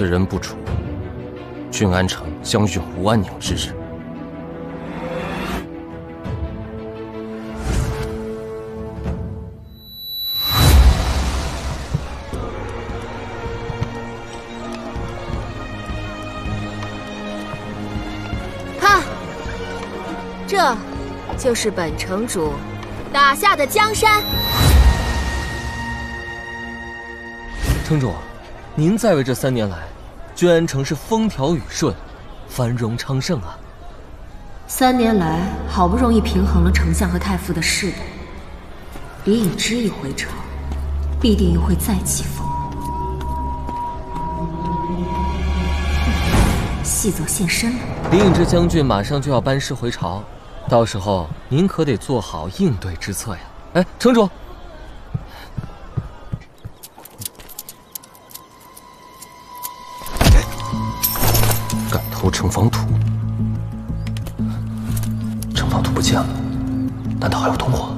此人不除，郡安城将永无安宁之日。看，这就是本城主打下的江山。城主，您在位这三年来，郡安城是风调雨顺，繁荣昌盛啊。三年来，好不容易平衡了丞相和太傅的势力，李隐之一回朝，必定又会再起风。细作现身了。李隐之将军马上就要班师回朝，到时候您可得做好应对之策呀。哎，城主。敢偷城防图？城防图不见了，难道还有同伙？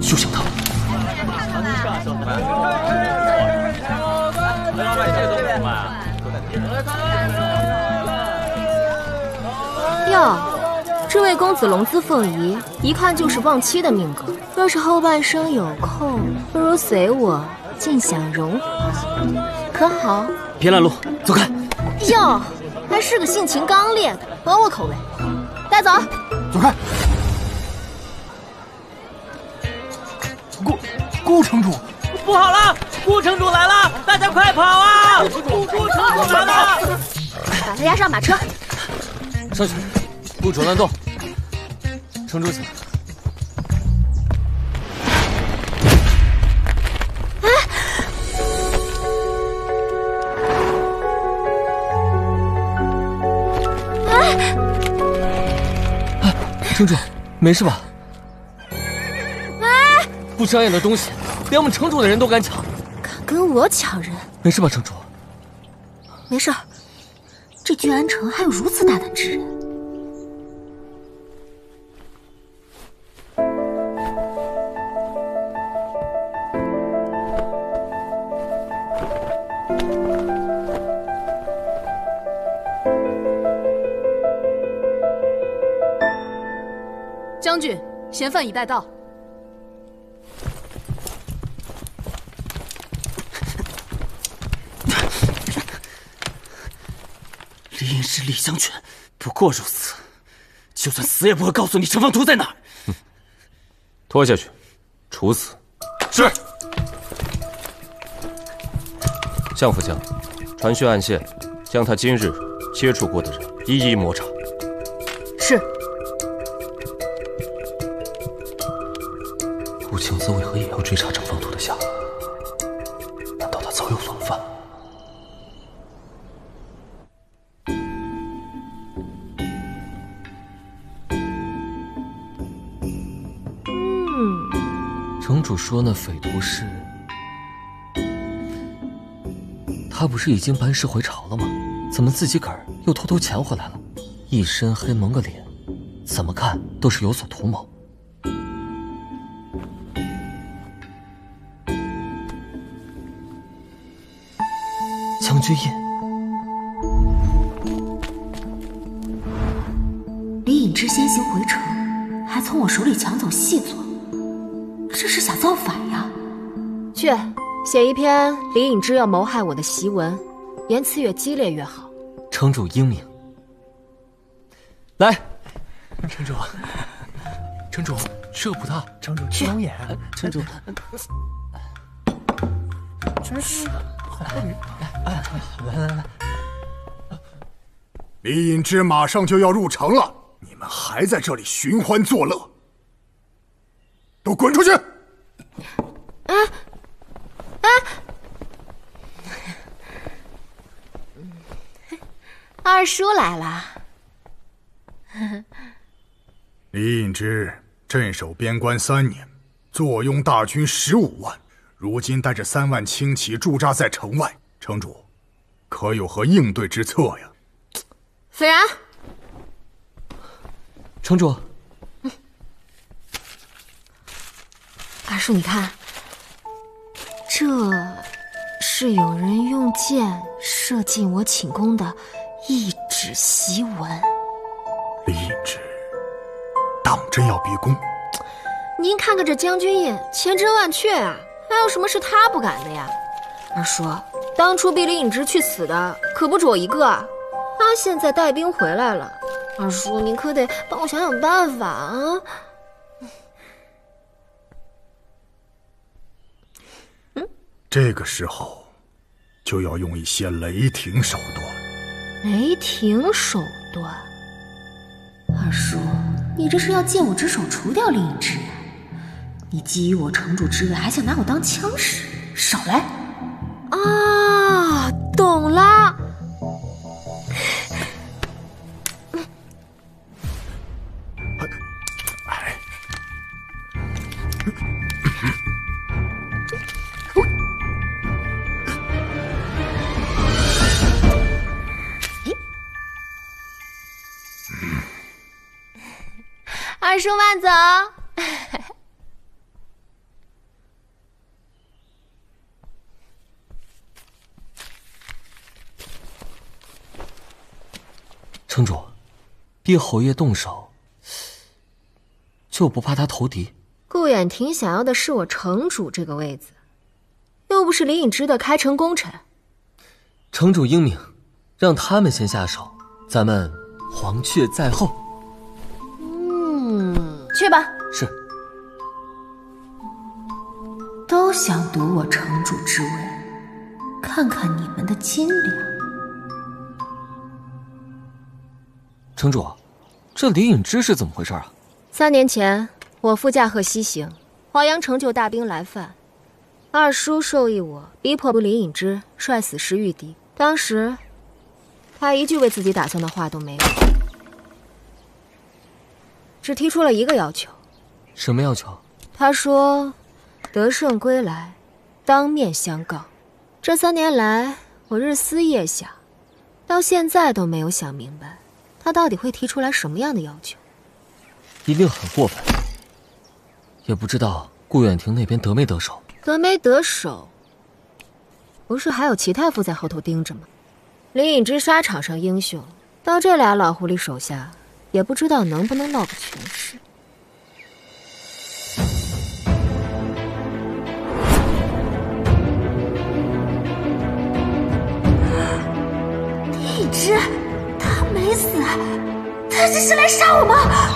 休想他！哟，这位公子龙姿凤仪，一看就是望妻的命格。若是后半生有空，不如随我尽享荣华，可好？别拦路，走开！哟，还是个性情刚烈的，合我口味。带走，走开！顾顾城主，不好了，顾城主来了，大家快跑啊！顾顾城主来了！把他押上马车。上去，不准乱动。城主请。城主，没事吧？喂，不长眼的东西，连我们城主的人都敢抢，敢跟我抢人？没事吧，城主？没事。这聚安城还有如此大胆之人？嫌犯已带到。李隐是、李香泉，不过如此。就算死也不会告诉你城防图在哪儿。拖下去，处死。是。相府将，传讯暗线，将他今日接触过的人一一抹查。顾庆泽为何也要追查城防图的下落？难道他早有防范？嗯，城主说那匪徒是……他不是已经班师回朝了吗？怎么自己个儿又偷偷潜回来了？一身黑，蒙个脸，怎么看都是有所图谋。将军印，李隐之先行回城，还从我手里抢走细作，这是想造反呀！去写一篇李隐之要谋害我的檄文，言辞越激烈越好。城主英明。来，城主，城主，吃个葡萄，城主去猫眼，城主，真是来来来，李隐之马上就要入城了，你们还在这里寻欢作乐，都滚出去！啊啊！二叔来了。李隐之镇守边关三年，坐拥大军十五万，如今带着三万轻骑驻扎在城外，城主可有何应对之策呀？斐然，城主，二叔，你看，这是有人用箭射进我寝宫的一纸檄文。李隐之，当真要逼宫？您看看这将军印，千真万确啊！还有什么是他不敢的呀？二叔，当初逼李隐之去死的可不止我一个啊！他现在带兵回来了，二叔您可得帮我想想办法啊！嗯这个时候，就要用一些雷霆手段。雷霆手段，二叔，你这是要借我之手除掉李隐之？你觊觎我城主之位，还想拿我当枪使？少来！啊，懂了。二叔慢走。城主，逼侯爷动手，就不怕他投敌？顾远亭想要的是我城主这个位子，又不是林隐之的开城功臣。城主英明，让他们先下手，咱们黄雀在后。嗯，去吧。是。都想夺我城主之位，看看你们的斤两。城主，这李隐之是怎么回事啊？三年前，我父驾鹤西行，华阳城就大兵来犯，二叔授意我逼迫李隐之率死士御敌。当时，他一句为自己打算的话都没有，只提出了一个要求。什么要求？他说：“得胜归来，当面相告。”这三年来，我日思夜想，到现在都没有想明白。他到底会提出来什么样的要求？一定很过分。也不知道顾远亭那边得没得手。得没得手？不是还有齐太傅在后头盯着吗？林隐之沙场上英雄，到这俩老狐狸手下，也不知道能不能闹个全尸。李隐之。没死，他这是来杀我吗？啊！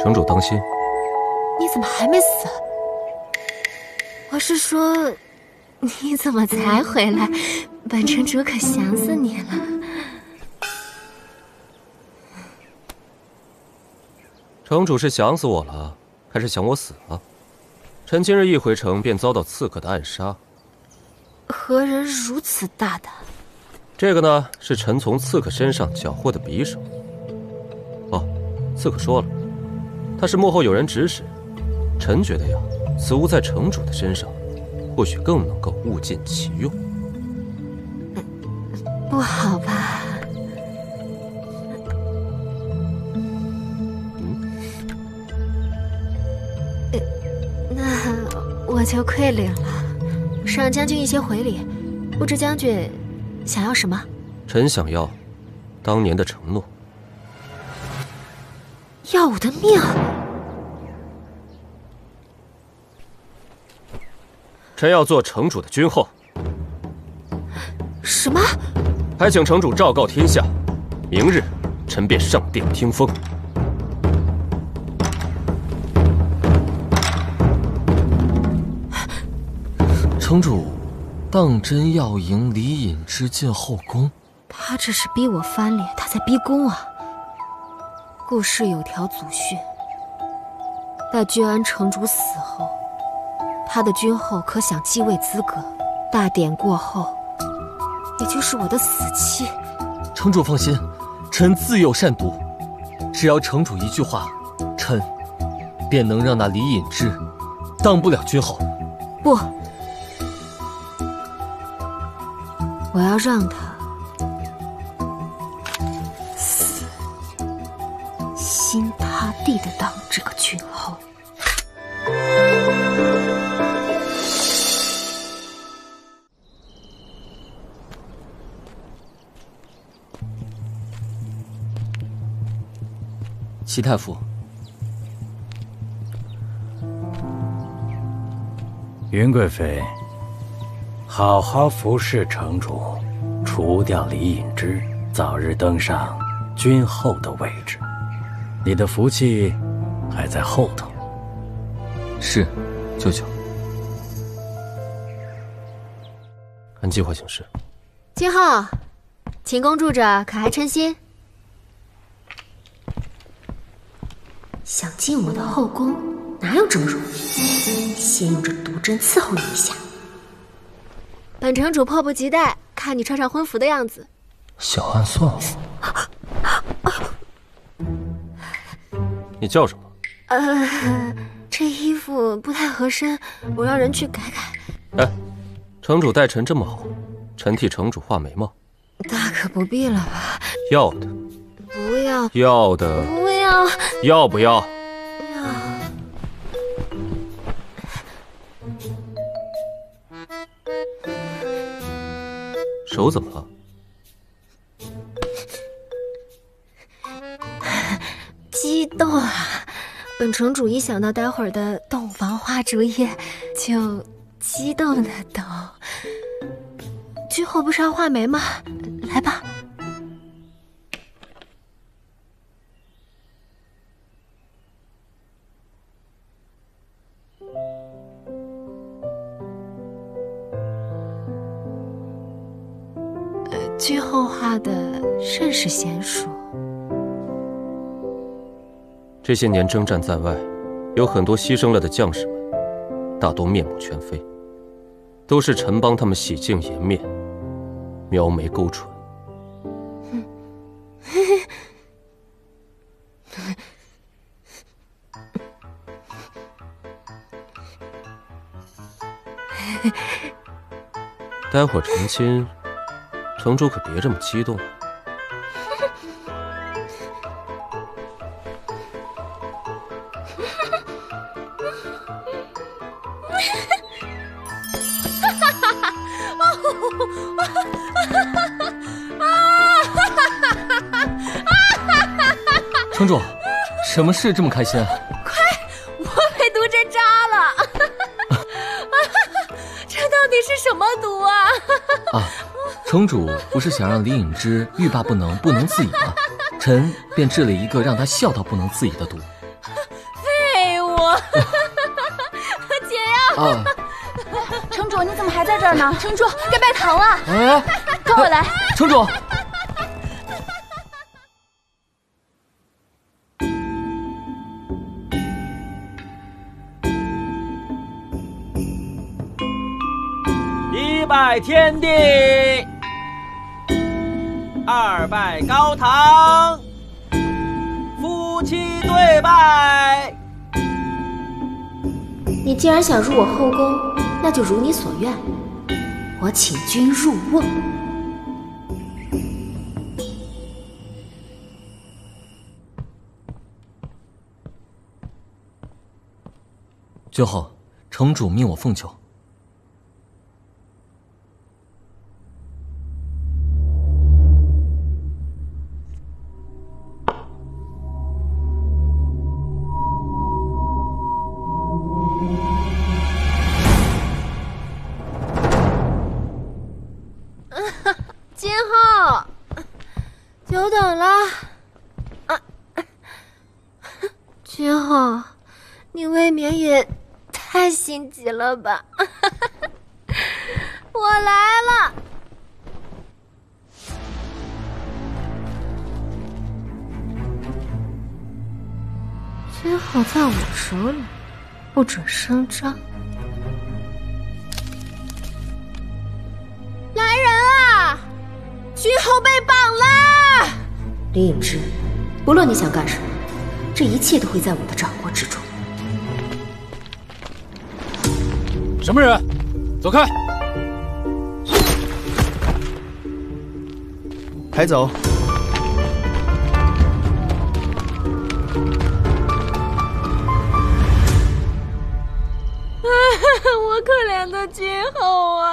城主当心！你怎么还没死？我是说，你怎么才回来？本城主可想死你了。城主是想死我了，还是想我死了？臣今日一回城，便遭到刺客的暗杀。何人如此大胆？这个呢，是臣从刺客身上缴获的匕首。哦，刺客说了，他是幕后有人指使。臣觉得呀，此物在城主的身上，或许更能够物尽其用。不好吧？我就愧领了，赏将军一些回礼。不知将军想要什么？臣想要当年的承诺。要我的命？臣要做城主的君后。什么？还请城主昭告天下，明日臣便上殿听封。城主，当真要迎李隐之进后宫？他这是逼我翻脸，他在逼宫啊！顾氏有条祖训，待君安城主死后，他的君后可享继位资格。大典过后，也就是我的死期。城主放心，臣自幼善读，只要城主一句话，臣便能让那李隐之当不了君后。不。我要让他。死心塌地的当这个君后。齐太傅。云贵妃好好服侍城主，除掉李隐之，早日登上君后的位置。你的福气还在后头。是，舅舅。按计划行事。今后，秦宫住着可还称心？想进我的后宫，哪有这么容易？先用这毒针伺候你一下。本城主迫不及待看你穿上婚服的样子。小暗算了。你叫什么？呃，这衣服不太合身，我让人去改改。哎，城主待臣这么好，臣替城主画眉毛。大可不必了吧？要的。不要。要的。不要。要不？要。手怎么了？激动啊！本城主一想到待会儿的洞房花烛夜，就激动的抖。最后不是要画眉吗？来吧。最，后画的甚是娴熟。这些年征战在外，有很多牺牲了的将士们，大多面目全非，都是臣帮他们洗净颜面，描眉勾唇。待会儿成亲，城主可别这么激动。城主，什么事这么开心啊？城主不是想让李隐之欲罢不能、不能自已吗？臣便制了一个让他笑到不能自已的毒。废物！解药！啊！城主，你怎么还在这儿呢？城主，该拜堂了！哎，跟我来！城主。一拜天地，拜高堂，夫妻对拜。你既然想入我后宫，那就如你所愿，我请君入瓮。君后，城主命我奉酒。了吧！我来了。君浩在我手里，不准声张。来人啊！君侯被绑了！林隐之，不论你想干什么，这一切都会在我的掌握之中。什么人？走开。抬走？啊 我可怜的金浩啊。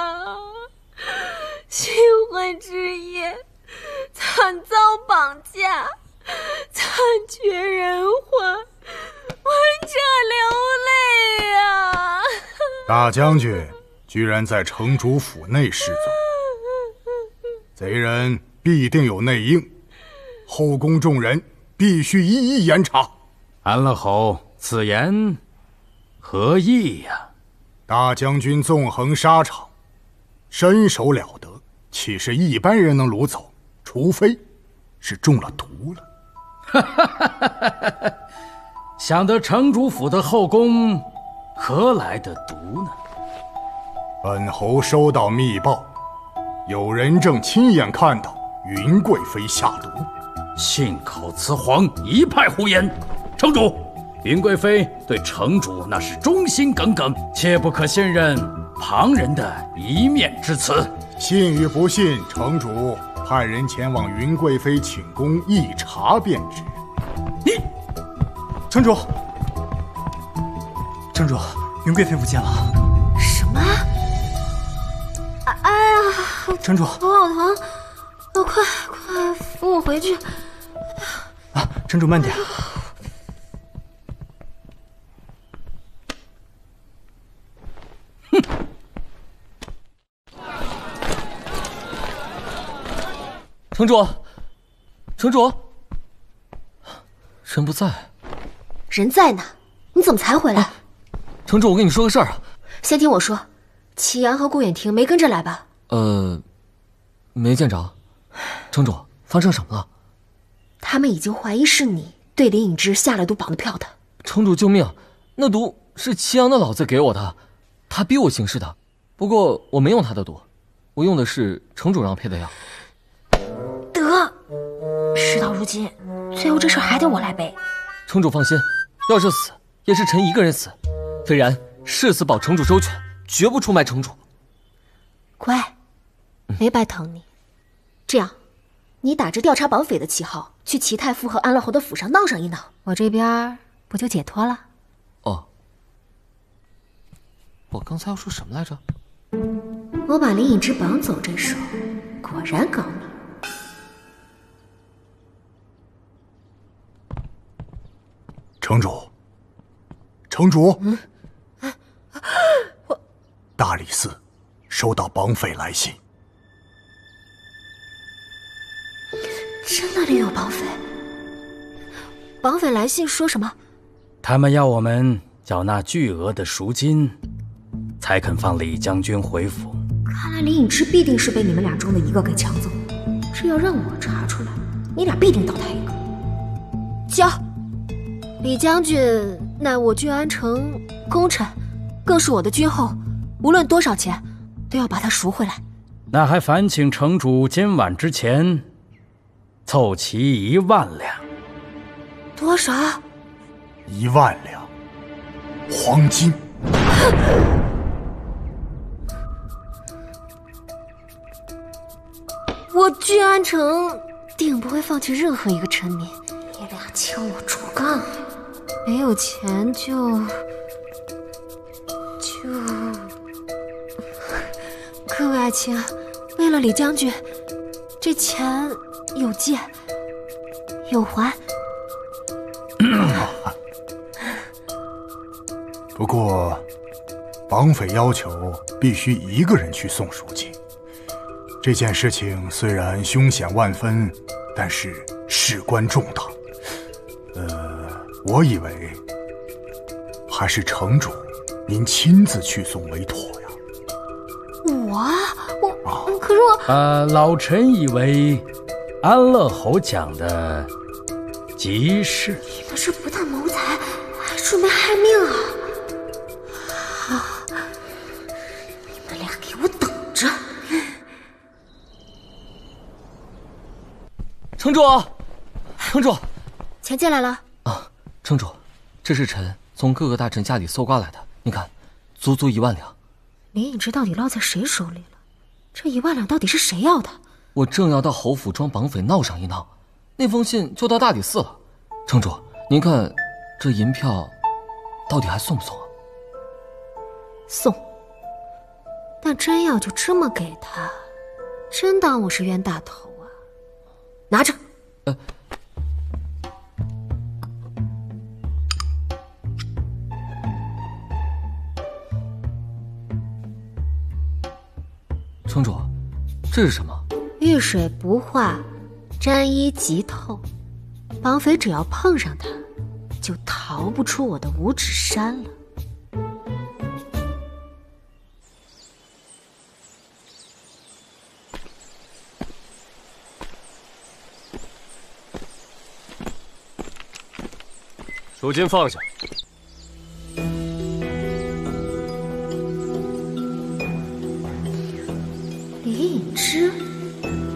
大将军居然在城主府内失踪，贼人必定有内应，后宫众人必须一一严查。安乐侯，此言何意呀？大将军纵横沙场，身手了得，岂是一般人能掳走？除非是中了毒了。想得城主府的后宫何来的毒呢？本侯收到密报，有人正亲眼看到云贵妃下毒，信口雌黄，一派胡言。城主，云贵妃对城主那是忠心耿耿，切不可信任旁人的一面之词。信与不信，城主派人前往云贵妃寝宫一查便知。你，城主，城主，云贵妃不见了。什么？哎呀，城主，头好疼，我，快快扶我回去。啊，城主慢点。哼！城主，城主，人不在。人在呢，你怎么才回来？城主，我跟你说个事儿啊。先听我说，祁阳和顾远亭没跟着来吧？呃，没见着。城主，发生什么了？他们已经怀疑是你对林隐之下了毒绑的票的。城主救命！那毒是祁阳的老子给我的。他逼我行事的，不过我没用他的毒，我用的是城主让配的药。得，事到如今，最后这事还得我来背。城主放心，要是死，也是臣一个人死。虽然誓死保城主周全，绝不出卖城主。乖，没白疼你。这样，你打着调查绑匪的旗号，去齐太傅和安乐侯的府上闹上一闹，我这边不就解脱了？哦我刚才要说什么来着？我把林隐之绑走这手，果然高明。城主，城主，嗯，我 大理寺收到绑匪来信，真的另有绑匪？绑匪来信说什么？他们要我们缴纳巨额的赎金。才肯放李将军回府。看来李隐之必定是被你们俩中的一个给抢走。这要让我查出来，你俩必定倒他一个。交，李将军乃我郡安城功臣，更是我的君后，无论多少钱，都要把她赎回来。那还烦请城主今晚之前凑齐一万两。多少？一万两黄金。我郡安城定不会放弃任何一个臣民。你俩敲我竹杠，没有钱就就。各位爱卿，为了李将军，这钱有借有还。不过，绑匪要求必须一个人去送赎金。这件事情虽然凶险万分，但是事关重大。呃，我以为还是城主您亲自去送为妥呀。我我可是我……呃，老臣以为安乐侯讲的极是。你们这不但谋财，还准备害命啊！你们俩给我等着！城主，城主，钱进来了啊！城主，这是臣从各个大臣家里搜刮来的，你看，足足一万两。林隐之到底落在谁手里了？这一万两到底是谁要的？我正要到侯府装绑匪闹上一闹，那封信就到大理寺了。城主，您看，这银票到底还送不送啊？送。但真要就这么给他，真当我是冤大头啊？拿着。呃。城主，这是什么？遇水不化，沾衣即透。绑匪只要碰上它，就逃不出我的五指山了。手巾放下。李隐之，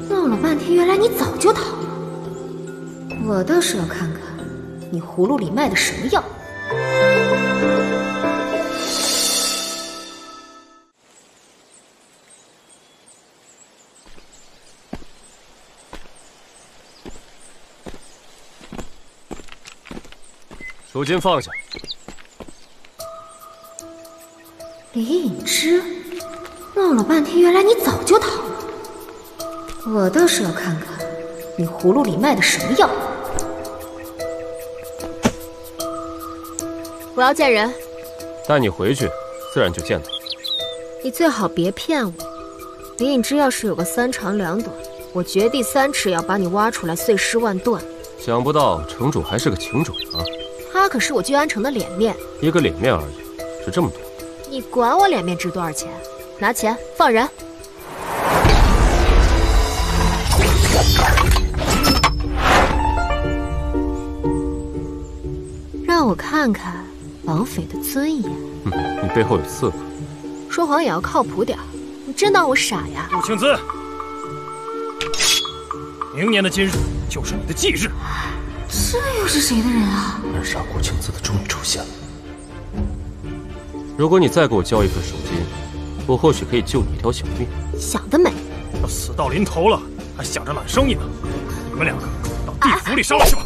弄了半天，原来你早就逃了。我倒是要看看，你葫芦里卖的什么药。手巾放下。李隐之，闹了半天，原来你早就逃了。我倒是要看看，你葫芦里卖的什么药。我要见人。带你回去，自然就见到。你最好别骗我。林隐之要是有个三长两短，我掘地三尺要把你挖出来碎尸万段。想不到城主还是个情种啊！他可是我聚安城的脸面，一个脸面而已，值这么多？你管我脸面值多少钱？拿钱放人！让我看看绑匪的尊严。嗯，你背后有刺客，说谎也要靠谱点你真当我傻呀？顾青姿，明年的今日就是你的忌日。这又是谁的人啊？暗杀顾青姿的终于出现了。如果你再给我交一份赎金，我或许可以救你一条小命。想得美！要死到临头了，还想着揽生意呢？你们两个到地府里烧去吧！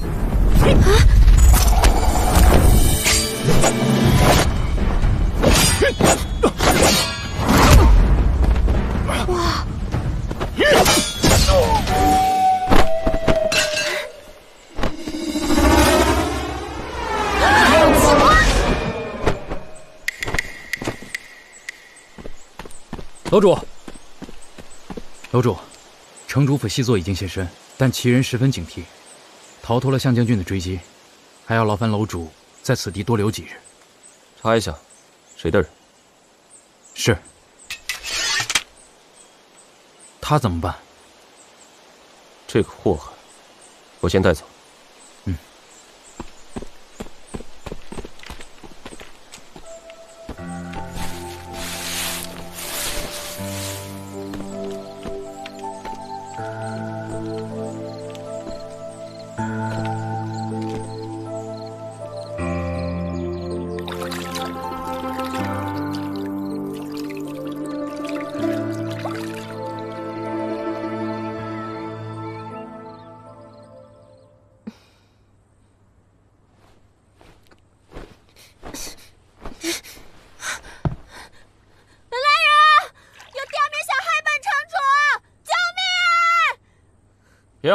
哇！楼主，楼主，城主府细作已经现身，但其人十分警惕，逃脱了向将军的追击，还要劳烦楼主在此地多留几日。查一下，谁的人？是。他怎么办？这个祸害，我先带走。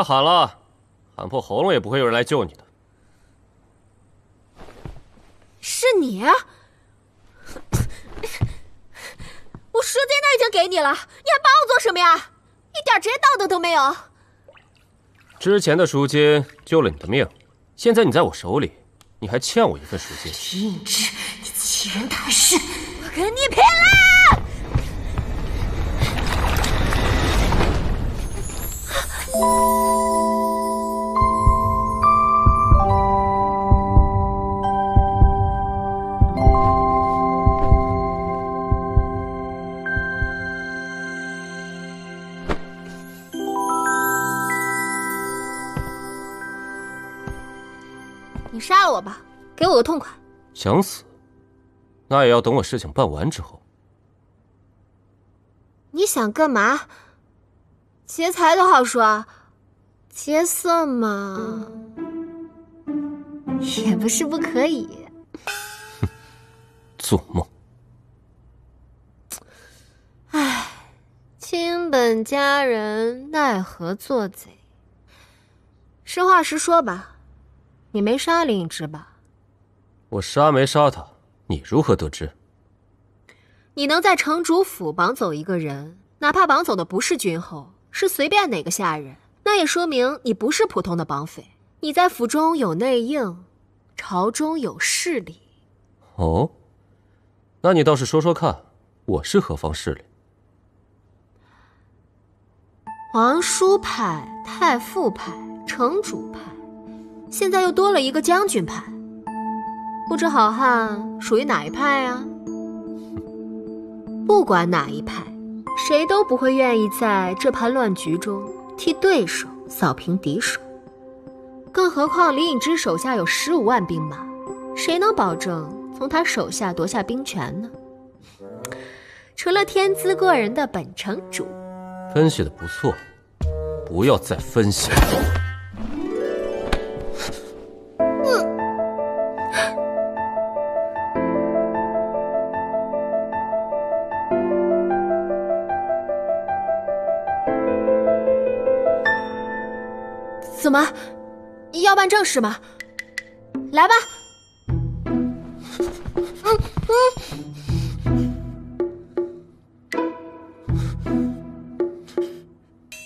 喊了，喊破喉咙也不会有人来救你的。是你？我赎金都已经给你了，你还帮我做什么呀？一点职业道德都没有。之前的赎金救了你的命，现在你在我手里，你还欠我一份赎金。李隐之，你欺人太甚！我跟你拼了！你杀了我吧，给我个痛快！想死，那也要等我事情办完之后。你想干嘛？劫财都好说，劫色嘛，也不是不可以。哼，做梦！唉亲本佳人，奈何做贼？实话实说吧，你没杀林颖之吧？我杀没杀他，你如何得知？你能在城主府绑走一个人，哪怕绑走的不是君后，是随便哪个下人，那也说明你不是普通的绑匪。你在府中有内应，朝中有势力。哦，那你倒是说说看，我是何方势力？皇叔派、太傅派、城主派，现在又多了一个将军派。不知好汉属于哪一派啊？不管哪一派，谁都不会愿意在这盘乱局中替对手扫平敌手。更何况李颖之手下有十五万兵马，谁能保证从他手下夺下兵权呢？除了天资过人的本城主，分析的不错，不要再分析了。怎么，要办正事吗？来吧。嗯嗯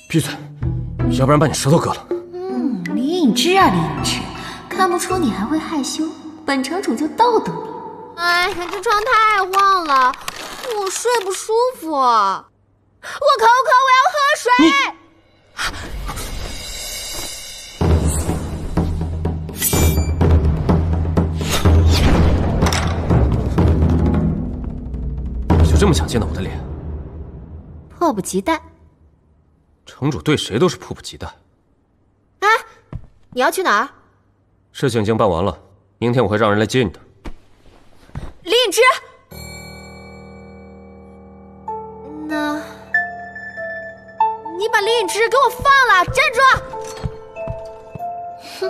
闭嘴，要不然把你舌头割了。嗯，李隐之啊，李隐之，看不出你还会害羞，本城主就逗逗你。哎呀，这床太晃了，我睡不舒服。我口渴，我要喝水。这么想见到我的脸？迫不及待。城主对谁都是迫不及待。哎，你要去哪儿？事情已经办完了，明天我会让人来接你的。李颖之，那，你把李颖之给我放了！站住！哼，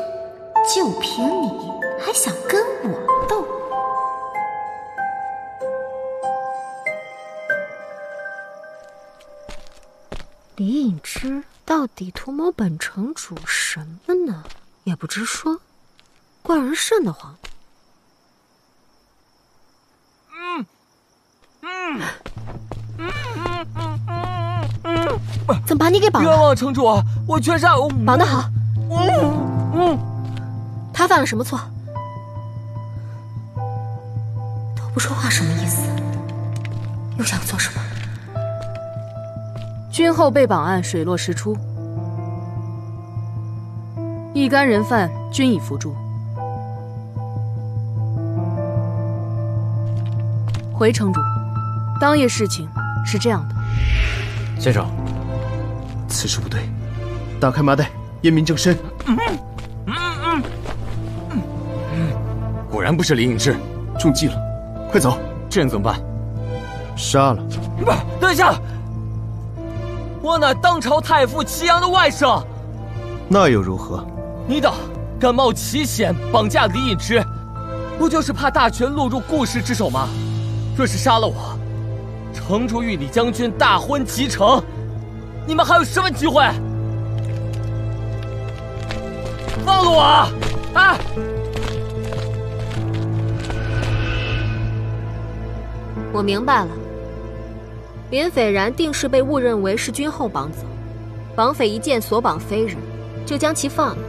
就凭你还想跟我李隐之到底图谋本城主什么呢？也不直说，怪人瘆得慌。嗯嗯嗯嗯怎么把你给绑了？冤枉城主，我全杀。绑得好。嗯嗯。他犯了什么错？都不说话什么意思？又想做什么？君后被绑案水落石出，一干人犯均已伏诛。回城主，当夜事情是这样的。先生，此事不对，打开麻袋，验明正身。嗯嗯嗯果然不是李颖之，中计了，快走！这人怎么办？杀了。不，等一下。我乃当朝太傅祁阳的外甥，那又如何？你等敢冒奇险绑架李隐之，不就是怕大权落入顾氏之手吗？若是杀了我，城主与李将军大婚即成，你们还有什么机会？放了我！啊！我明白了。林斐然定是被误认为是君后绑走，绑匪一见所绑非人，就将其放了。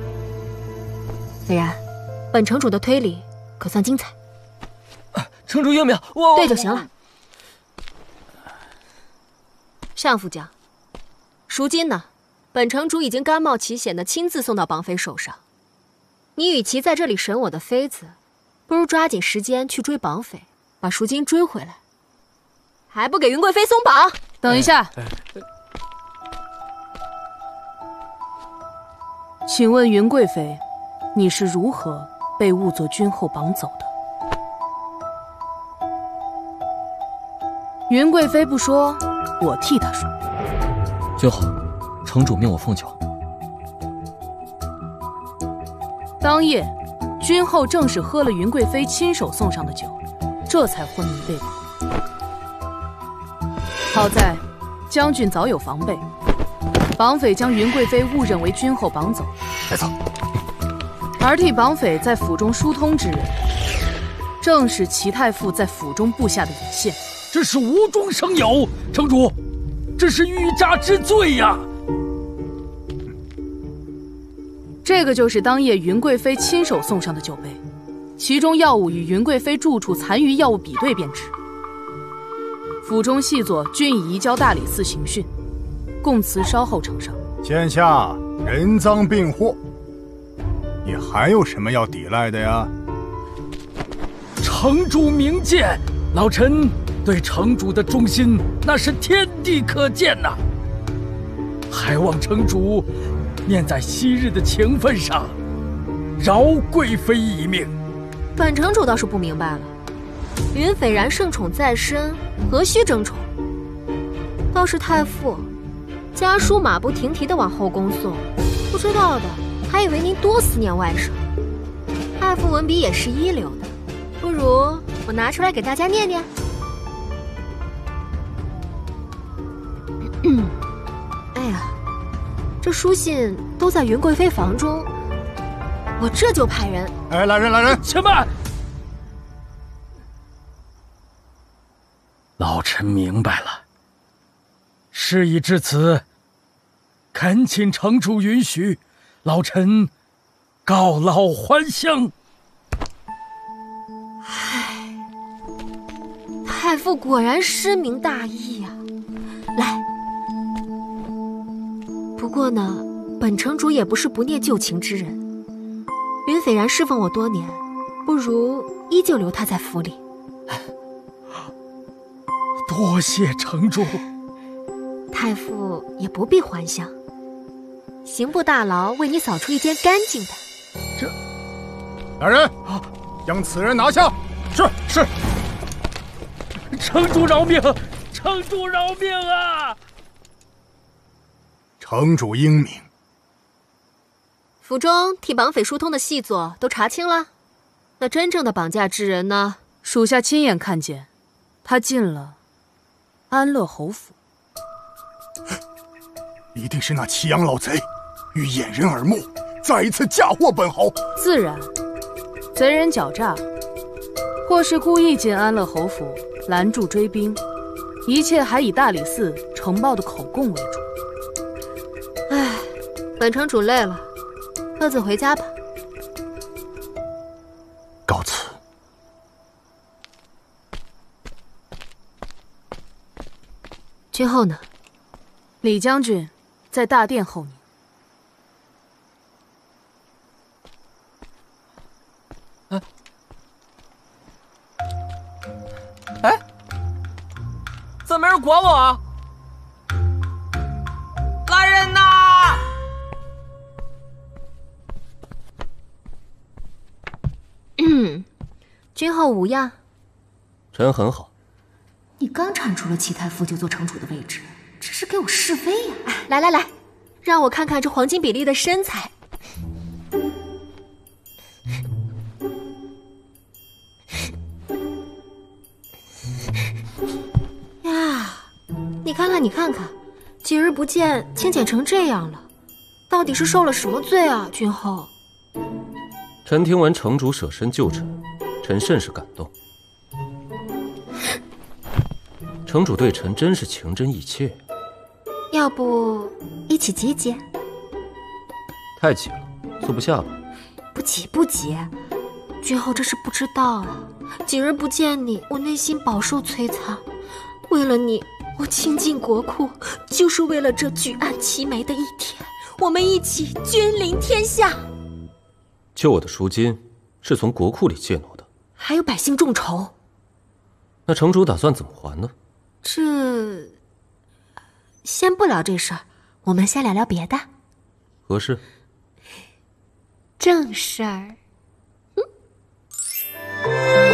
斐然，本城主的推理可算精彩。城主英明，我对就行了。上副将，赎金呢？本城主已经甘冒其险的亲自送到绑匪手上。你与其在这里审我的妃子，不如抓紧时间去追绑匪，把赎金追回来。还不给云贵妃松绑？等一下，请问云贵妃，你是如何被误作君后绑走的？云贵妃不说，我替她说。君后，城主命我奉酒。当夜，君后正是喝了云贵妃亲手送上的酒，这才昏迷被绑。好在，将军早有防备，绑匪将云贵妃误认为君后绑走。没错，而替绑匪在府中疏通之人，正是齐太傅在府中布下的引线。这是无中生有，城主，这是欲加之罪呀！这个就是当夜云贵妃亲手送上的酒杯，其中药物与云贵妃住处残余药物比对便知。府中细作均已移交大理寺刑讯，供词稍后呈上。现下人赃并获，你还有什么要抵赖的呀？城主明鉴，老臣。对城主的忠心，那是天地可见呐！还望城主念在昔日的情分上，饶贵妃一命。本城主倒是不明白了，云斐然圣宠在身，何须争宠？倒是太傅，家书马不停蹄的往后宫送，不知道的还以为您多思念外甥。太傅文笔也是一流的，不如我拿出来给大家念念。嗯，哎呀，这书信都在云贵妃房中，我这就派人。哎，来人，来人，且慢！老臣明白了。事已至此，恳请城主允许，老臣告老还乡。唉，太傅果然深明大义呀！来。不过呢，本城主也不是不念旧情之人。云斐然侍奉我多年，不如依旧留他在府里。多谢城主。太傅也不必还乡，刑部大牢为你扫出一间干净的。这，来人，将此人拿下。是是。城主饶命！城主饶命啊！城主英明。府中替绑匪疏通的细作都查清了，那真正的绑架之人呢？属下亲眼看见，他进了安乐侯府。一定是那祁阳老贼，欲掩人耳目，再一次嫁祸本侯。自然，贼人狡诈，或是故意进安乐侯府拦住追兵，一切还以大理寺呈报的口供为主。本城主累了，各自回家吧。告辞。君后呢？李将军在大殿候你。哎，哎，怎么没人管我啊？来人呐！嗯君后无恙，臣很好。你刚铲除了齐太傅就坐城主的位置，这是给我示威呀！来来来，让我看看这黄金比例的身材。呀，你看看你看看，几日不见，清简成这样了，到底是受了什么罪啊？君后，臣听闻城主舍身救臣。臣甚是感动，城主对臣真是情真意切。要不一起挤挤？太挤了，坐不下了。不挤不挤，君后这是不知道啊。几日不见你，我内心饱受摧残。为了你，我倾尽国库，就是为了这举案齐眉的一天。我们一起君临天下。救我的赎金是从国库里借挪的。还有百姓众筹，那城主打算怎么还呢？这先不聊这事儿，我们先聊聊别的。何事？正事儿。还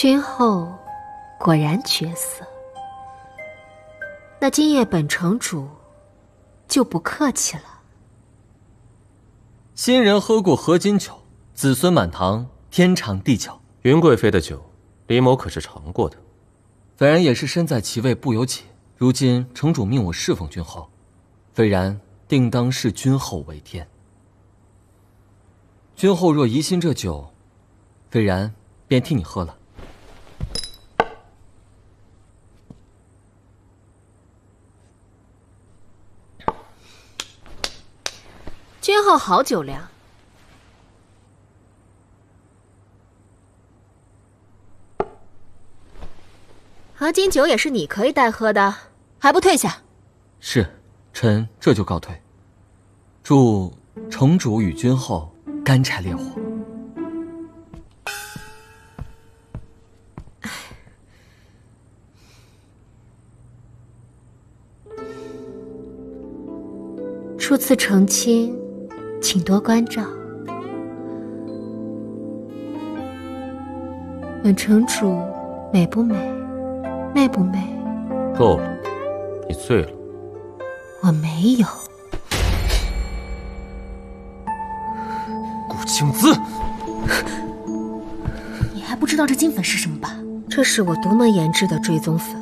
君后果然绝色。那今夜本城主就不客气了。新人喝过合卺酒，子孙满堂，天长地久。云贵妃的酒，李某可是尝过的。斐然也是身在其位不由己。如今城主命我侍奉君后，斐然定当视君后为天。君后若疑心这酒，斐然便替你喝了。君后好酒量，合金酒也是你可以代喝的，还不退下？是，臣这就告退。祝城主与君后干柴烈火。初次成亲，请多关照。本城主美不美？媚不媚？够了，你醉了。我没有。顾青姿，你还不知道这金粉是什么吧？这是我独门研制的追踪粉，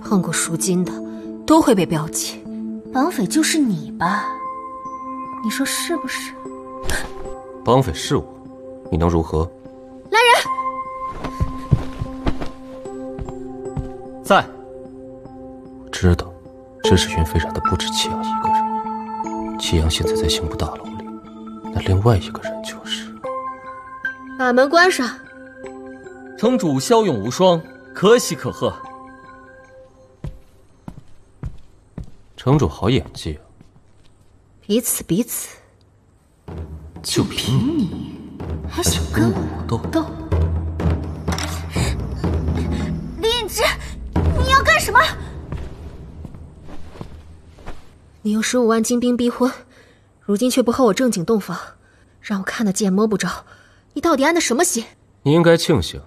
碰过赎金的都会被标记。绑匪就是你吧？你说是不是？绑匪是我，你能如何？来人！在。我知道，这是云飞染的不止祁阳一个人。祁阳现在在刑部大楼里，那另外一个人就是……把门关上。城主骁勇无双，可喜可贺。城主好演技啊！彼此彼此，就凭你还想跟我斗？斗？李隐之，你要干什么？你用十五万精兵逼婚，如今却不和我正经洞房，让我看得见摸不着，你到底安的什么心？你应该庆幸，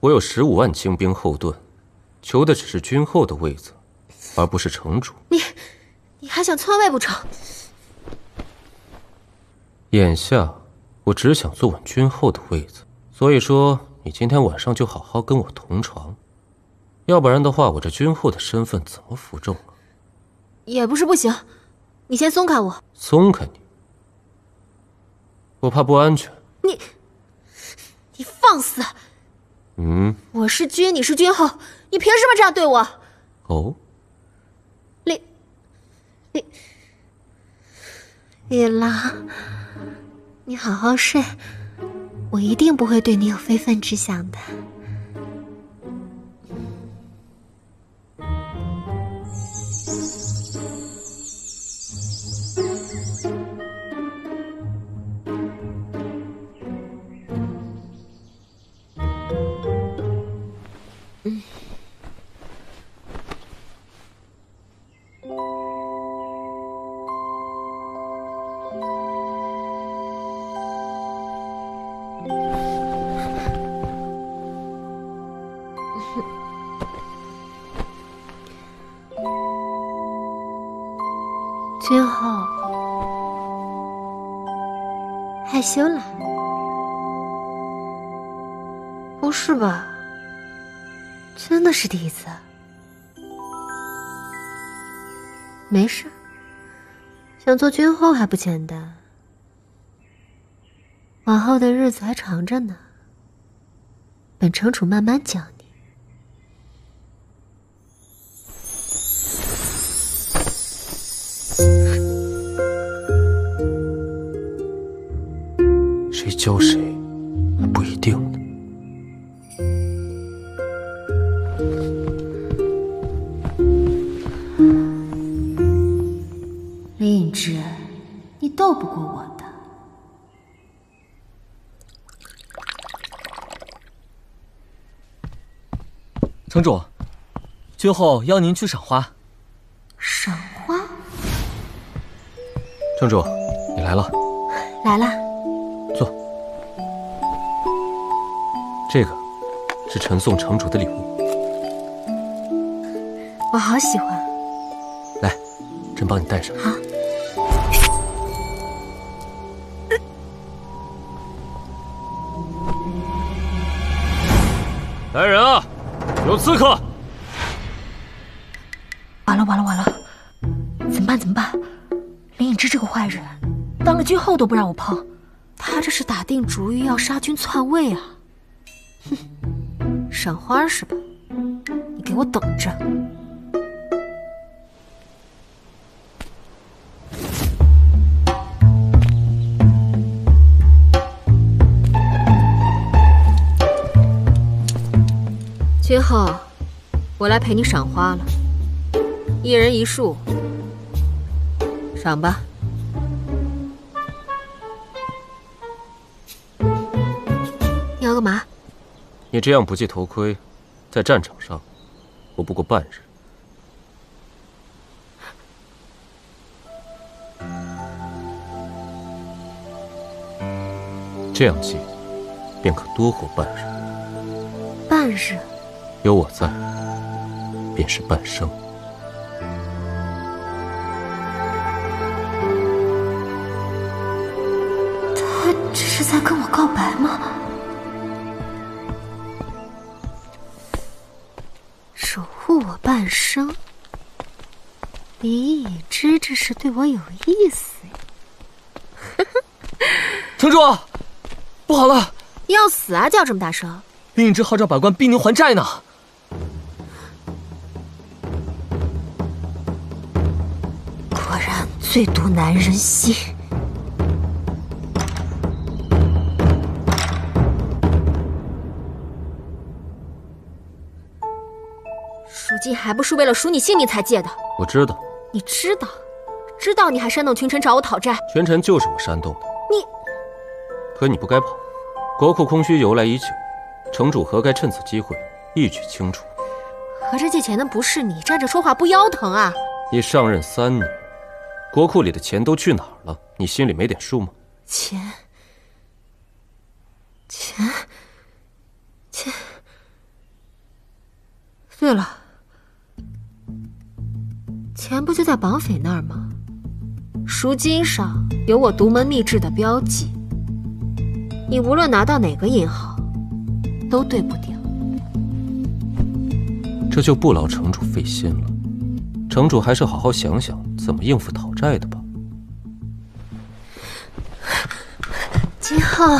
我有十五万精兵后盾，求的只是君后的位子，而不是城主。你。你还想篡位不成？眼下我只想坐稳君后的位子，所以说你今天晚上就好好跟我同床，要不然的话，我这君后的身份怎么服众啊？也不是不行，你先松开我。松开你？我怕不安全。你，你放肆！嗯，我是君，你是君后，你凭什么这样对我？哦。李李郎，你好好睡，我一定不会对你有非分之想的。是吧？真的是第一次。没事，想做君后还不简单？往后的日子还长着呢，本城主慢慢教你。谁教谁斗不过我的。城主，君后邀您去赏花。赏花？城主，你来了。来了。坐这个是臣送城主的礼物，我好喜欢。来，朕帮你戴上。好。刺客！完了完了完了，怎么办怎么办？林隐之这个坏人，当了君后都不让我碰，他这是打定主意要杀君篡位啊！哼，赏花是吧？你给我等着！后，我来陪你赏花了，一人一束，赏吧。你要干嘛？你这样不系头盔，在战场上，我不过半日。这样系，便可多活半日。半日。有我在，便是半生。他这是在跟我告白吗？守护我半生，李已知这是对我有意思呀！城主，不好了！要死啊！叫这么大声！李隐之号召百官逼您还债呢。最毒男人心。赎金还不是为了赎你性命才借的？我知道。你知道？知道你还煽动群臣找我讨债？群臣就是我煽动的。你，可你不该跑。国库空虚由来已久，城主何该趁此机会一举清除？合着借钱的不是你，站着说话不腰疼啊？你上任三年，国库里的钱都去哪儿了？你心里没点数吗？钱，钱，钱。对了，钱不就在绑匪那儿吗？赎金上有我独门秘制的标记，你无论拿到哪个银行，都对不掉。这就不劳城主费心了。城主还是好好想想怎么应付讨债的吧。今后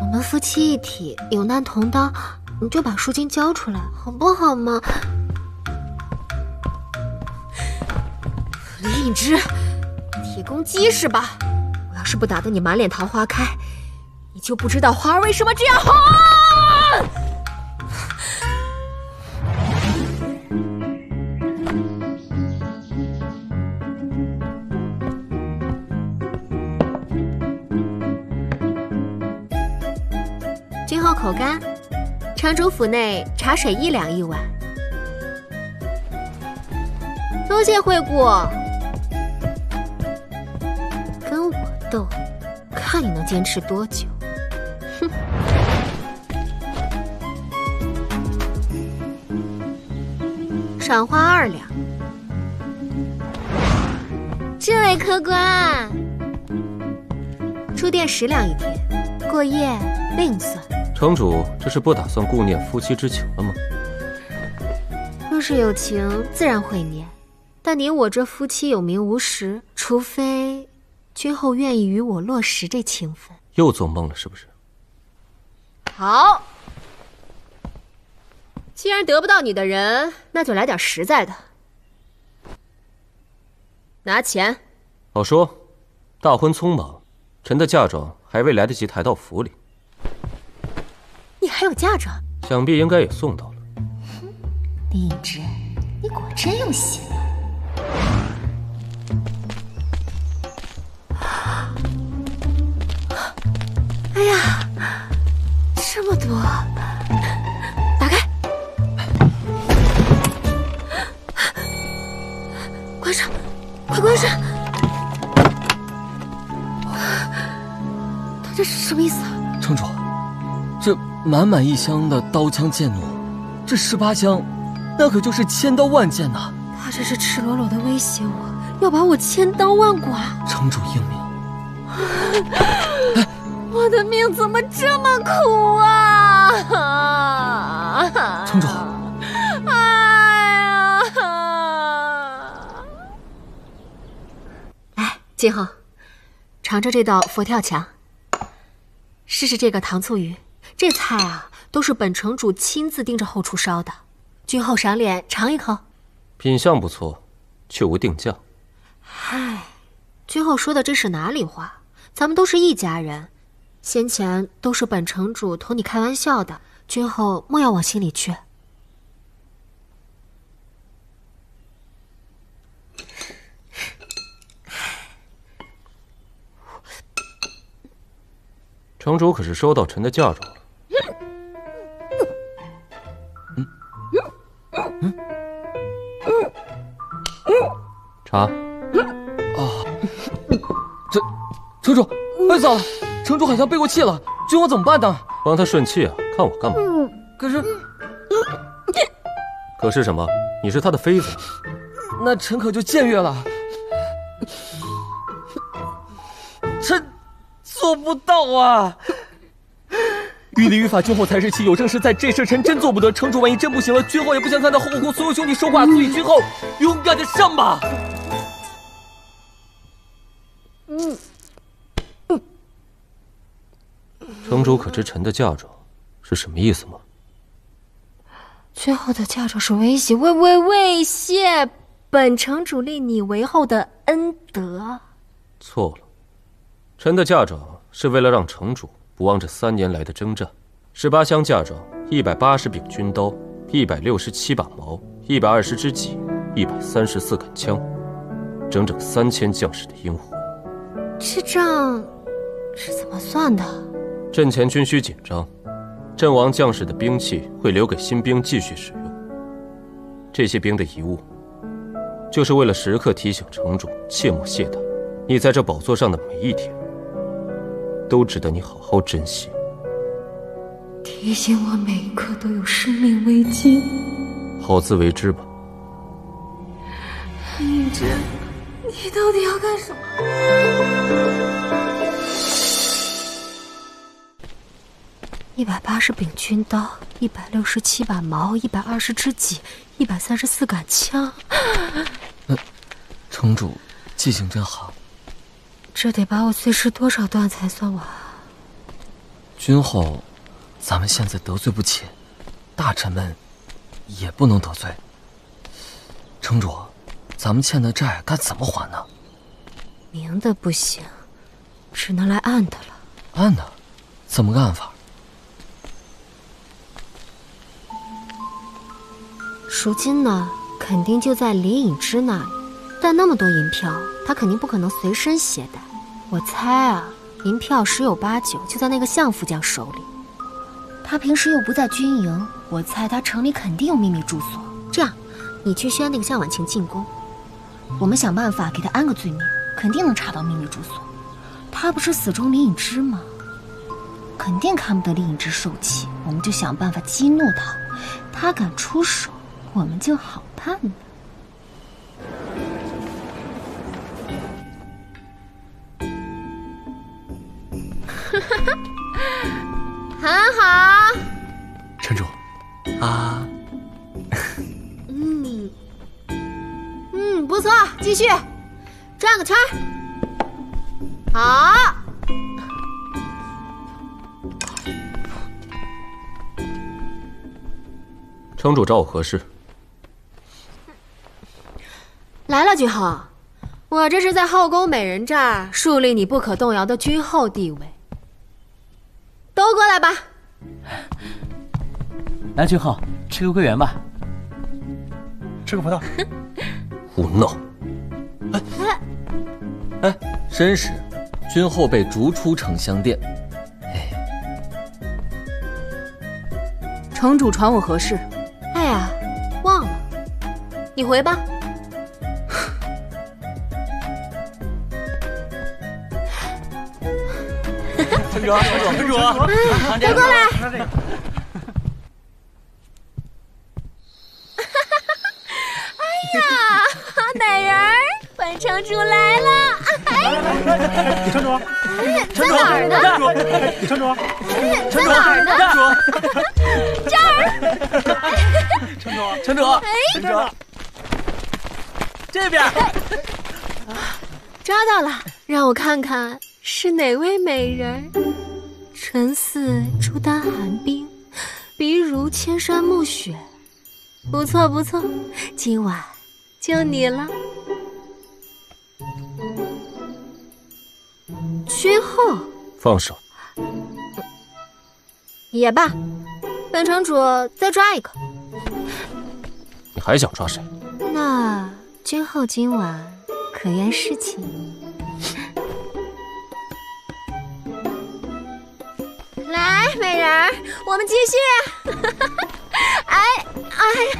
我们夫妻一体，有难同当，你就把赎金交出来，好不好嘛？李隐之，铁公鸡是吧？我要是不打得你满脸桃花开，你就不知道花儿为什么这样红。口干，城主府内茶水一两一碗。多谢惠顾。跟我斗，看你能坚持多久。哼！赏花二两。这位客官，住店十两一天，过夜另算。城主这是不打算顾念夫妻之情了吗？若是有情，自然会念。但你我这夫妻有名无实，除非君后愿意与我落实这情分。又做梦了是不是？好，既然得不到你的人，那就来点实在的。拿钱。好说，大婚匆忙，臣的嫁妆还未来得及抬到府里。你还有嫁妆？想必应该也送到了。李隐之，你果真用心了。哎呀，这么多！打开，关上，快关上！他这是什么意思啊？城主，这满满一箱的刀枪剑弩，这十八箱，那可就是千刀万剑呐！他这是赤裸裸的威胁我，要把我千刀万剐。城主英明。我的命怎么这么苦啊！城主，哎呀！来，金后，尝尝这道佛跳墙，试试这个糖醋鱼。这菜啊，都是本城主亲自盯着后厨烧的。君后赏脸尝一口。品相不错，却无定价。唉，君后说的这是哪里话？咱们都是一家人，先前都是本城主同你开玩笑的，君后莫要往心里去。城主可是收到臣的嫁妆了？嗯茶。啊，这城主，哎咋了，城主好像背过气了，君王怎么办呢？帮他顺气啊！看我干嘛？可是，可是什么？你是他的妃子，那臣可就僭越了。臣做不到啊！御礼御法，君后才是其有正事在，这事臣真做不得。城主万一真不行了，君后也不想看到后宫所有兄弟守寡，所以君后勇敢的上吧。嗯。城主可知臣的嫁妆是什么意思吗？君后的嫁妆是威胁，威威威胁本城主立你为后的恩德。错了，臣的嫁妆是为了让城主不忘这三年来的征战。十八箱嫁妆，一百八十柄军刀，一百六十七把矛，一百二十支戟，一百三十四杆枪，整整三千将士的英魂。这账是怎么算的？阵前军需紧张，阵亡将士的兵器会留给新兵继续使用。这些兵的遗物，就是为了时刻提醒城主切莫懈怠。你在这宝座上的每一天，都值得你好好珍惜。提醒我每一刻都有生命危机。好自为之吧。云芝，你到底要干什么？一百八十柄军刀，一百六十七把矛，一百二十支戟，一百三十四杆枪。嗯，城主记性真好。这得把我碎尸多少段才算完？君后，咱们现在得罪不起，大臣们也不能得罪。城主，咱们欠的债该怎么还呢？明的不行，只能来暗的了。暗的？怎么个暗法？赎金呢，肯定就在李颖之那里，带那么多银票，他肯定不可能随身携带。我猜啊，银票十有八九就在那个相副将手里。他平时又不在军营，我猜他城里肯定有秘密住所。这样，你去宣那个向晚晴进宫，我们想办法给他安个罪名，肯定能查到秘密住所。他不是死忠李颖之吗？肯定看不得李颖之受气，我们就想办法激怒他，他敢出手。我们就好办了。很好。城主，啊，嗯，嗯，不错，继续转个圈好。城主找我何事？来了，君后，我这是在后宫美人这儿树立你不可动摇的君后地位。都过来吧。来，君浩，吃个桂圆吧。吃个葡萄。胡闹！哎哎，申时，君后被逐出丞相殿。哎，城主传我何事？哎呀，忘了，你回吧。城城主，城主，快过来！哎呀，美人儿，本城主来了！哎，城主，在哪儿呢？城主，在哪儿呢？这儿。城主，城主，城主，这边。抓到了，让我看看是哪位美人。唇似朱丹寒冰，鼻如千山暮雪，不错不错，今晚就你了。君后，放手。也罢，本城主再抓一个。你还想抓谁？那君后今晚可愿侍寝？来，美人儿，我们继续。哎，哎呀，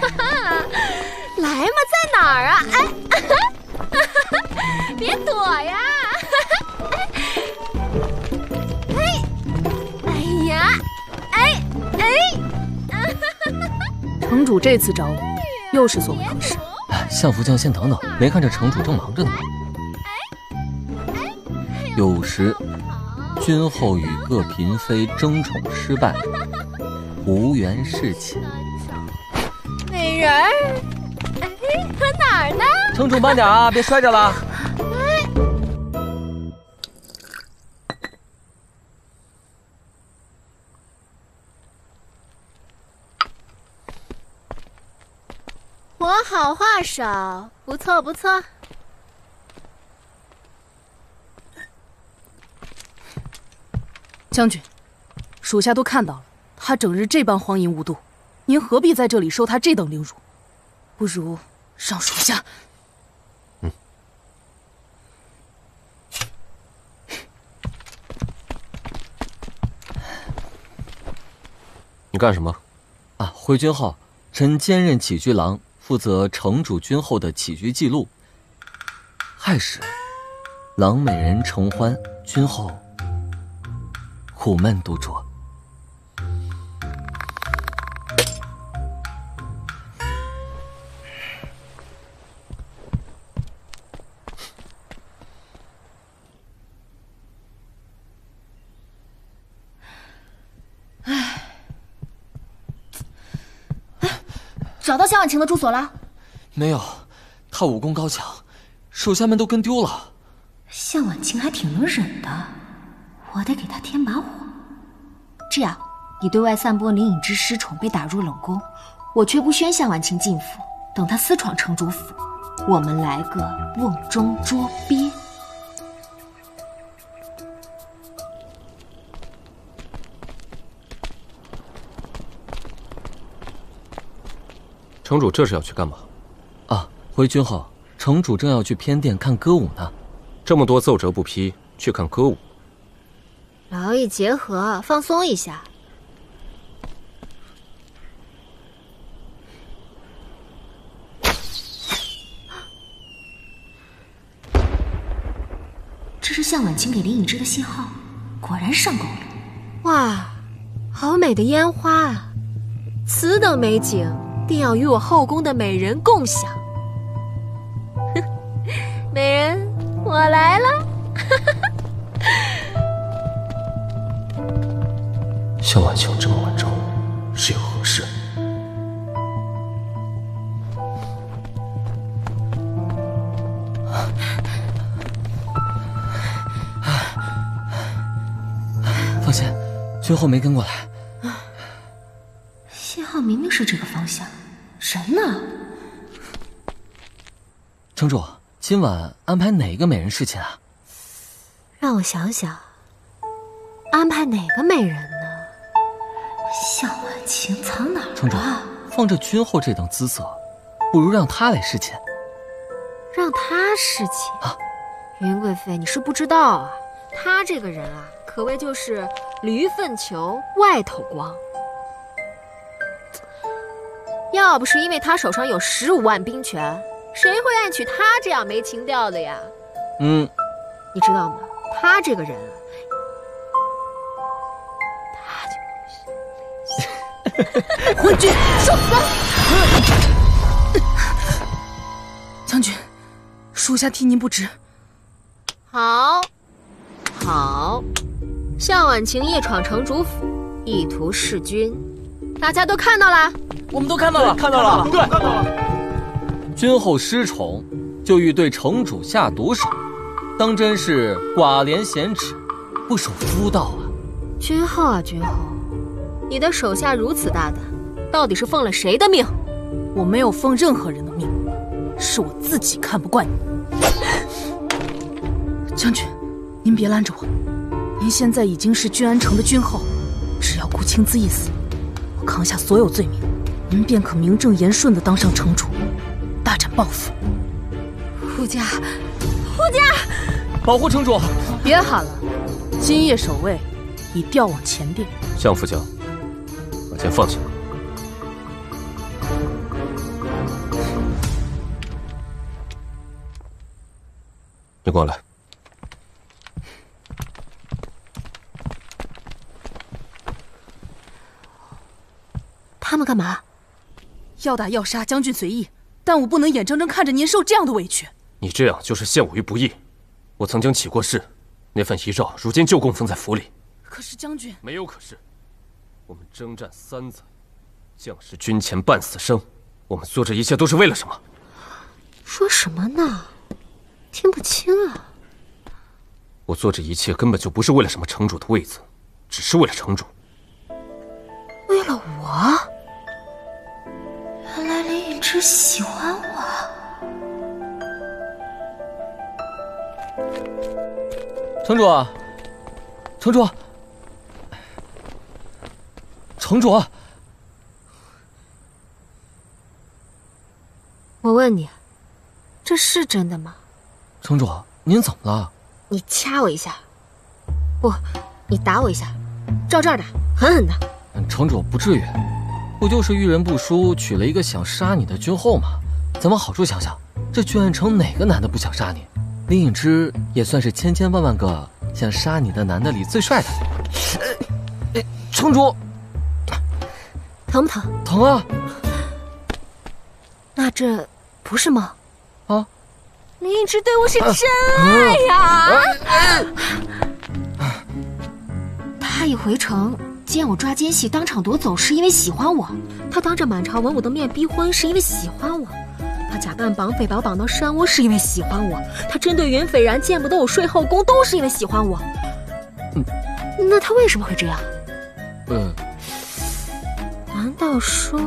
来嘛，在哪儿啊？哎，别躲呀！哎，哎呀，哎哎，城主这次找我，又是所谓何事？相府将，先等等，没看这城主正忙着呢吗？有时。君后与各嫔妃争宠失败，无缘侍寝。美人儿，哎，搁哪儿呢？城主慢点啊，别摔着了。我好话少，不错不错。将军，属下都看到了，他整日这般荒淫无度，您何必在这里受他这等凌辱？不如让属下……嗯。你干什么？啊，回军后，臣兼任起居郎，负责城主君后的起居记录。亥时，郎美人承欢，君后。苦闷独酌。哎，找到向婉晴的住所了？没有，她武功高强，手下们都跟丢了。向婉晴还挺能忍的。我得给他添把火。这样，你对外散播灵隐之失宠被打入冷宫，我却不宣向婉清进府，等他私闯城主府，我们来个瓮中捉鳖。城主这是要去干嘛？啊，回军后，城主正要去偏殿看歌舞呢。这么多奏折不批，去看歌舞？劳逸结合，放松一下。这是向晚清给林隐之的信号，果然上钩了。哇，好美的烟花啊！此等美景，定要与我后宫的美人共享。美人，我来了。向晚晴这么晚找我，是有何事？放心，最后没跟过来。信号明明是这个方向，人呢？城主，今晚安排哪个美人侍寝啊？让我想想，安排哪个美人？向婉晴藏哪儿了？城主，放着君后这等姿色，不如让她来侍寝。让她侍寝啊？云贵妃，你是不知道啊，她这个人啊，可谓就是驴粪球外头光。要不是因为她手上有十五万兵权，谁会爱娶她这样没情调的呀？嗯，你知道吗？她这个人啊，昏君，受死！将军，属下替您不值。好，好，向晚晴夜闯城主府，意图弑君，大家都看到了，我们都看到了，看到了，对，看到了。君后失宠，就欲对城主下毒手，当真是寡廉鲜耻，不守妇道啊！君后啊，君后，你的手下如此大胆，到底是奉了谁的命？我没有奉任何人的命，是我自己看不惯你。将军，您别拦着我，您现在已经是君安城的君后，只要顾青姿一死，我扛下所有罪名，您便可名正言顺的当上城主，大展抱负。护驾，护驾，保护城主！别喊了，今夜守卫已调往前殿。相副将，把剑放下。你过来。他们干嘛？要打要杀，将军随意，但我不能眼睁睁看着您受这样的委屈。你这样就是陷我于不义。我曾经起过誓，那份遗诏如今就供奉在府里。可是将军，没有可是。我们征战三载，将士军前半死生，我们做这一切都是为了什么？说什么呢？听不清啊！我做这一切根本就不是为了什么城主的位子，只是为了城主。为了我？原来林允之喜欢我。城主，城主，城主，我问你，这是真的吗？城主，您怎么了？你掐我一下，不，你打我一下，照这儿打，狠狠的。城主不至于，不就是遇人不淑，娶了一个想杀你的君后吗？咱往好处想想，这郡安城哪个男的不想杀你？林隐之也算是千千万万个想杀你的男的里最帅的。呃，城主，疼不疼？疼啊！那这不是吗？啊？林一直对我是真爱呀！他一回城。见我抓奸细，当场夺走，是因为喜欢我；他当着满朝文武的面逼婚，是因为喜欢我；他假扮绑匪把我绑到山窝，是因为喜欢我；他针对云斐然见不得我睡后宫，都是因为喜欢我。嗯，那他为什么会这样？嗯，难道说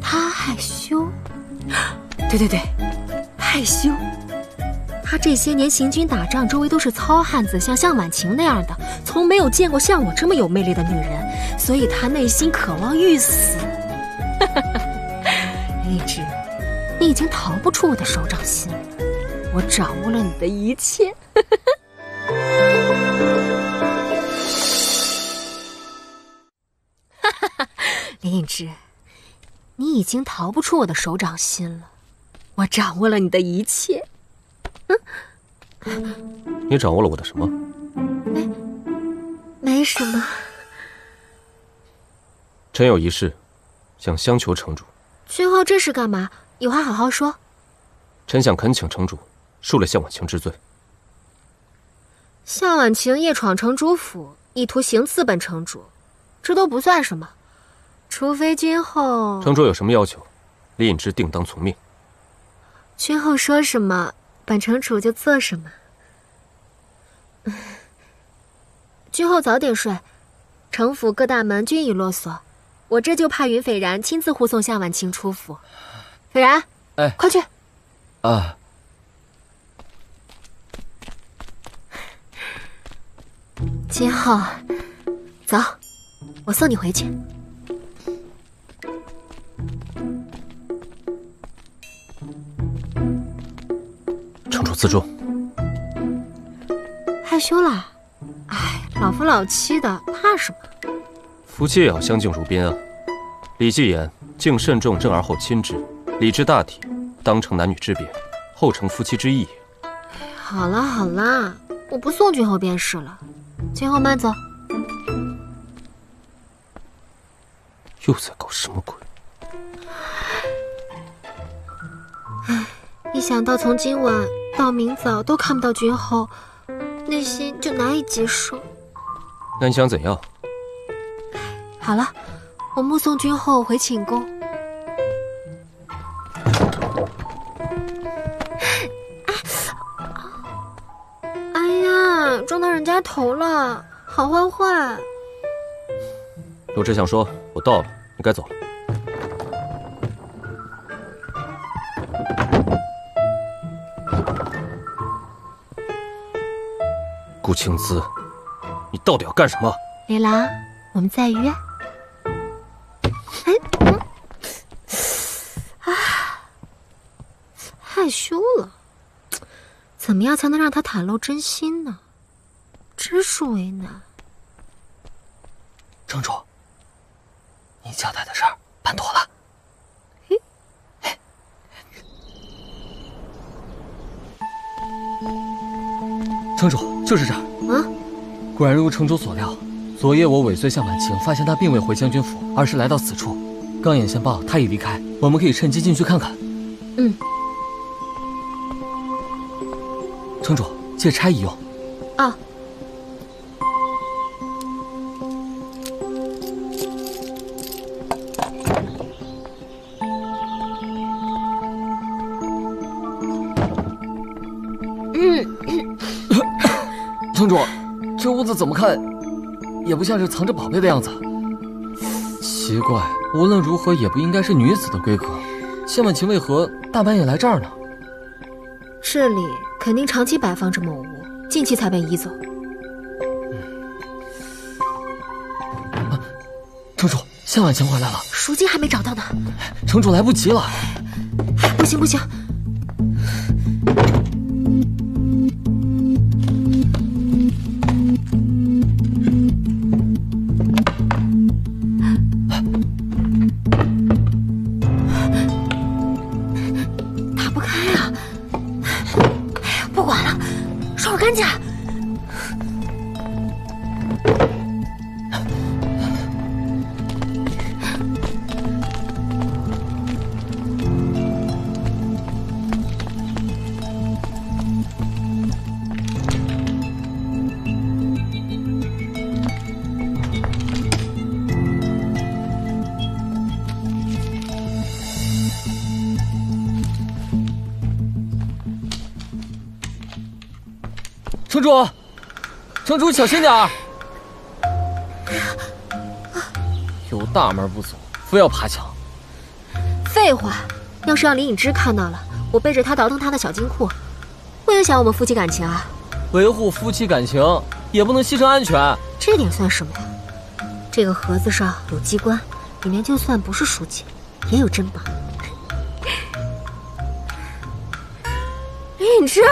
他害羞？对对对，害羞。他这些年行军打仗，周围都是糙汉子，像向婉晴那样的，从没有见过像我这么有魅力的女人，所以他内心渴望欲死。荔枝，你已经逃不出我的手掌心了，我掌握了你的一切。林隐之，你已经逃不出我的手掌心了，我掌握了你的一切。嗯，你掌握了我的什么？没，没什么。臣有一事，想相求城主。最后这是干嘛？有话好好说。臣想恳请城主恕了向晚晴之罪。向晚晴夜闯城主府，意图行刺本城主，这都不算什么。除非君后……城主有什么要求，李隐之定当从命。君后说什么？本城主就做什么。君后早点睡，城府各大门均已落锁，我这就派云斐然亲自护送夏婉晴出府。斐然，哎，快去！啊，君后，走，我送你回去。城主自重，害羞了？哎，老夫老妻的，怕什么？夫妻也要相敬如宾啊！礼记言：“敬慎重，正而后亲之。”礼之大体，当成男女之别，后成夫妻之义。好了好了，我不送君后便是了。君后慢走。又在搞什么鬼？唉，一想到从今晚到明早都看不到君后，内心就难以接受。那你想怎样？好了，我目送君后回寝宫。哎呀，撞到人家头了，好坏坏！有只想说，我到了，你该走了。顾青姿，你到底要干什么？李郎，我们再约。哎，嗯，啊，害羞了。怎么样才能让他袒露真心呢？真是为难。城主，你交代的事儿办妥了。城主，就是这儿。啊！果然如城主所料，昨夜我尾随向晚晴，发现他并未回将军府，而是来到此处。刚眼线报他已离开，我们可以趁机进去看看。嗯。城主，借差一用。啊。屋子怎么看，也不像是藏着宝贝的样子。奇怪，无论如何也不应该是女子的闺阁，谢婉晴为何大半夜来这儿呢？这里肯定长期摆放着某物，近期才被移走。啊，城主，谢婉晴回来了，赎金还没找到呢。城主来不及了，不行不行。城主小心点儿！有大门不走，非要爬墙。废话，要是让林颖之看到了，我背着他倒腾他的小金库，不影响我们夫妻感情啊！维护夫妻感情也不能牺牲安全，这点算什么呀？这个盒子上有机关，里面就算不是书籍，也有珍宝。林颖之，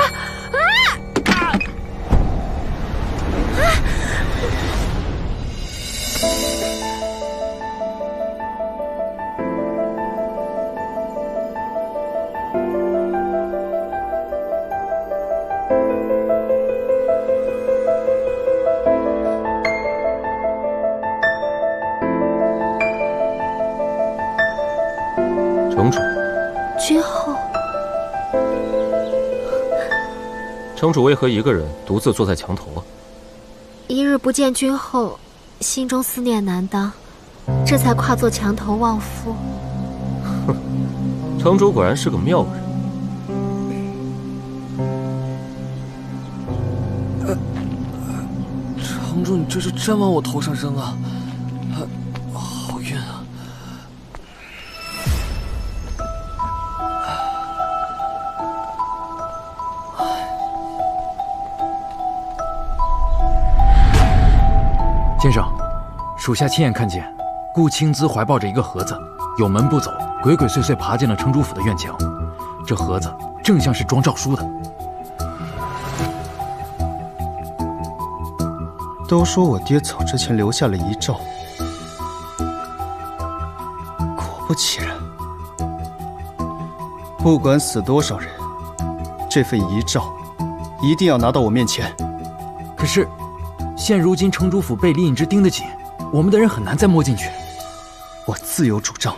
城主为何一个人独自坐在墙头啊？一日不见君后，心中思念难当，这才跨坐墙头望夫。哼，城主果然是个妙人。城主，你这是真往我头上扔啊！属下亲眼看见顾青姿怀抱着一个盒子，有门不走，鬼鬼祟祟爬进了城主府的院墙。这盒子正像是装诏书的。都说我爹走之前留下了遗诏，果不其然。不管死多少人，这份遗诏一定要拿到我面前。可是，现如今城主府被李隐之盯得紧，我们的人很难再摸进去。我自有主张。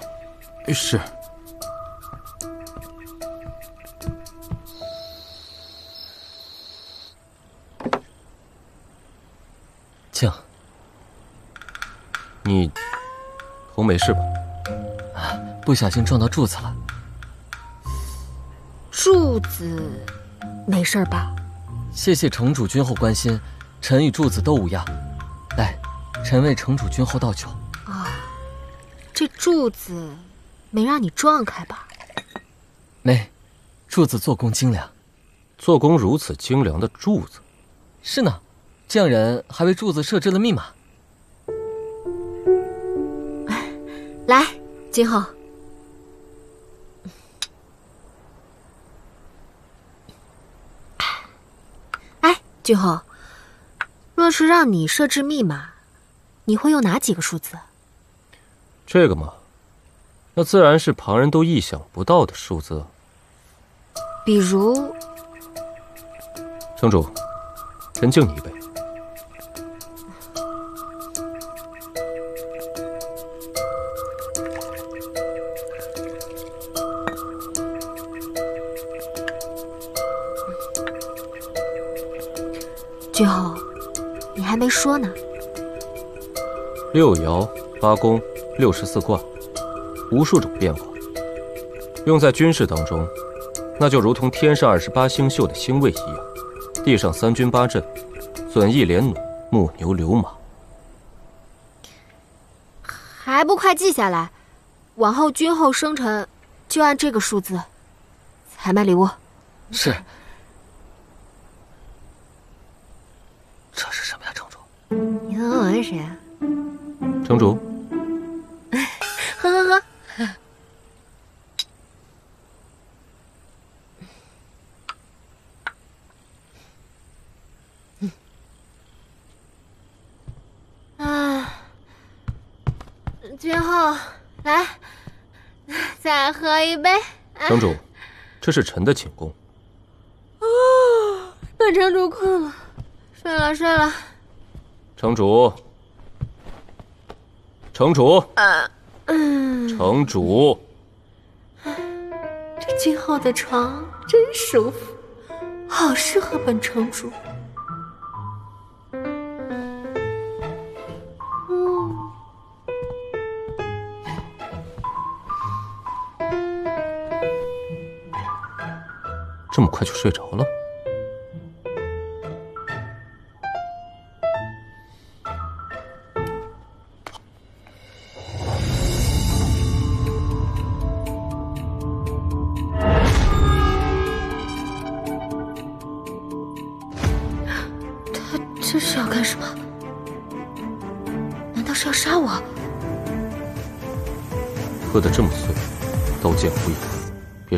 是。请。你头没事吧？啊，不小心撞到柱子了。柱子没事吧？谢谢城主君后关心，臣与柱子都无恙。来，臣为城主君后倒酒。啊，这柱子没让你撞开吧？没，柱子做工精良。做工如此精良的柱子，是呢。匠人还为柱子设置了密码。来，君后。哎，君后，若是让你设置密码，你会用哪几个数字？这个嘛，那自然是旁人都意想不到的数字。比如，城主，臣敬你一杯。君后，你还没说呢。六爻八宫六十四卦，无数种变化，用在军事当中，那就如同天上二十八星宿的星位一样，地上三军八阵，损益连弩，木牛流马。还不快记下来？往后君后生辰，就按这个数字采买礼物。是。这是什么呀，城主？你问我是谁啊？城主。喝喝喝。啊，君后，来，再喝一杯。城主，这是臣的寝宫。哦，本城主困了。睡了睡了，城主，城主，嗯，城主，这君后的床真舒服，好适合本城主。嗯，这么快就睡着了？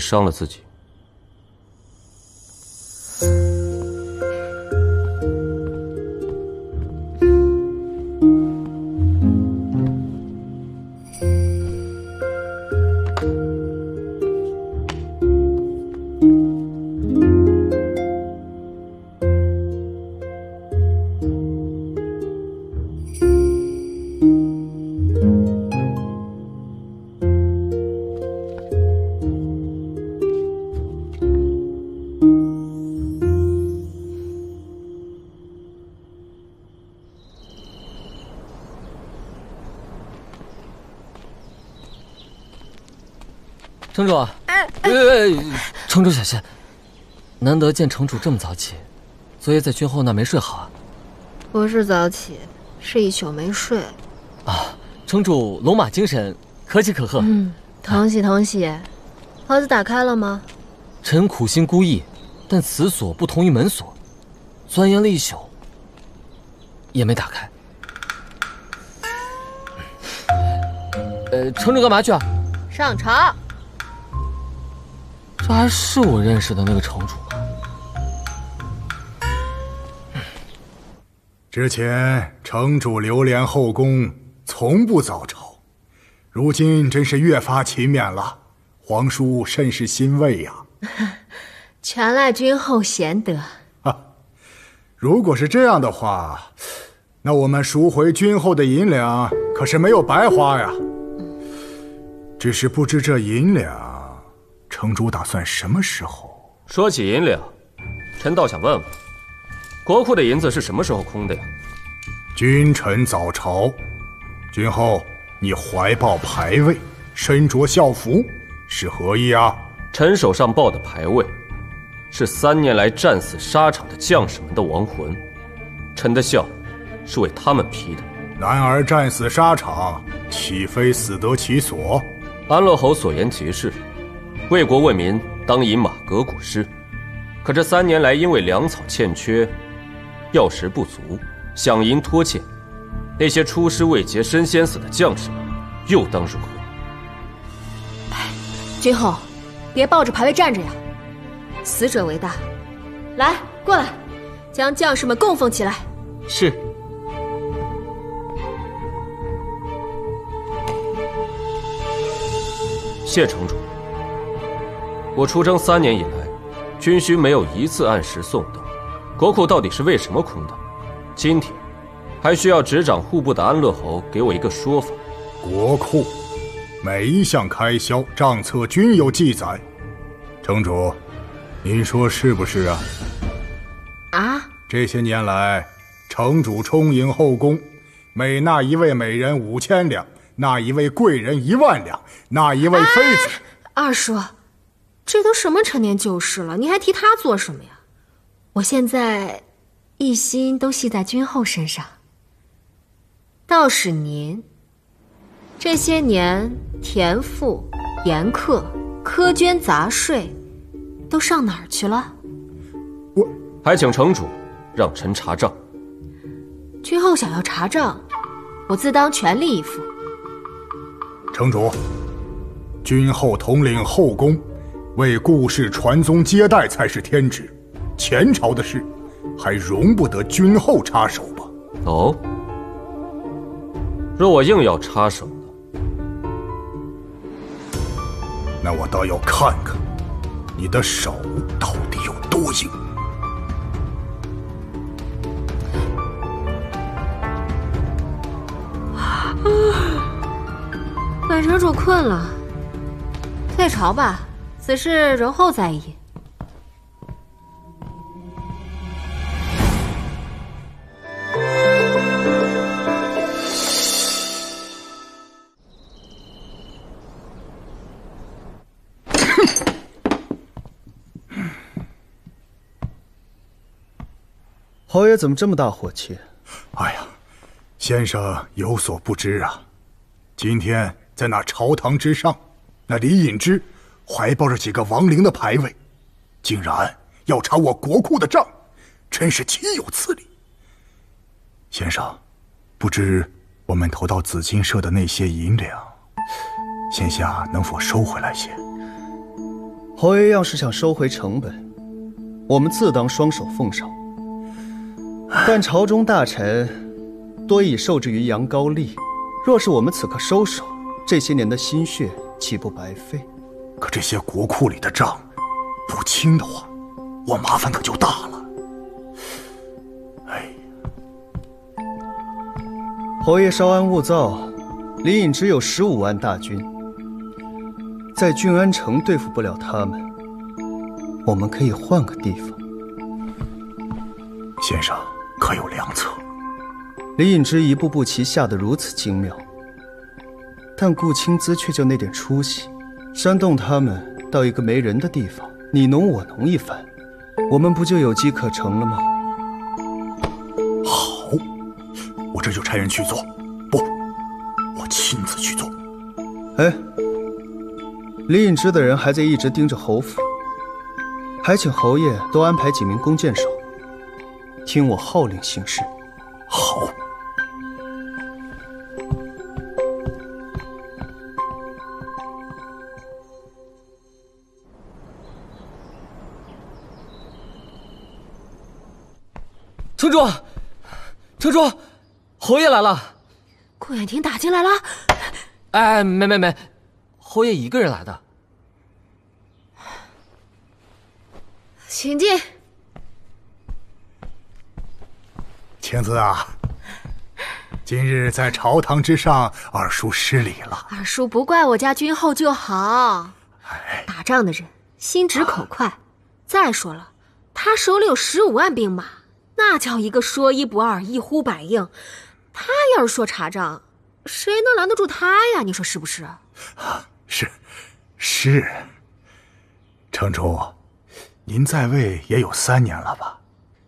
伤了自己。城主小心！难得见城主这么早起，昨夜在君后那没睡好啊？不是早起，是一宿没睡。啊，城主龙马精神，可喜可贺。嗯，同喜同喜。盒子打开了吗？臣苦心孤诣，但此锁不同于门锁，钻研了一宿，也没打开。呃，城主干嘛去啊？上朝。这还是我认识的那个城主吗？之前城主流连后宫，从不早朝，如今真是越发勤勉了，皇叔甚是欣慰呀。全赖君后贤德。啊，如果是这样的话，那我们赎回君后的银两可是没有白花呀。只是不知这银两，城主打算什么时候？说起银两，臣倒想问问，国库的银子是什么时候空的呀？君臣早朝，君后你怀抱牌位，身着校服，是何意啊？臣手上抱的牌位，是三年来战死沙场的将士们的亡魂，臣的孝，是为他们披的。男儿战死沙场，岂非死得其所？安乐侯所言极是，为国为民，当以马革裹尸。可这三年来，因为粮草欠缺，药食不足，饷银拖欠，那些出师未捷身先死的将士们，又当如何？君后，别抱着牌位站着呀！死者为大，来，过来，将将士们供奉起来。是。谢城主，我出征三年以来，军需没有一次按时送到，国库到底是为什么空的？今天，还需要执掌户部的安乐侯给我一个说法。国库，每一项开销账册均有记载，城主，您说是不是啊？啊？这些年来，城主充盈后宫，每纳一位美人五千两。纳一位贵人一万两，那一位妃子。二叔，这都什么陈年旧事了，你还提他做什么呀？我现在一心都系在君后身上。倒是您，这些年田赋、盐客、苛捐杂税，都上哪儿去了？我还请城主让臣查账。君后想要查账，我自当全力以赴。城主，君后统领后宫，为顾氏传宗接代才是天职。前朝的事，还容不得君后插手吧？哦，若我硬要插手那我倒要看看你的手到底有多硬。本城主困了，退朝吧。此事容后再议。侯爷怎么这么大火气？哎呀，先生有所不知啊，今天。在那朝堂之上，那李隐之怀抱着几个亡灵的牌位，竟然要查我国库的账，真是岂有此理！先生，不知我们投到紫金社的那些银两，现下能否收回来些？侯爷要是想收回成本，我们自当双手奉上。但朝中大臣多已受制于杨高丽，若是我们此刻收手，这些年的心血岂不白费？可这些国库里的账不清的话，我麻烦可就大了。哎，侯爷稍安勿躁，李隐只有十五万大军，在郡安城对付不了他们，我们可以换个地方。先生可有良策？李隐之一步步棋下得如此精妙。但顾青姿却就那点出息，煽动他们到一个没人的地方，你侬我侬一番，我们不就有机可乘了吗？好，我这就差人去做。不，我亲自去做。哎，李隐之的人还在一直盯着侯府，还请侯爷多安排几名弓箭手，听我号令行事。好。城主，城主，侯爷来了。顾远亭打进来了。哎，没没没，侯爷一个人来的。请进。青子啊，今日在朝堂之上，二叔失礼了。二叔不怪我家君后就好。打仗的人心直口快。再说了，他手里有十五万兵马，那叫一个说一不二，一呼百应。他要是说查账，谁能拦得住他呀？你说是不是？是，是。城主，您在位也有三年了吧？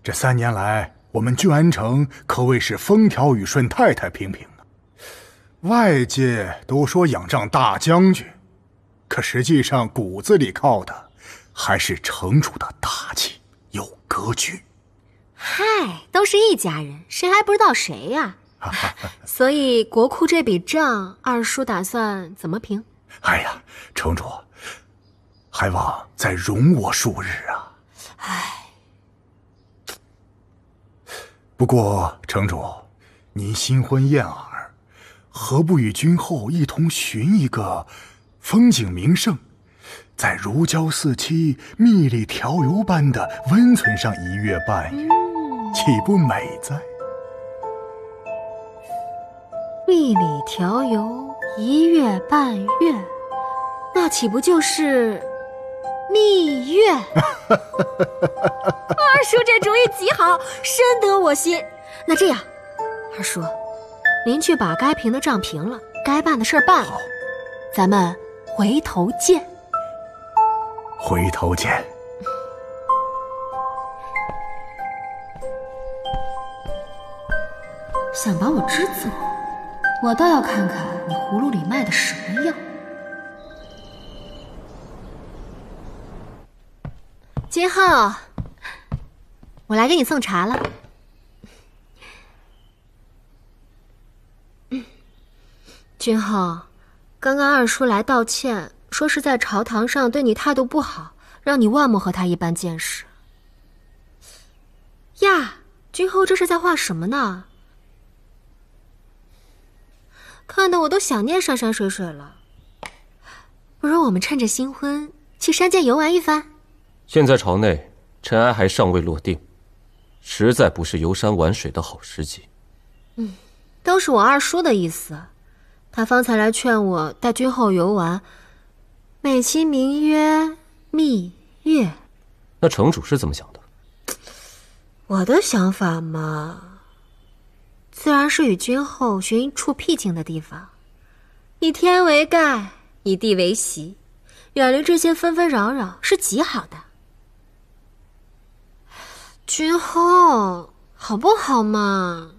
这三年来。我们郡安城可谓是风调雨顺、太太平平的。外界都说仰仗大将军，可实际上骨子里靠的还是城主的大气有格局。嗨，都是一家人，谁还不知道谁呀？所以国库这笔账，二叔打算怎么平？哎呀，城主，还望再容我数日啊！哎。不过，城主，您新婚燕尔，何不与君后一同寻一个风景名胜，在如胶似漆、蜜里调油般的温存上一月半月，岂不美哉？蜜里调油一月半月，那岂不就是蜜月？二叔这主意极好，深得我心。那这样，二叔，您去把该平的账平了，该办的事办了，咱们回头见。回头见。想把我支走，我倒要看看你葫芦里卖的什么药。君后，我来给你送茶了。君后，刚刚二叔来道歉，说是在朝堂上对你态度不好，让你万莫和他一般见识。呀，君后这是在画什么呢？看得我都想念山山水水了。不如我们趁着新婚去山涧游玩一番。现在朝内尘埃还尚未落定，实在不是游山玩水的好时机。嗯，都是我二叔的意思，他方才来劝我带君后游玩，美其名曰蜜月。那城主是怎么想的？我的想法嘛，自然是与君后寻一处僻静的地方，以天为盖，以地为席，远离这些纷纷扰扰，是极好的。君后，好不好嘛？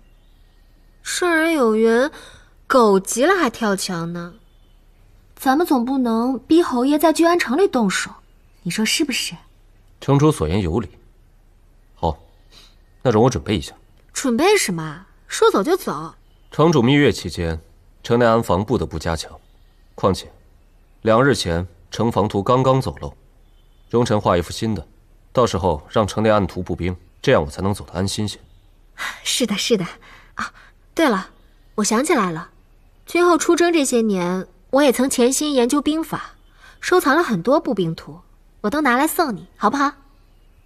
圣人有云，狗急了还跳墙呢。咱们总不能逼侯爷在聚安城里动手，你说是不是？城主所言有理。好，那容我准备一下。准备什么？说走就走。城主蜜月期间，城内安防不得不加强。况且，两日前城防图刚刚走漏，容臣画一幅新的。到时候让城内按图布兵，这样我才能走得安心些。是的，是的。啊，对了，我想起来了，君后出征这些年，我也曾潜心研究兵法，收藏了很多步兵图，我都拿来送你，好不好？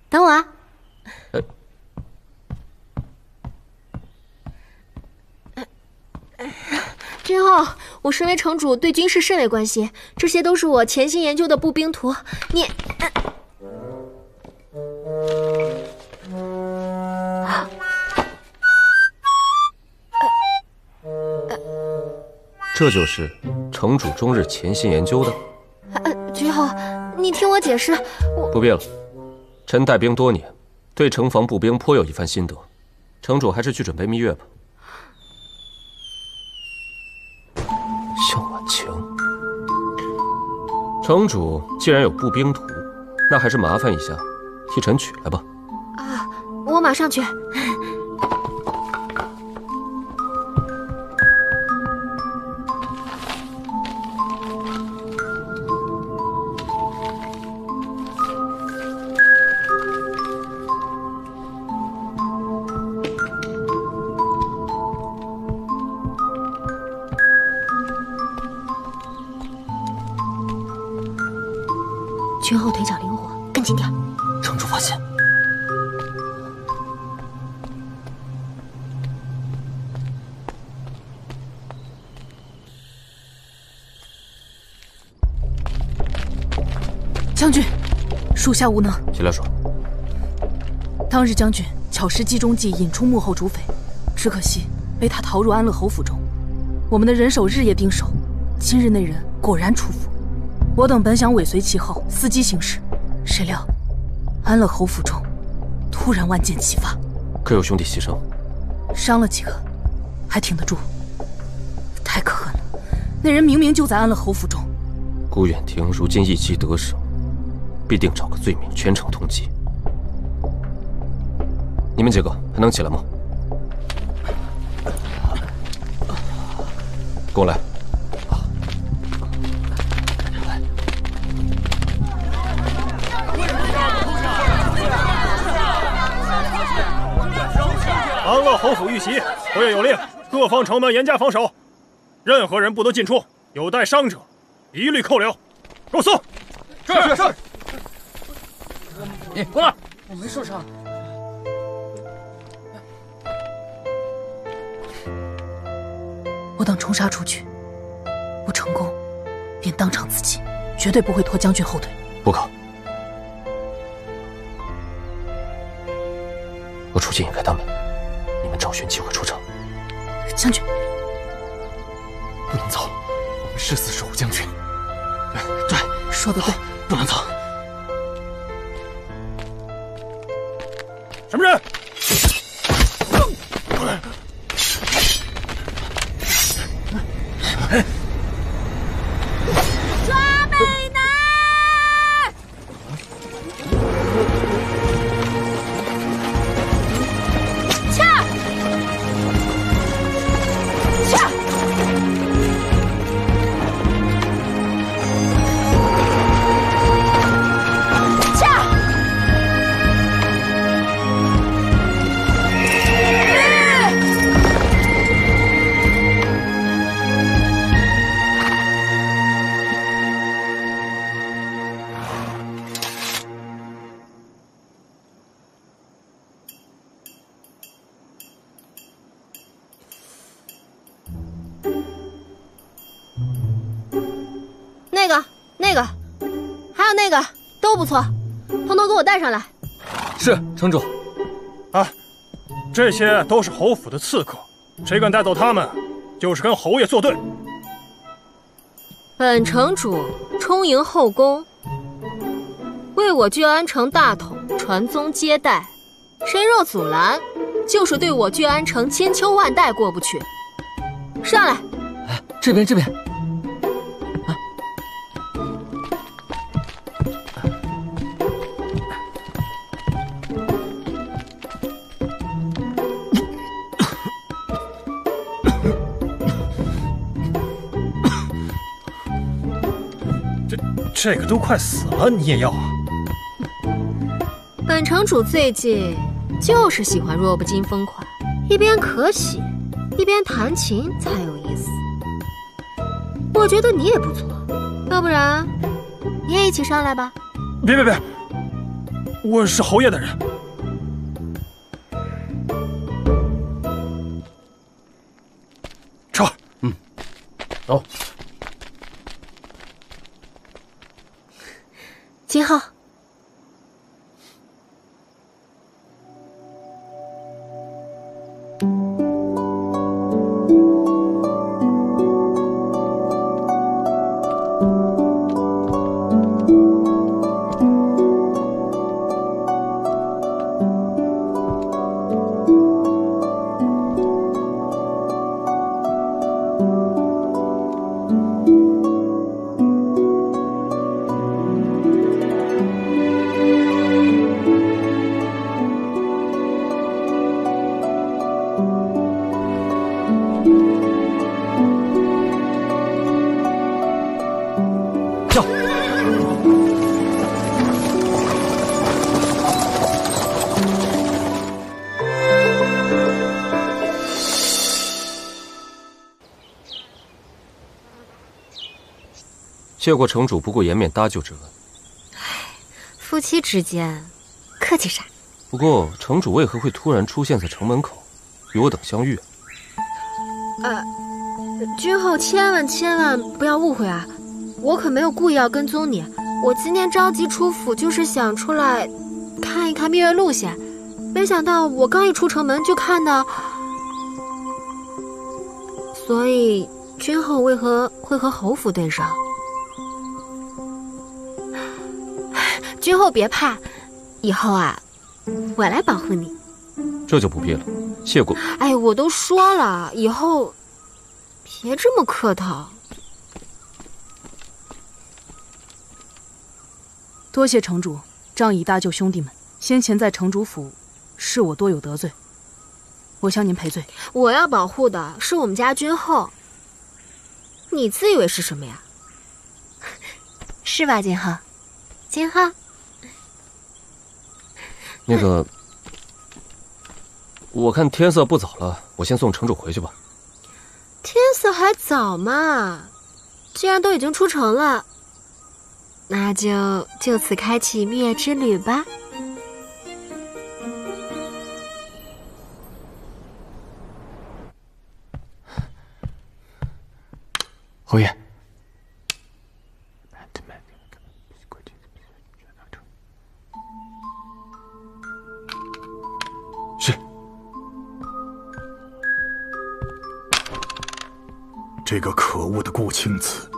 等我啊。君后，我身为城主，对军事甚为关心，这些都是我潜心研究的步兵图，你。这就是城主终日潜心研究的。呃，君后，你听我解释，我不必了。臣带兵多年，对城防步兵颇有一番心得。城主还是去准备蜜月吧。请，城主既然有步兵图，那还是麻烦一下，替臣取来吧。啊，我马上去。属下无能。起来说。当日将军巧施计中计引出幕后主匪，只可惜被他逃入安乐侯府中。我们的人手日夜盯守，今日那人果然出府。我等本想尾随其后，伺机行事，谁料安乐侯府中突然万箭齐发，可有兄弟牺牲？伤了几个，还挺得住。太可恨了，那人明明就在安乐侯府中。顾远亭如今一击得手，必定找个罪名全城通缉。你们几个还能起来吗？跟我来。安乐侯府遇袭，侯爷有令，各方城门严加防守，任何人不得进出，有带伤者，一律扣留。给我送。是是是。你过来，我没受伤。我等冲杀出去，不成功，便当场自尽，绝对不会拖将军后腿。不可！我出去引开他们，你们找寻机会出城。将军，不能走，我们誓死守护将军。对，说的对，不能走。什么人？城主。啊，这些都是侯府的刺客，谁敢带走他们，就是跟侯爷作对。本城主充盈后宫，为我聚安城大统传宗接代，谁若阻拦，就是对我聚安城千秋万代过不去。上来，哎这边这边。这这个都快死了，你也要啊？本城主最近就是喜欢弱不禁风款，一边咳血，一边弹琴才有意思。我觉得你也不错，要不然你也一起上来吧。别别别，我是侯爷的人。撤。嗯，走。金浩。谢过城主不顾颜面搭救之恩。夫妻之间，客气啥？不过城主为何会突然出现在城门口，与我等相遇？呃，君后千万千万不要误会啊！我可没有故意要跟踪你，我今天着急出府，就是想出来看一看蜜月路线，没想到我刚一出城门就看到，所以君后为何会和侯府对上？君后别怕，以后啊，我来保护你。这就不必了，谢过。哎，我都说了，以后别这么客套。多谢城主仗义搭救兄弟们。先前在城主府，是我多有得罪，我向您赔罪。我要保护的是我们家君后，你自以为是什么呀？是吧，金浩？金浩？那个，我看天色不早了，我先送城主回去吧。天色还早嘛，既然都已经出城了。那就就此开启蜜月之旅吧。侯爷，这个可恶的顾青子。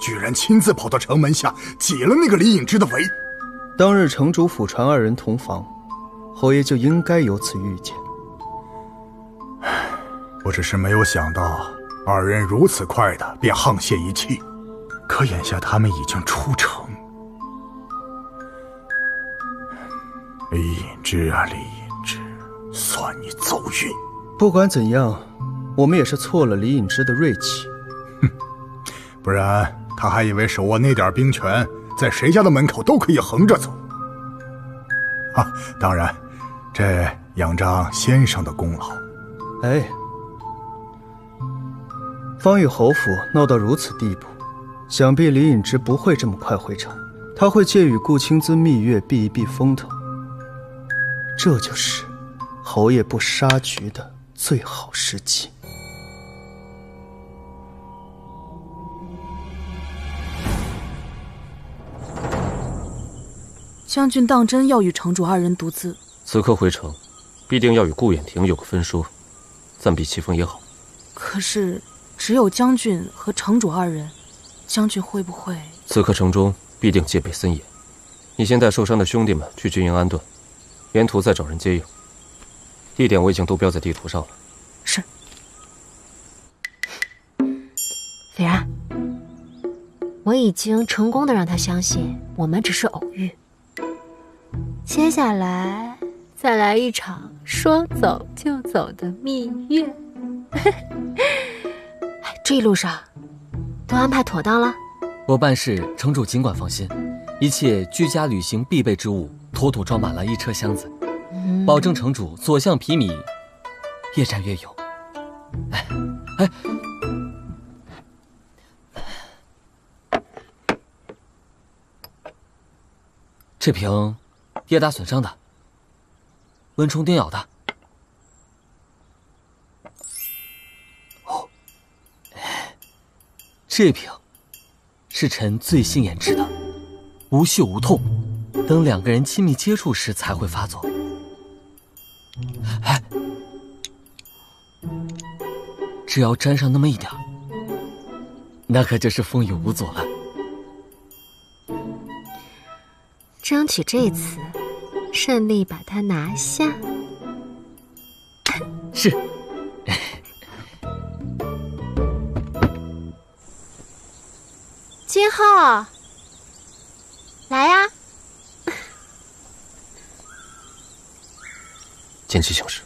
居然亲自跑到城门下解了那个李隐之的围。当日城主府传二人同房，侯爷就应该有此预见。我只是没有想到二人如此快的便沆瀣一气。可眼下他们已经出城，李隐之啊，李隐之，算你走运。不管怎样，我们也是挫了李隐之的锐气。哼，不然。他还以为手握那点兵权，在谁家的门口都可以横着走。啊，当然，这仰仗先生的功劳。哎，方玉侯府闹到如此地步，想必李隐之不会这么快回城，他会借与顾青姿蜜月避一避风头。这就是侯爷不杀局的最好时机。将军当真要与城主二人独自？此刻回城，必定要与顾远亭有个分说，暂避其锋也好。可是，只有将军和城主二人，将军会不会？此刻城中必定戒备森严，你先带受伤的兄弟们去军营安顿，沿途再找人接应。地点我已经都标在地图上了。是。斐然，我已经成功的让他相信我们只是偶遇。接下来再来一场说走就走的蜜月。这一路上都安排妥当了。我办事，城主尽管放心，一切居家旅行必备之物，妥妥装满了一车箱子，保证城主所向披靡，越战越勇。哎哎，这瓶。跌打损伤的，蚊虫叮咬的。哦，这瓶是臣最新研制的，无嗅无痛，等两个人亲密接触时才会发作。哎，只要沾上那么一点那可就是风雨无阻了。争取这次。顺利把他拿下。是。金浩，来呀！见机行事。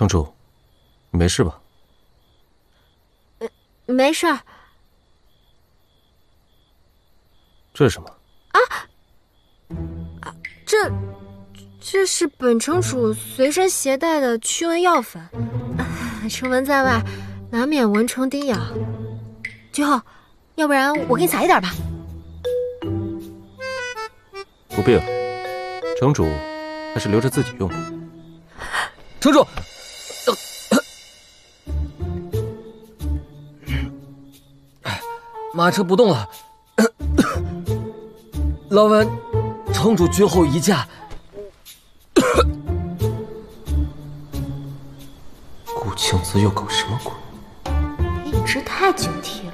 城主，你没事吧？没事儿这是什么？啊这这是本城主随身携带的驱蚊药粉，啊出门在外难免蚊虫叮咬。君后，要不然我给你撒一点吧。不必了，城主还是留着自己用吧。城主，马车不动了，劳烦城主君后一驾。顾青子又搞什么鬼？一直太警惕了，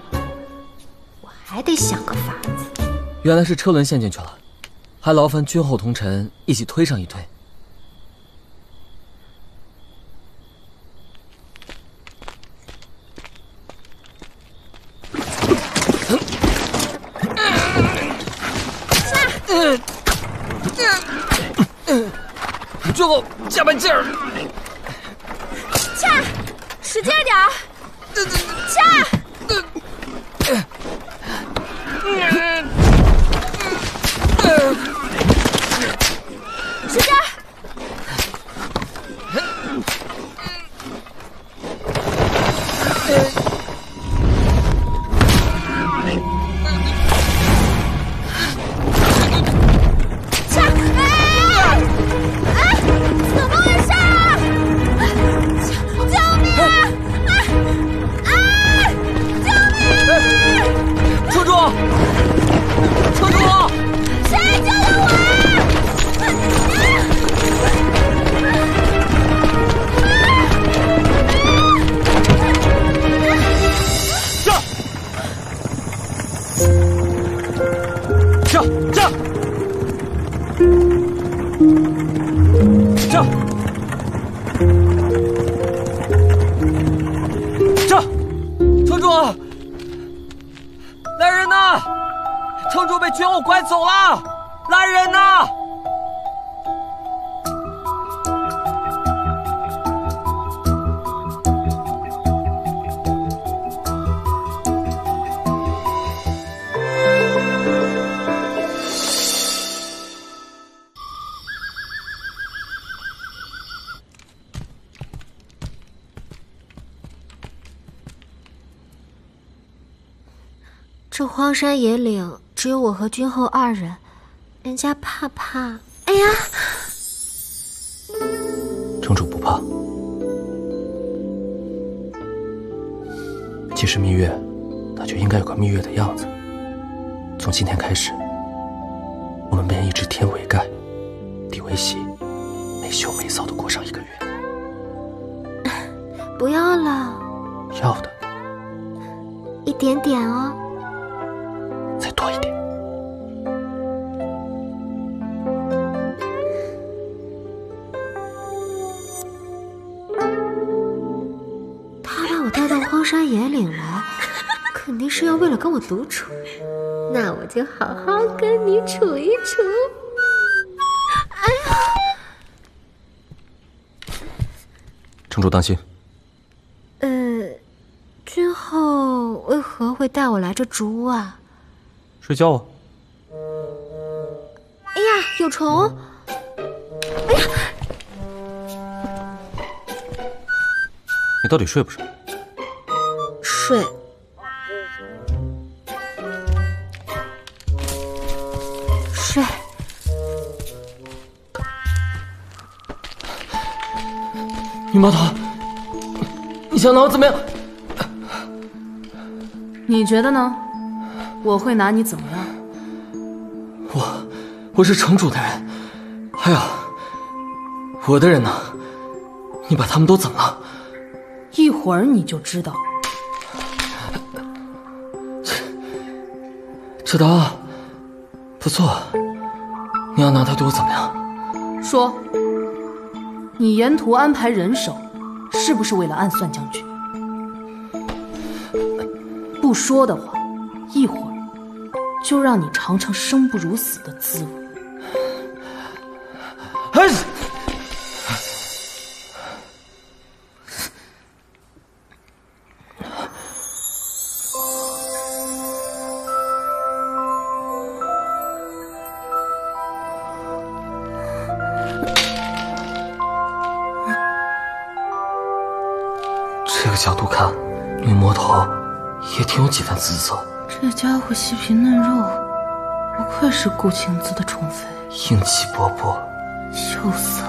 我还得想个法子。原来是车轮陷进去了，还劳烦君后同臣一起推上一推。荒山野岭只有我和君后二人，人家怕怕。哎呀，城主不怕。既是蜜月，那就应该有个蜜月的样子。从今天开始，我们便一直天为就好好跟你处一处。哎呀！城主当心。呃，君后为何会带我来这竹屋啊？睡觉啊。哎呀，有虫！哎呀！你到底睡不睡？睡。睡。云毛头，你想拿我怎么样？你觉得呢？我会拿你怎么样？我，我是城主的人，还有我的人呢？你把他们都怎么了？一会儿你就知道。这这刀不错，你要拿它对我怎么样？说，你沿途安排人手，是不是为了暗算将军？不说的话，一会儿就让你尝尝生不如死的滋味。几分姿色。这家伙细皮嫩肉，不愧是顾晴子的宠妃，英气勃勃，秀色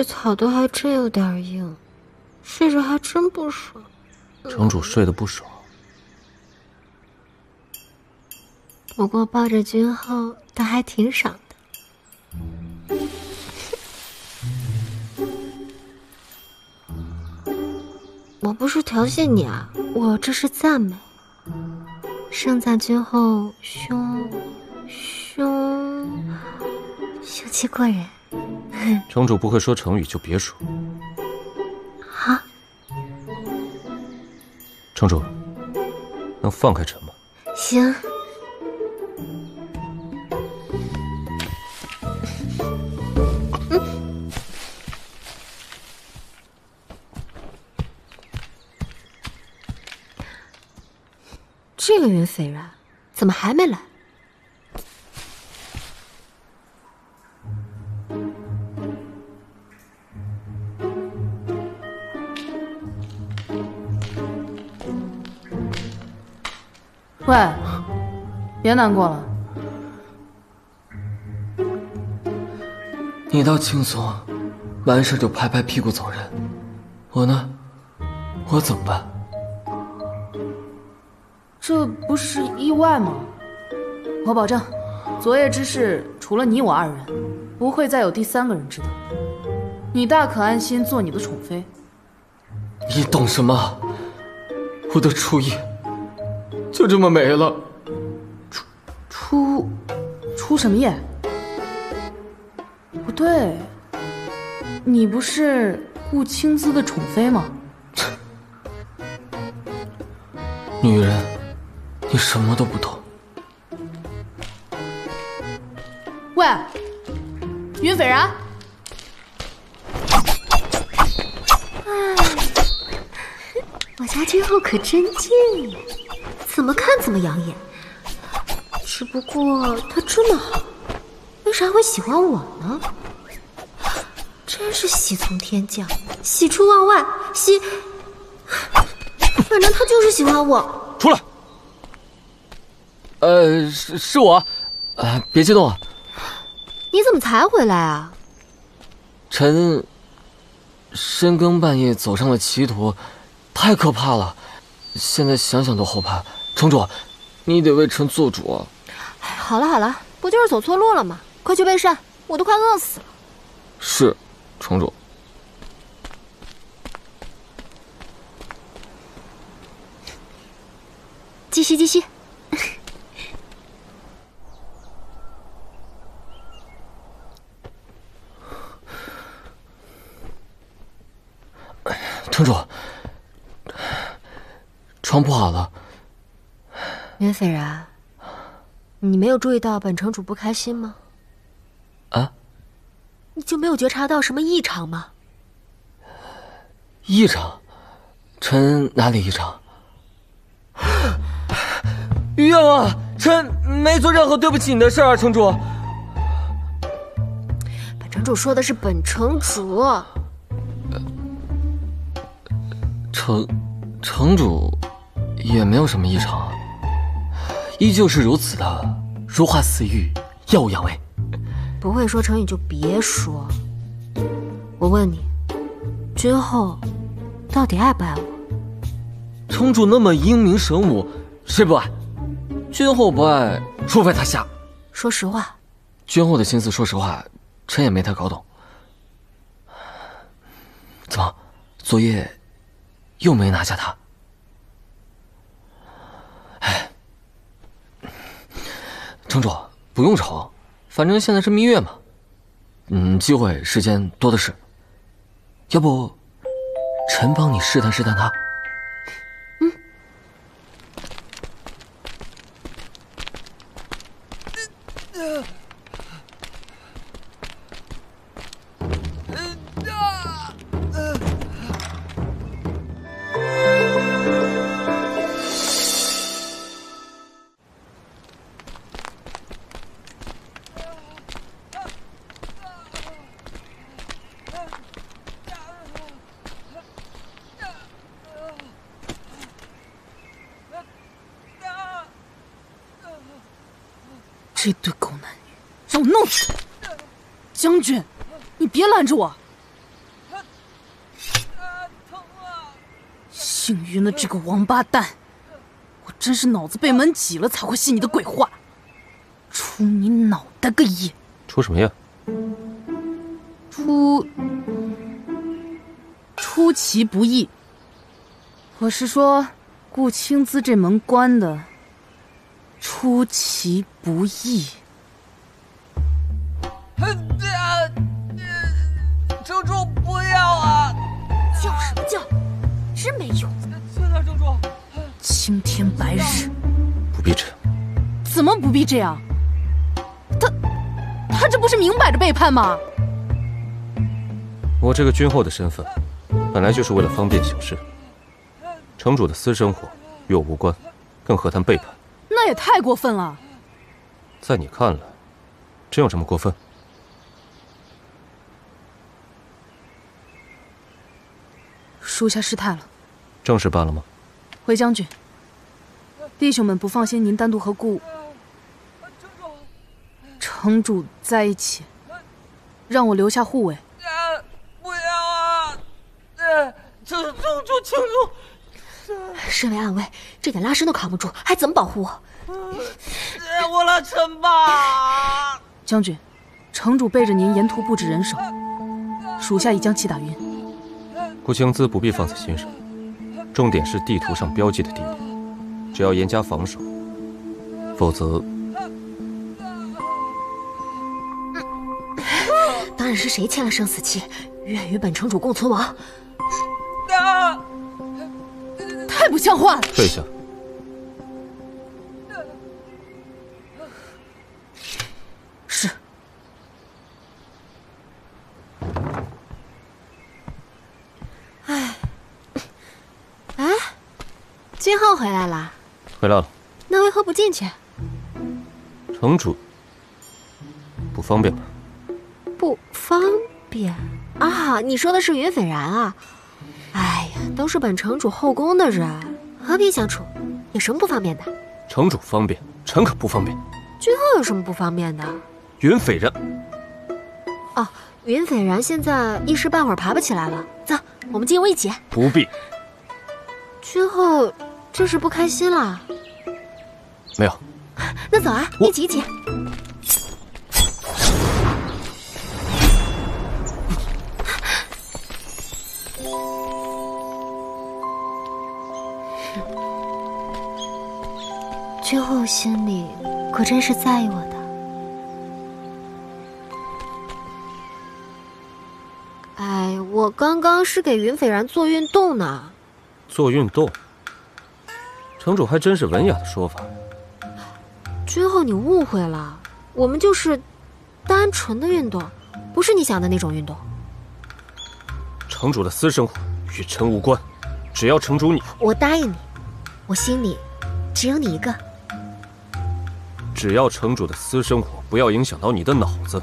这草都还真有点硬，睡着还真不爽。城主睡得不爽，不过抱着君后倒还挺爽的。我不是调戏你啊，我这是赞美，盛赞君后胸胸胸气过人。城主不会说成语就别说。好，城主，能放开臣吗？行。这个云斐然怎么还没来？喂，别难过了。你倒轻松，完事就拍拍屁股走人。我呢？我怎么办？这不是意外吗？我保证，昨夜之事除了你我二人，不会再有第三个人知道。你大可安心做你的宠妃。你懂什么？我的初夜就这么没了。出出出什么夜？不对，你不是顾青姿的宠妃吗？女人，你什么都不懂。喂，云斐然，我家君后可真贱呀，怎么看怎么养眼。只不过他这么好，为啥会喜欢我呢？真是喜从天降，喜出望外，喜……反正他就是喜欢我。出来。呃，是是我，呃，别激动啊。你怎么才回来啊？臣深更半夜走上了歧途，太可怕了。现在想想都后怕。城主，你得为臣做主啊。好了好了，不就是走错路了吗？快去备膳，我都快饿死了。是，城主。继续继续。城主，床铺好了。云斐然，你没有注意到本城主不开心吗？啊？你就没有觉察到什么异常吗？异常？臣哪里异常？冤枉！臣没做任何对不起你的事儿啊，城主。本城主说的是本城主。城城主也没有什么异常啊，依旧是如此的如花似玉，耀武扬威。不会说成语就别说。我问你，君后到底爱不爱我？城主那么英明神武，谁不爱？君后不爱，除非他瞎。说实话，君后的心思，说实话，臣也没太搞懂。怎么，昨夜又没拿下他？城主不用愁，反正现在是蜜月嘛，嗯，机会时间多的是。要不，臣帮你试探试探他。别拦着我！姓云的这个王八蛋，我真是脑子被门挤了才会信你的鬼话。出你脑袋个野！出什么呀？出出其不意。我是说，顾青姿这门关的出其不意。城主不要啊！叫什么叫？真没用！快点，城主！青天白日，不必这样。怎么不必这样？他他这不是明摆着背叛吗？我这个君后的身份，本来就是为了方便行事。城主的私生活与我无关，更何谈背叛？那也太过分了。在你看来，真有这么过分？属下失态了。正事办了吗？回将军，弟兄们不放心您单独和顾城主在一起，让我留下护卫。不要啊！城城主，城主，身为暗卫，这点拉伸都扛不住，还怎么保护我？让我来称霸。将军，城主背着您沿途布置人手，属下已将其打晕。顾青姿不必放在心上，重点是地图上标记的地点，只要严加防守，否则当然是谁签了生死契，愿与本城主共存亡。啊！太不像话了！退下。是。君后回来了。回来了。那为何不进去？城主不方便吧？不方便啊！你说的是云斐然啊？哎呀，都是本城主后宫的人，和平相处，有什么不方便的？城主方便，臣可不方便。君后有什么不方便的？云斐然。哦，云斐然现在一时半会儿爬不起来了。走，我们进屋一起。不必。君后这是不开心了？没有。那走啊，一起一起。君后心里可真是在意我的。哎，我刚刚是给云斐然做运动呢。做运动？城主还真是文雅的说法。君后，你误会了，我们就是单纯的运动，不是你想的那种运动。城主的私生活与臣无关，只要城主你……我答应你，我心里只有你一个。只要城主的私生活不要影响到你的脑子，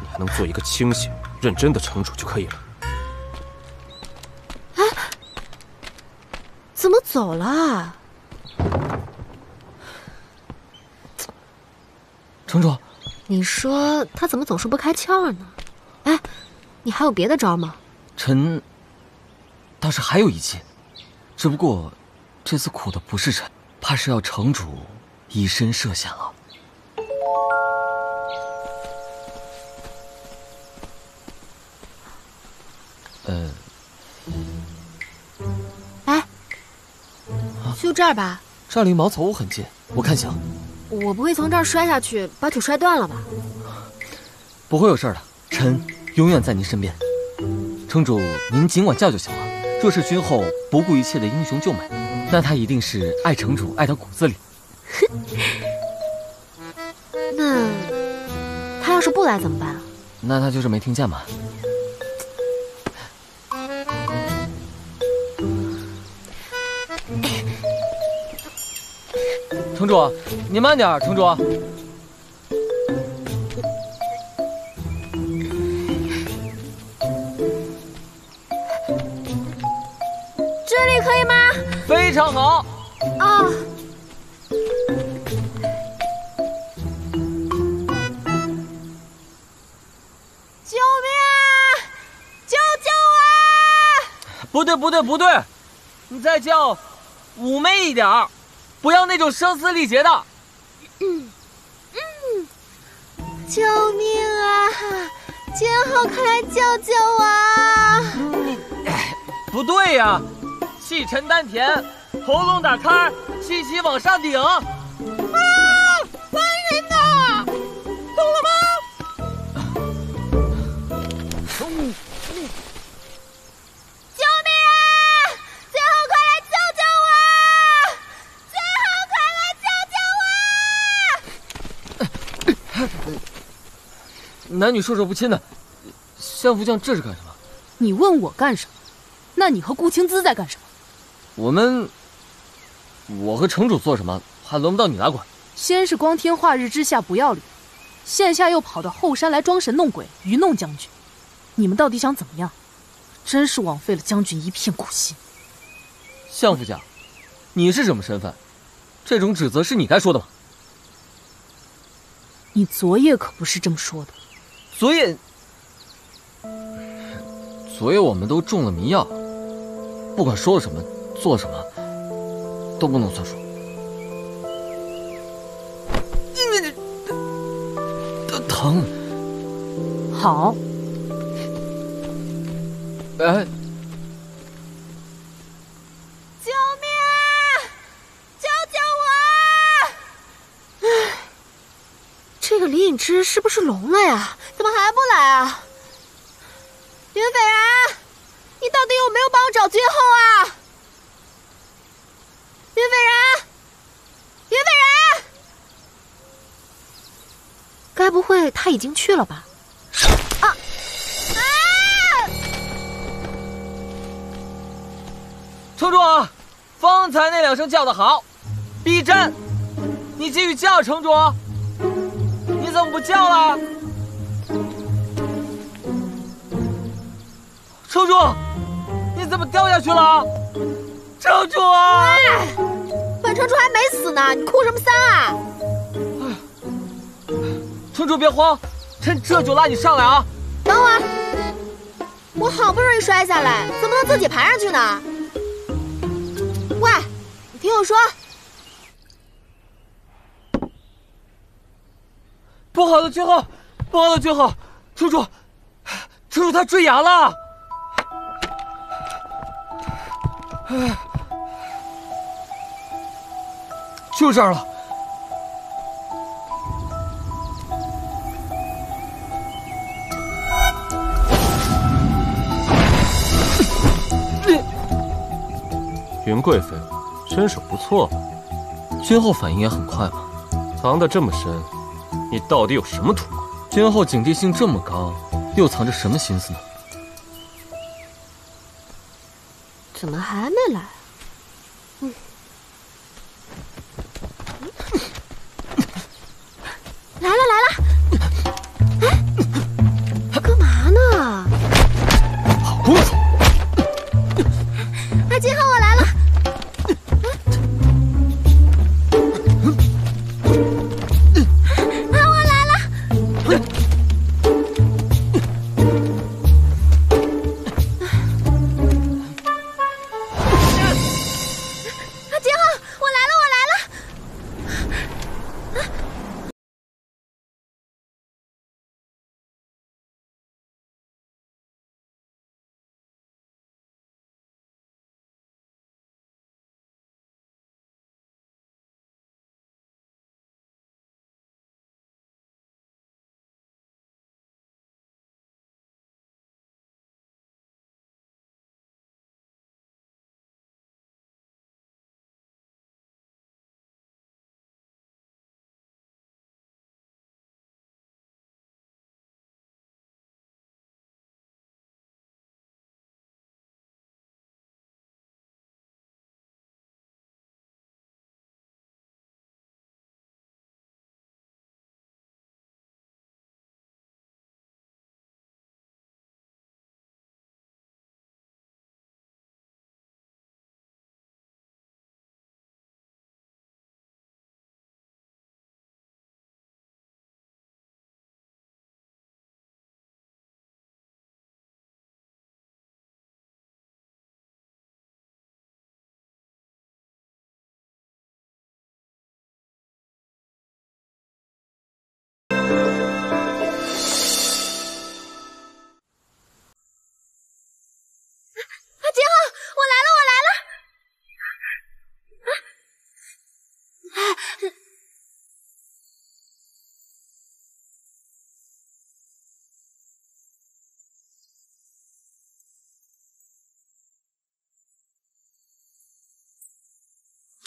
你还能做一个清醒、认真的城主就可以了。哎，怎么走了？城主，你说他怎么总是不开窍呢？哎，你还有别的招吗？臣倒是还有一计，只不过这次苦的不是臣，怕是要城主以身涉险了。呃，哎，就这儿吧。这儿离茅草屋很近，我看行。我不会从这儿摔下去，把腿摔断了吧？不会有事的，臣永远在您身边。城主，您尽管叫就行了。若是君后不顾一切的英雄救美，那他一定是爱城主爱到骨子里。那他要是不来怎么办？那他就是没听见嘛。城主，你慢点，城主。这里可以吗？非常好。啊！救命啊！救救我！不对，不对，不对，你再叫妩媚一点儿。不要那种声嘶力竭的！嗯嗯，救命啊！君浩，快来救救我！你，不对呀，气沉丹田，喉咙打开，气息往上顶。男女授受不亲的，相夫将这是干什么？你问我干什么？那你和顾青姿在干什么？我们我和城主做什么，还轮不到你来管。先是光天化日之下不要脸，现下又跑到后山来装神弄鬼，愚弄将军。你们到底想怎么样？真是枉费了将军一片苦心。相副将，你是什么身份？这种指责是你该说的吗？你昨夜可不是这么说的。昨夜，昨夜我们都中了迷药，不管说了什么，做什么，都不能算数。疼。好。哎。救命啊！救救我！唉，这个李隐之是不是聋了呀？怎么还不来啊？云斐然，你到底有没有帮我找君后啊？云斐然，云斐然，该不会他已经去了吧？啊！城主，方才那两声叫的好，逼真！你继续叫，城主。你怎么不叫了？城主，你怎么掉下去了？城主啊！本城主还没死呢，你哭什么丧啊？城主别慌，趁这就拉你上来啊！等会儿，我好不容易摔下来，怎么能自己爬上去呢？喂，你听我说，不好的，君后，不好的，君后，城主，城主他坠崖了！哎，就这儿了。云贵妃，身手不错嘛，君后反应也很快嘛。藏得这么深，你到底有什么图谋？君后警惕性这么高，又藏着什么心思呢？怎么还没来？嗯，来了来了！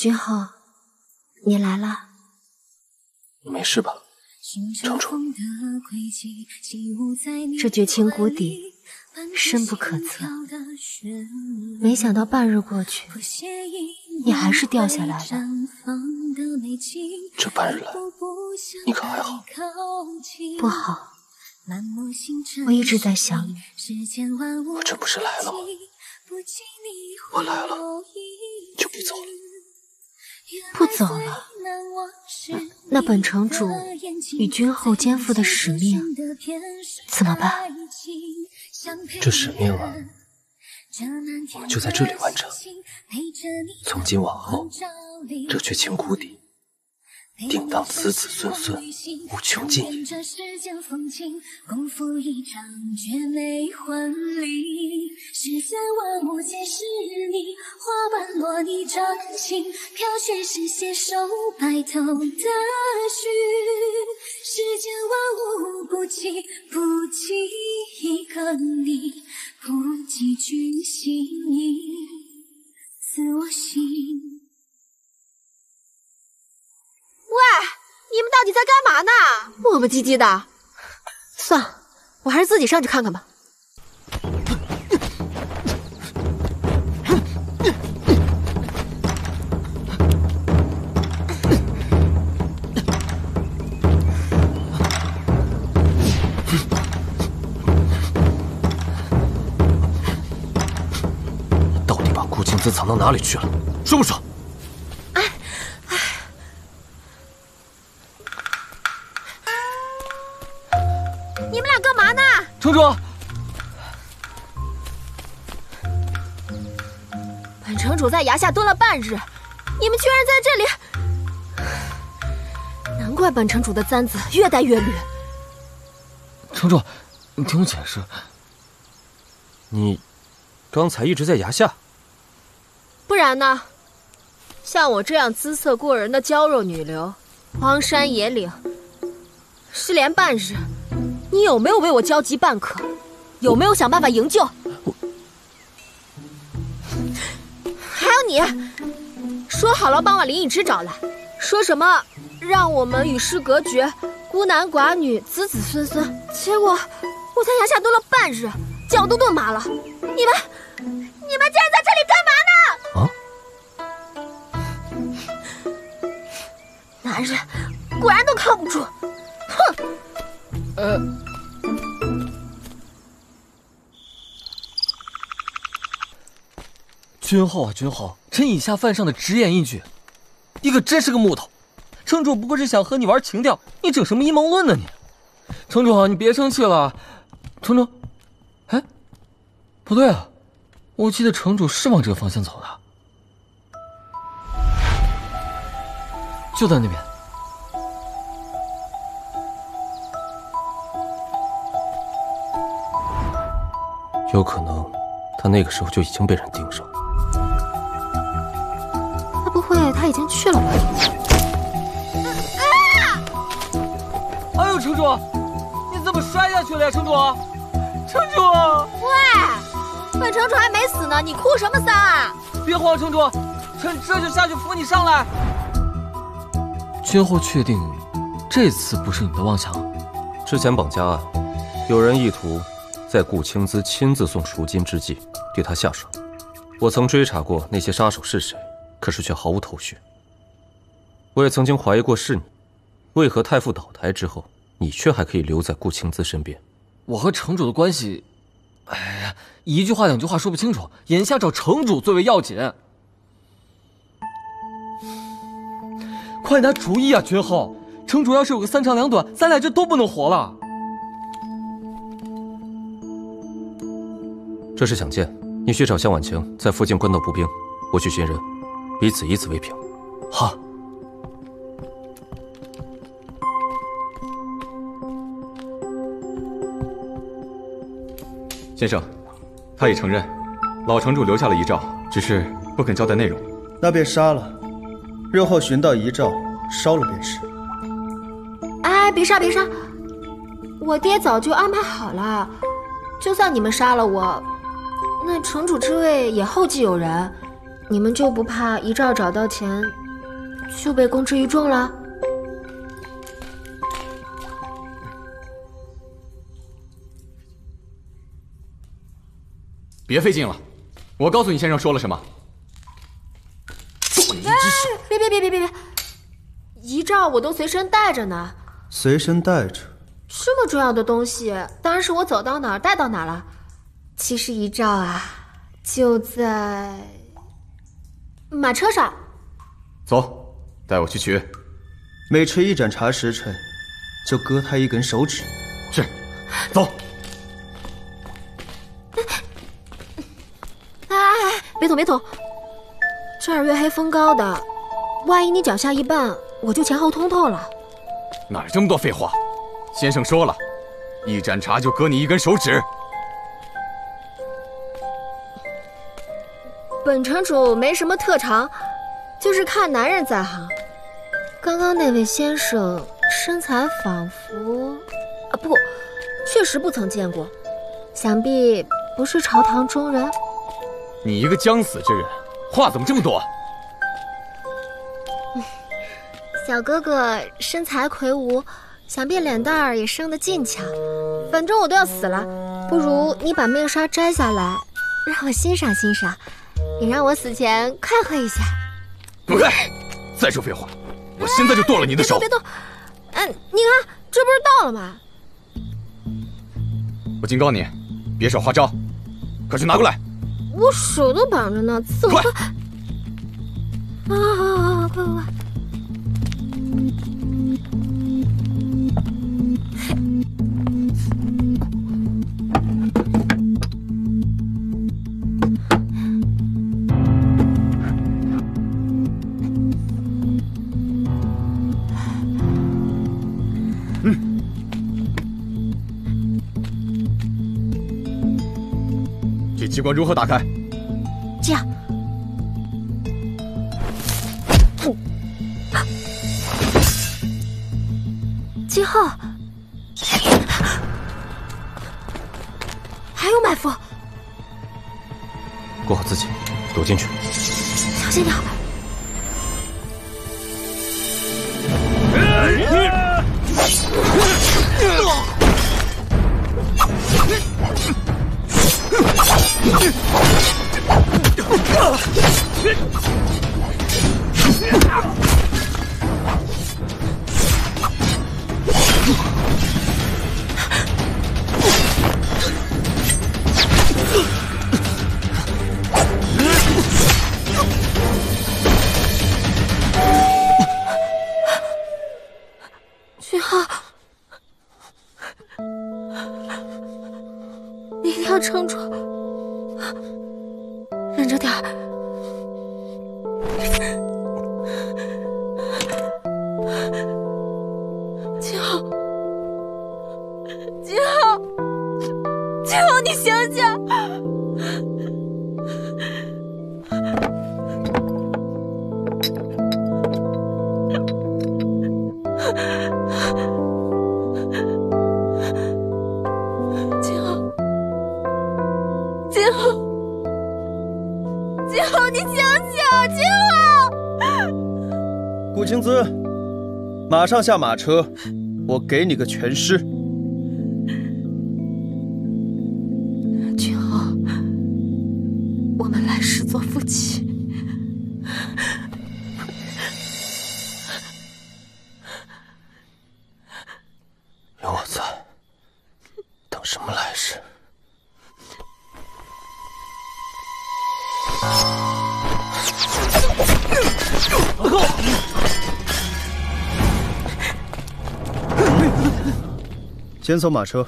君后，你来了。你没事吧？城主，这绝情谷底深不可测。没想到半日过去，你还是掉下来了。这半日来，你可还好？不好，我一直在想你。我这不是来了吗？我来了，就不走了。不走了，那本城主与君后肩负的使命怎么办？这使命啊，我们就在这里完成。从今往后，这绝情谷底。定当子子孙孙无穷尽也。共赴一场绝美婚礼，世间万物皆是你，花瓣落你掌心，飘雪时携手白头的许。世间万物不及，不及一个你，不及君心意，赐我心。喂，你们到底在干嘛呢？磨磨唧唧的。算了，我还是自己上去看看吧。到底把顾青姿藏到哪里去了？说不说？城主，本城主在崖下蹲了半日，你们居然在这里！难怪本城主的簪子越戴越绿。城主，你听我解释。你刚才一直在崖下，不然呢？像我这样姿色过人的娇弱女流，荒山野岭，失联半日。你有没有为我焦急半刻？有没有想办法营救？还有你，说好了帮我林颖之找来，说什么让我们与世隔绝，孤男寡女，子子孙孙。结果我在崖下蹲了半日，脚都蹲麻了。你们，你们竟然在这里干嘛呢？啊！男人果然都靠不住。哼！呃，君后啊，君后，臣以下犯上的直言一句，你可真是个木头。城主不过是想和你玩情调，你整什么阴谋论呢？你，城主，你别生气了。城主，哎，不对啊，我记得城主是往这个方向走的，就在那边。有可能，他那个时候就已经被人盯上。了。他不会他已经去了吧？啊哎呦，城主，你怎么摔下去了呀，城主？城主！喂，本城主还没死呢，你哭什么丧啊？别慌，城主，臣这就下去扶你上来。君后确定，这次不是你的妄想？之前绑架案，有人意图。在顾青姿亲自送赎金之际，对他下手。我曾追查过那些杀手是谁，可是却毫无头绪。我也曾经怀疑过是你，为何太傅倒台之后，你却还可以留在顾青姿身边？我和城主的关系，哎呀，一句话两句话说不清楚。眼下找城主最为要紧，快拿主意啊，君后！城主要是有个三长两短，咱俩就都不能活了。这是想见，你去找向婉晴，在附近关道步兵，我去寻人，彼此以此为凭。好。先生，他已承认，老城主留下了遗诏，只是不肯交代内容。那便杀了，日后寻到遗诏，烧了便是。哎，别杀别杀，我爹早就安排好了，就算你们杀了我。那城主之位也后继有人，你们就不怕遗诏找到前就被公之于众了？别费劲了，我告诉你先生说了什么。哎，别别别别别别！遗诏我都随身带着呢，随身带着。这么重要的东西，当然是我走到哪儿带到哪儿了。其实遗照啊，就在马车上。走，带我去取。每迟一盏茶时辰，就割他一根手指。是，走。哎哎哎！别走别走，这儿月黑风高的，万一你脚下一绊，我就前后通透了。哪这么多废话？先生说了，一盏茶就割你一根手指。本城主没什么特长，就是看男人在行。刚刚那位先生身材仿佛……啊，不，确实不曾见过，想必不是朝堂中人。你一个将死之人，话怎么这么多？小哥哥身材魁梧。想必脸蛋儿也生得俊俏，反正我都要死了，不如你把面纱摘下来，让我欣赏欣赏，也让我死前快活一下。滚开！再说废话，我现在就剁了你的手！别动！嗯，你看，这不是到了吗？我警告你，别耍花招，快去拿过来！我手都绑着呢，伺候快！啊啊啊！快快快！机关如何打开？这样。今后还有埋伏，顾好自己，躲进去。小心点。君马上下马车，我给你个全尸。先走马车。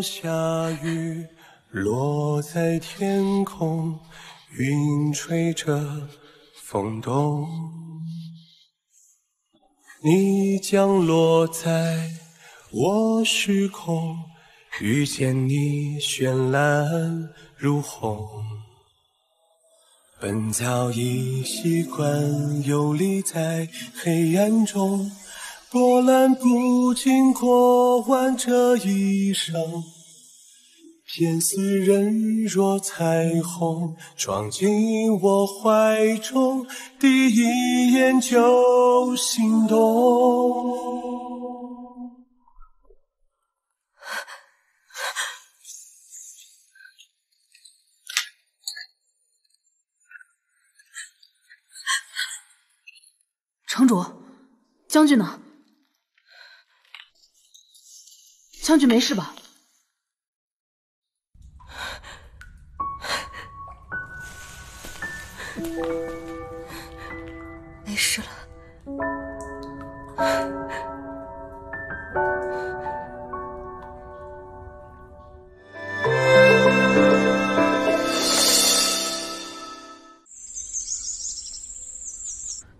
下雨，落在天空，云吹着，风动。你降落在我时空，遇见你绚烂如虹。本早已习惯游离在黑暗中。波澜不惊，过完这一生，偏似人若彩虹，撞进我怀中，第一眼就心动。城主，将军呢？将军没事吧？没事了。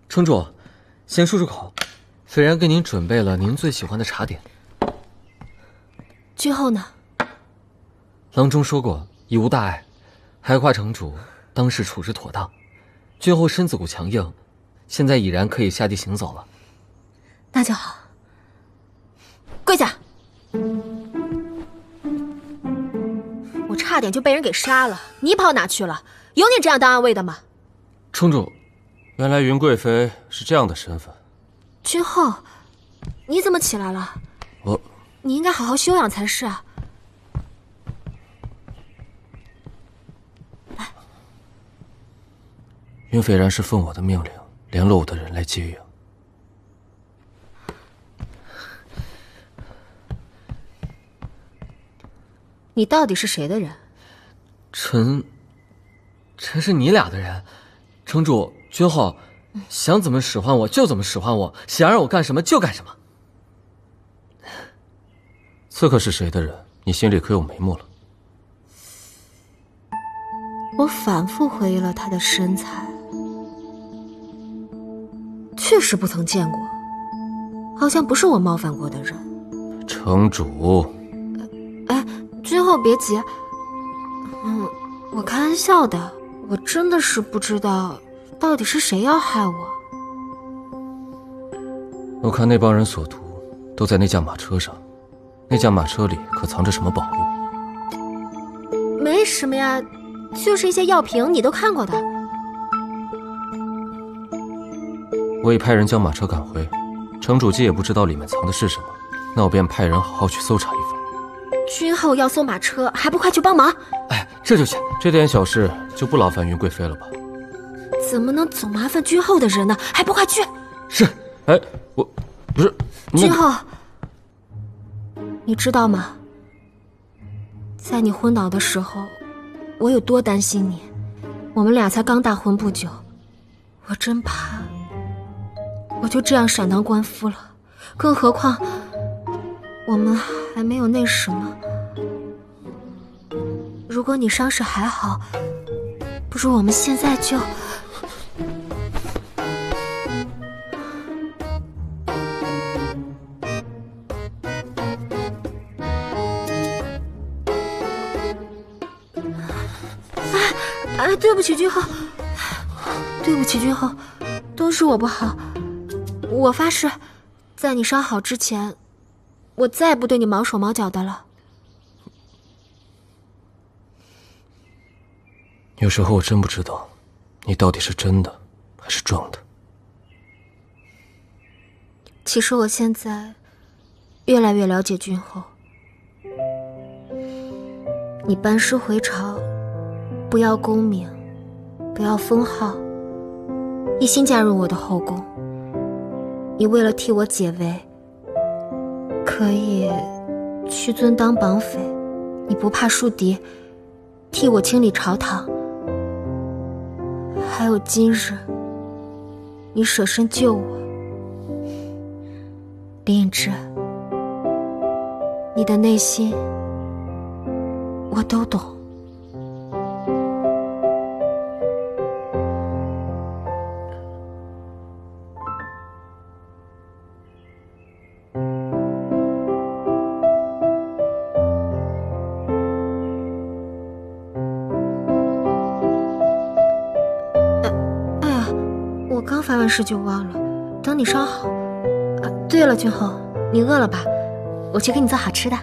城主，先漱漱口。斐然给您准备了您最喜欢的茶点。君后呢？郎中说过已无大碍，还夸城主当时处置妥当。君后身子骨强硬，现在已然可以下地行走了。那就好。跪下！我差点就被人给杀了，你跑哪去了？有你这样当暗卫的吗？城主，原来云贵妃是这样的身份。君后，你怎么起来了？我。你应该好好休养才是啊！来，云斐然是奉我的命令联络我的人来接应。你到底是谁的人？臣，臣是你俩的人。城主、君后，想怎么使唤我就怎么使唤我，想让我干什么就干什么。刺客是谁的人？你心里可有眉目了？我反复回忆了他的身材，确实不曾见过，好像不是我冒犯过的人。城主，哎，君后别急，嗯，我开玩笑的，我真的是不知道到底是谁要害我。我看那帮人所图都在那架马车上。那架马车里可藏着什么宝物？没什么呀，就是一些药瓶，你都看过的。我已派人将马车赶回，城主既也不知道里面藏的是什么，那我便派人好好去搜查一番。君后要搜马车，还不快去帮忙？哎，这就行，这点小事就不劳烦云贵妃了吧？怎么能总麻烦君后的人呢？还不快去？是。哎，我不是君后。你知道吗？在你昏倒的时候，我有多担心你。我们俩才刚大婚不久，我真怕我就这样闪当官夫了。更何况我们还没有那什么。如果你伤势还好，不如我们现在就……哎，对不起，君后，对不起，君后，都是我不好。我发誓，在你伤好之前，我再也不对你毛手毛脚的了。有时候我真不知道，你到底是真的还是装的。其实我现在越来越了解君后，你班师回朝。不要功名，不要封号，一心加入我的后宫。你为了替我解围，可以屈尊当绑匪，你不怕树敌，替我清理朝堂。还有今日，你舍身救我，林隐之，你的内心我都懂。事就忘了，等你烧好。啊，对了，君后，你饿了吧？我去给你做好吃的。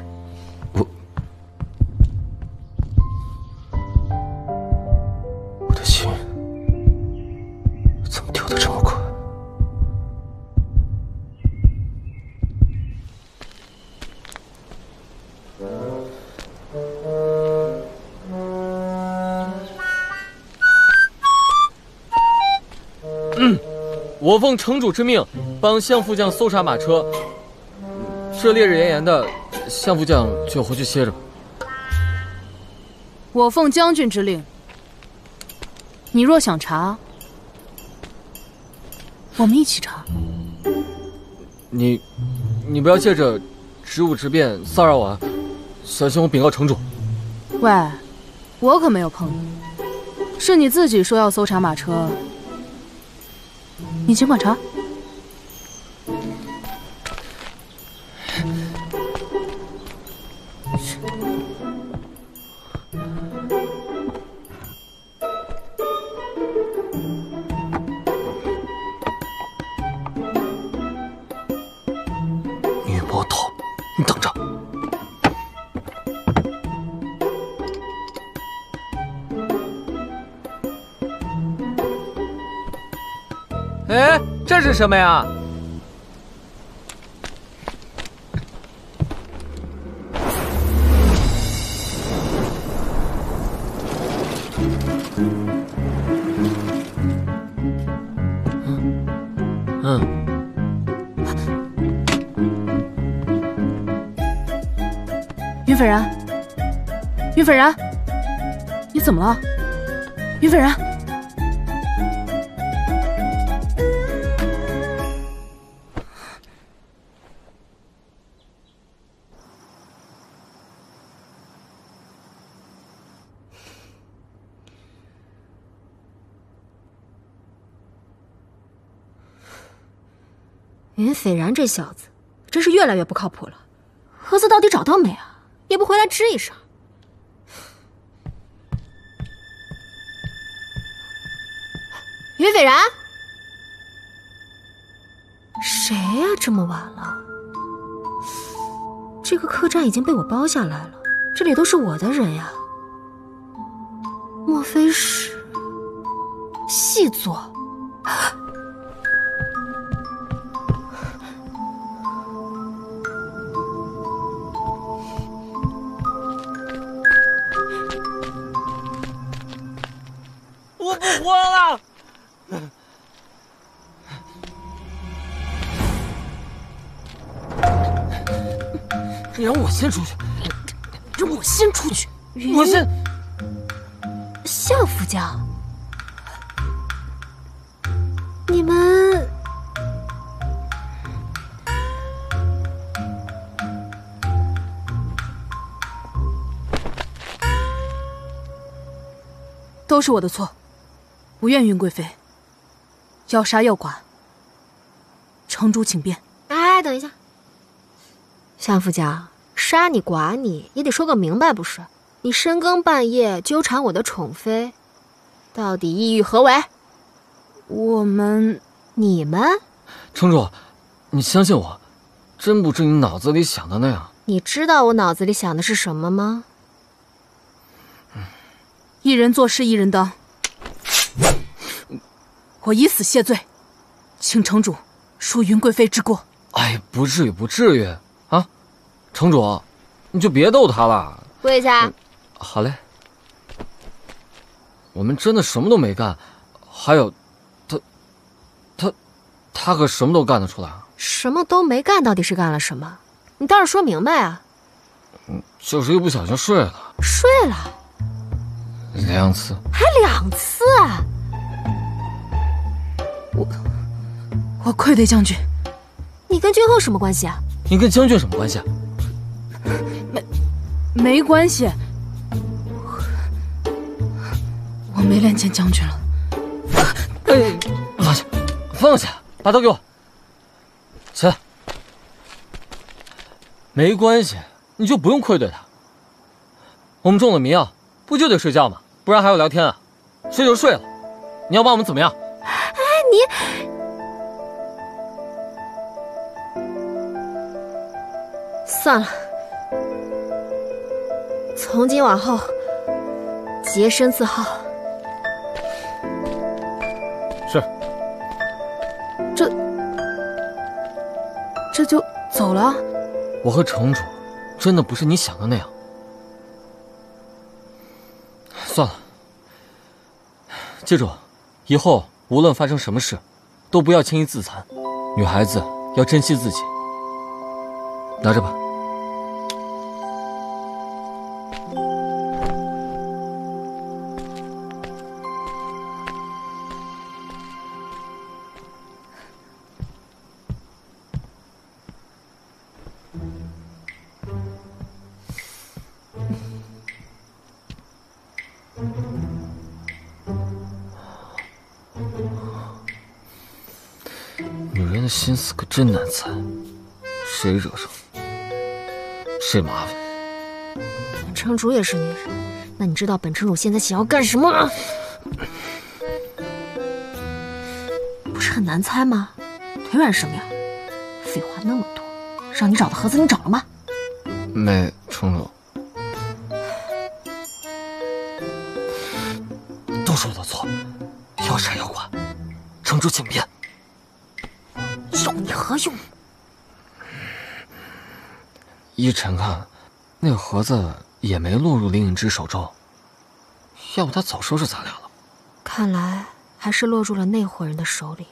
我奉城主之命，帮相副将搜查马车。这烈日炎炎的，相副将就回去歇着吧。我奉将军之令，你若想查，我们一起查。你，你不要借着职务之便骚扰我啊！小心我禀告城主。喂，我可没有碰你，是你自己说要搜查马车，你尽管查。什么呀？嗯，云斐然，云斐然，你怎么了？云斐然，斐然这小子，真是越来越不靠谱了。盒子到底找到没啊？也不回来吱一声。云斐然，谁呀、这么晚了？这个客栈已经被我包下来了，这里都是我的人呀。莫非是细作？不活了！你让我先出去，让我先出去，我先。相副将，你们都是我的错，不怨云贵妃。要杀要剐，城主请便。哎，等一下，相副将，杀你剐你也得说个明白不是？你深更半夜纠缠我的宠妃，到底意欲何为？我们，你们，城主，你相信我，真不是你脑子里想的那样。你知道我脑子里想的是什么吗？一人做事一人当。我以死谢罪，请城主恕云贵妃之过。哎，不至于，不至于啊！城主，你就别逗他了。跪下。好嘞。我们真的什么都没干。还有，他，他，他可什么都干得出来。什么都没干，到底是干了什么？你倒是说明白啊！嗯，就是一不小心睡了。睡了？两次？还两次？我，我愧对将军。你跟君后什么关系啊？你跟将军什么关系啊？没，没关系。我没脸见将军了。哎，放下，放下，把刀给我。起来。没关系，你就不用愧对他。我们中了迷药，不就得睡觉吗？不然还要聊天啊？睡就睡了，你要把我们怎么样？哎，你。算了，从今往后洁身自好。是。这这就走了？我和城主真的不是你想的那样。算了，记住，以后无论发生什么事，都不要轻易自残。女孩子要珍惜自己。拿着吧。真难猜，谁惹上，谁麻烦。本城主也是女人，那你知道本城主现在想要干什么吗？不是很难猜吗？腿软什么呀？废话那么多，让你找的盒子你找了吗？没，城主。都是我的错，要杀要剐，城主请便。有你何用？依臣看，那盒子也没落入林隐之手中，要不他早收拾咱俩了。看来还是落入了那伙人的手里。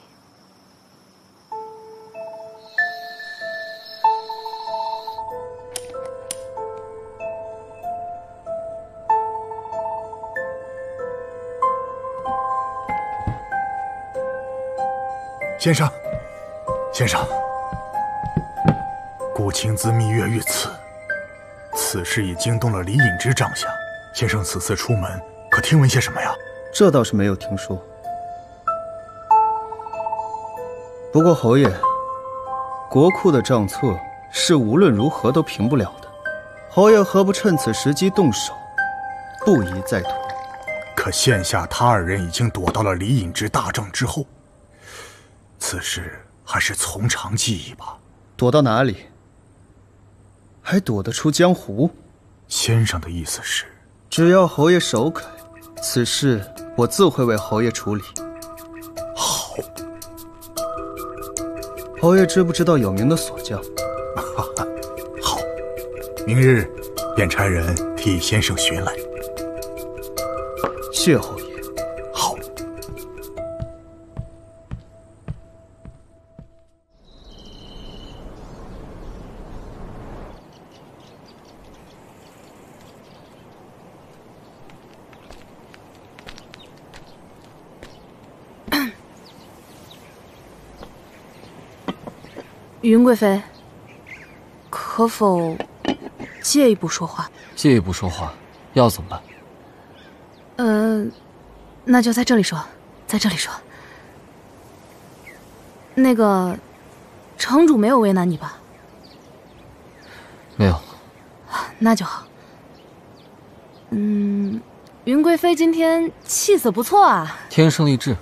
先生，先生，顾青姿蜜月遇刺，此事已惊动了李隐之帐下。先生此次出门，可听闻些什么呀？这倒是没有听说。不过侯爷，国库的账册是无论如何都平不了的。侯爷何不趁此时机动手，不宜再拖？可现下他二人已经躲到了李隐之大帐之后。此事还是从长计议吧。躲到哪里？还躲得出江湖？先生的意思是，只要侯爷首肯，此事我自会为侯爷处理。好。侯爷知不知道有名的锁匠？好，明日便差人替先生寻来。谢侯云贵妃，可否借一步说话？借一步说话，要怎么办？呃，那就在这里说，在这里说。那个，城主没有为难你吧？没有。那就好。嗯，云贵妃今天气色不错啊。天生丽质。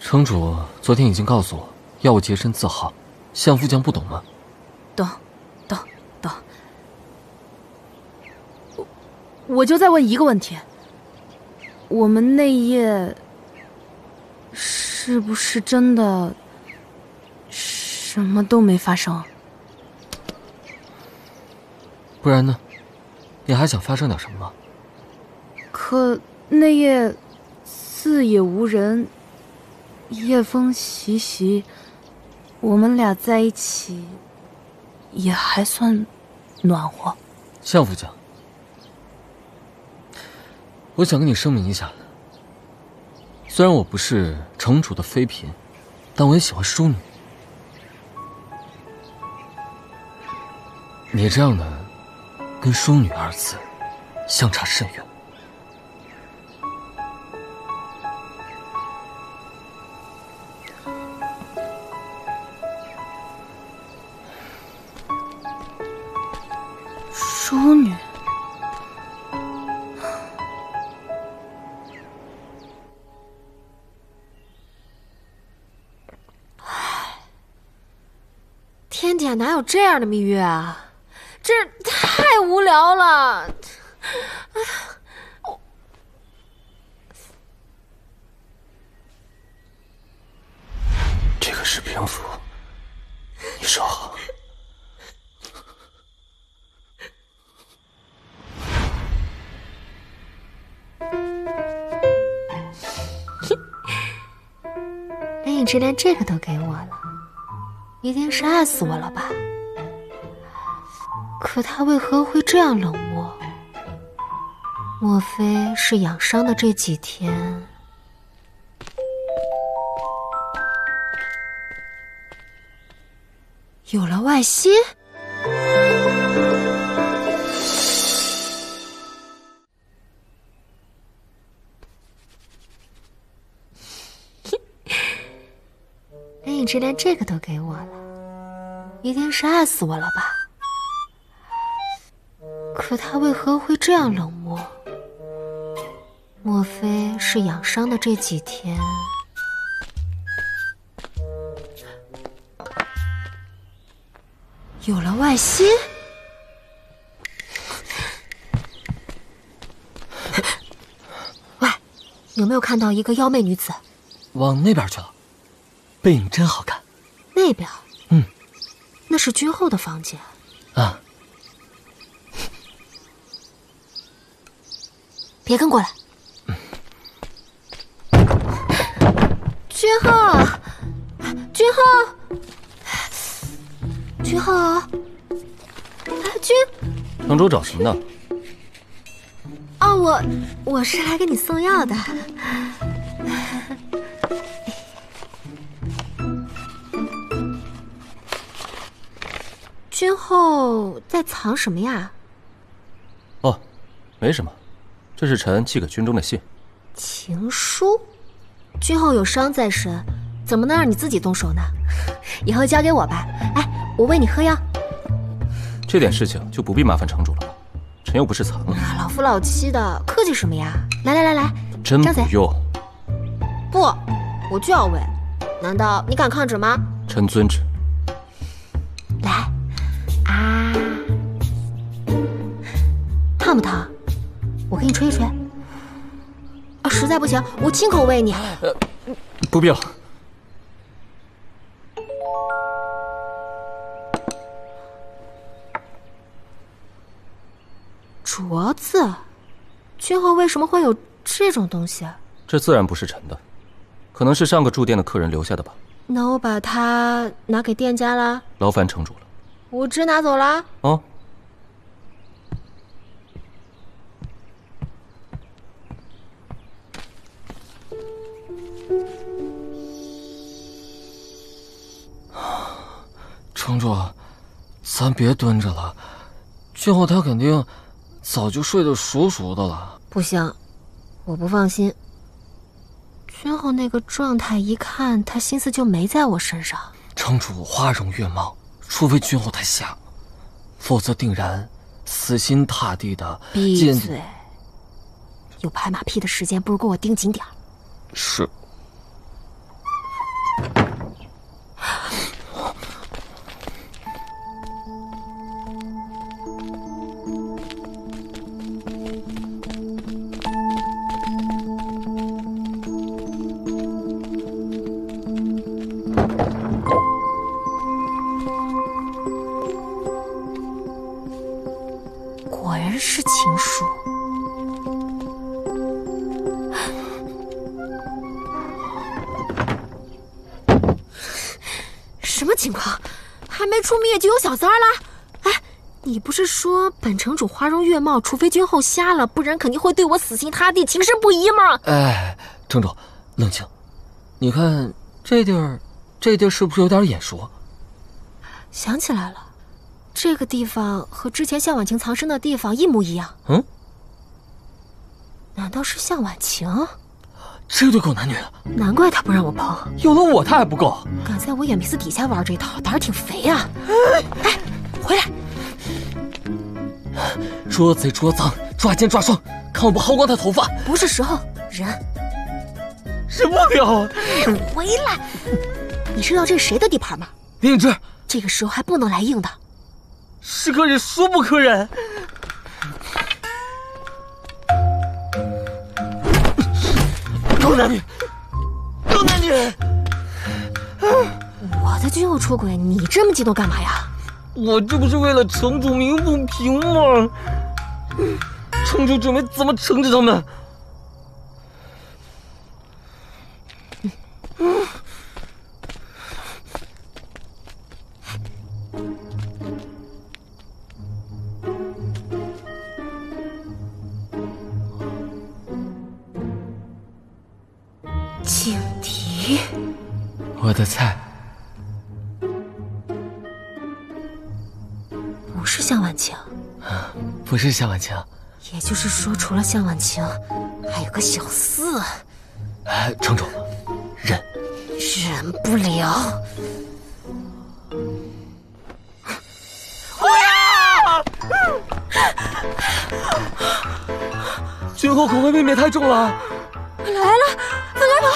城主昨天已经告诉我。要我洁身自好，相夫将不懂吗？懂，懂，懂。我我就再问一个问题：我们那夜是不是真的什么都没发生？不然呢？你还想发生点什么吗？可那夜四野无人，夜风习习，我们俩在一起也还算暖和。向副将，我想跟你声明一下，虽然我不是城主的妃嫔，但我也喜欢淑女。你这样的，跟淑女二字相差甚远。淑女，天底下哪有这样的蜜月啊？这太无聊了。哎呀，这个是平符，你收好。林颖之连这个都给我了，一定是爱死我了吧？可他为何会这样冷漠？莫非是养伤的这几天？有了外心？林颖之连这个都给我了，一定是爱死我了吧？可他为何会这样冷漠？莫非是养伤的这几天？有了外心？喂，有没有看到一个妖媚女子？往那边去了，背影真好看。那边？嗯，那是君后的房间。啊，别跟过来。君后，君后，君后，哎，君。城主找什么呢？哦，我我是来给你送药的。君后在藏什么呀？哦，没什么，这是臣寄给军中的信。情书，君后有伤在身，怎么能让你自己动手呢？以后交给我吧。哎，我喂你喝药。这点事情就不必麻烦城主了，臣又不是藏了。老夫老妻的，客气什么呀？来来来来，真不用。不，我就要喂。难道你敢抗旨吗？臣遵旨。烫不烫？我给你吹一吹。啊，实在不行，我亲口喂你。呃，不必了。镯子，君后为什么会有这种东西？这自然不是臣的，可能是上个住店的客人留下的吧。那我把它拿给店家了。劳烦城主了。我只拿走了。哦。城主，咱别蹲着了，君后他肯定早就睡得熟熟的了。不行，我不放心。君后那个状态，一看他心思就没在我身上。城主花容月貌，除非君后太瞎，否则定然死心塌地的。闭嘴！有拍马屁的时间，不如给我盯紧点儿。是出灭就有小三了？哎，你不是说本城主花容月貌，除非君后瞎了，不然肯定会对我死心塌地、情深不移吗？哎，城主，冷静。你看这地儿，这地儿是不是有点眼熟？想起来了，这个地方和之前向晚晴藏身的地方一模一样。嗯，难道是向晚晴？这对狗男女，难怪他不让我碰。有了我他还不够，敢在我眼皮子底下玩这套，胆儿挺肥啊！哎，回来！捉贼捉赃，抓奸抓双，看我不薅光他头发！不是时候，人。是目标。回来！你知道这是谁的地盘吗？林颖之，这个时候还不能来硬的。是可忍，孰不可忍？男女，重男女！我的军后出轨，你这么激动干嘛呀？我这不是为了城主鸣不平吗？城主准备怎么惩治他们？警笛，我的菜。不是向晚晴，不是向晚晴。也就是说，除了向晚晴，还有个小四。哎，城主，忍，忍不了。君后口味未免太重了。来了，快跑！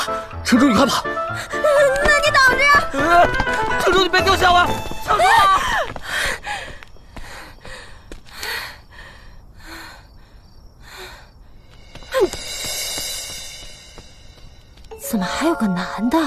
城主，你快跑！那你等着。城主，你别丢下我！城主！怎么还有个男的？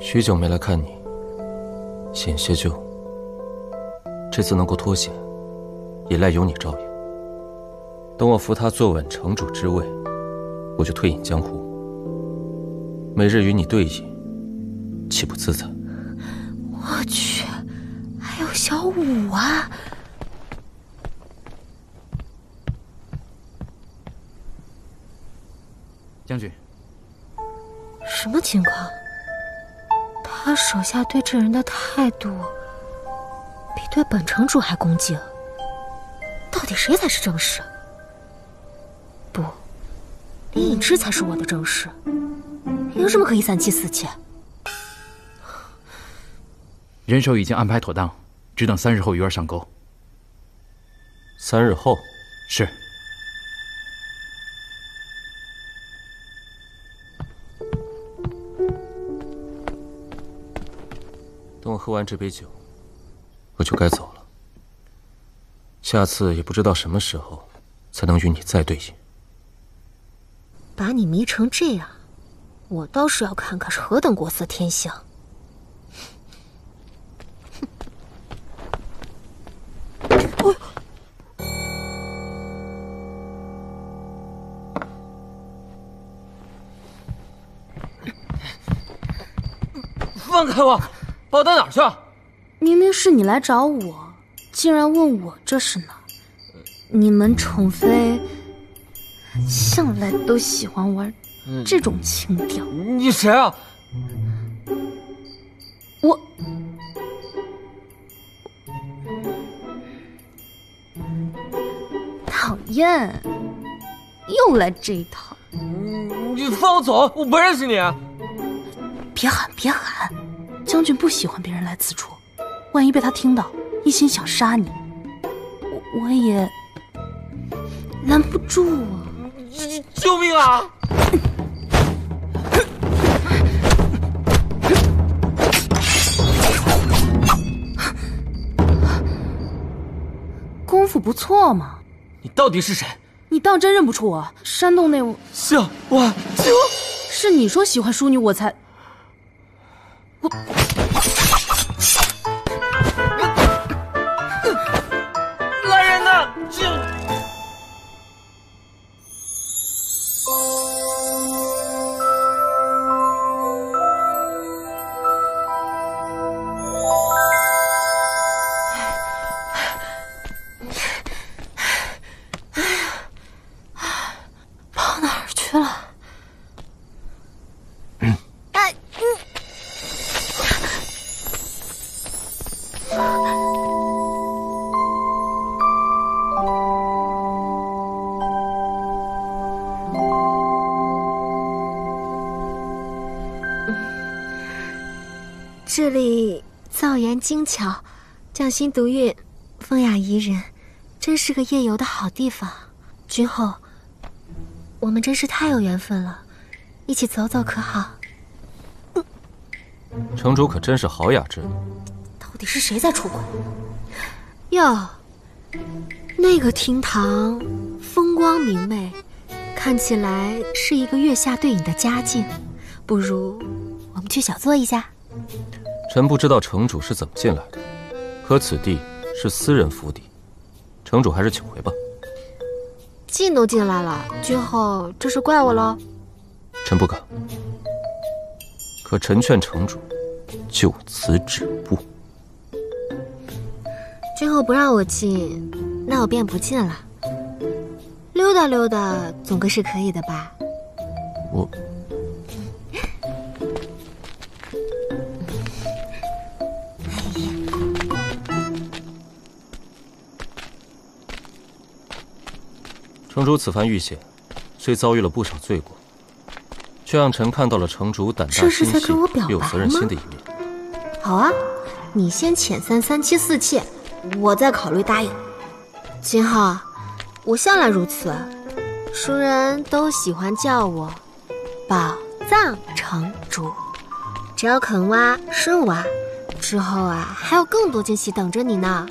许久没来看你，险些就……这次能够脱险，也赖有你照应。等我扶他坐稳城主之位，我就退隐江湖。每日与你对饮，岂不自在？我去，还有小五啊！将军，什么情况？他手下对这人的态度，比对本城主还恭敬。到底谁才是正室？不，林隐之才是我的正室。凭什么可以三妻四妾？人手已经安排妥当，只等三日后鱼儿上钩。三日后，是。喝完这杯酒，我就该走了。下次也不知道什么时候才能与你再对饮。把你迷成这样，我倒是要看看是何等国色天香。放开我！把我带哪儿去？明明是你来找我，竟然问我这是哪？你们宠妃向来都喜欢玩这种情调。你谁啊？我讨厌，又来这一套。你放我走！我不认识你。别喊，别喊！将军不喜欢别人来此处，万一被他听到，一心想杀你，我我也拦不住啊！救命啊！功夫不错嘛！你到底是谁？你当真认不出我？山洞内小婉秋，是你说喜欢淑女，我才 Whoop! 心独运，风雅宜人，真是个夜游的好地方。君后，我们真是太有缘分了，一起走走可好？城主可真是好雅之女。到底是谁在出轨？哟，那个厅堂风光明媚，看起来是一个月下对影的佳境。不如我们去小坐一下。臣不知道城主是怎么进来的，可此地是私人府邸，城主还是请回吧。进都进来了，君后这是怪我喽？臣不敢。可臣劝城主就此止步。君后不让我进，那我便不进了。溜达溜达总归是可以的吧？我城主此番遇险，虽遭遇了不少罪过，却让臣看到了城主胆大心细又有责任心的一面。好啊，你先遣散三妻四妾，我再考虑答应。秦昊，我向来如此，熟人都喜欢叫我宝藏城主。只要肯挖深挖，之后啊还有更多惊喜等着你呢。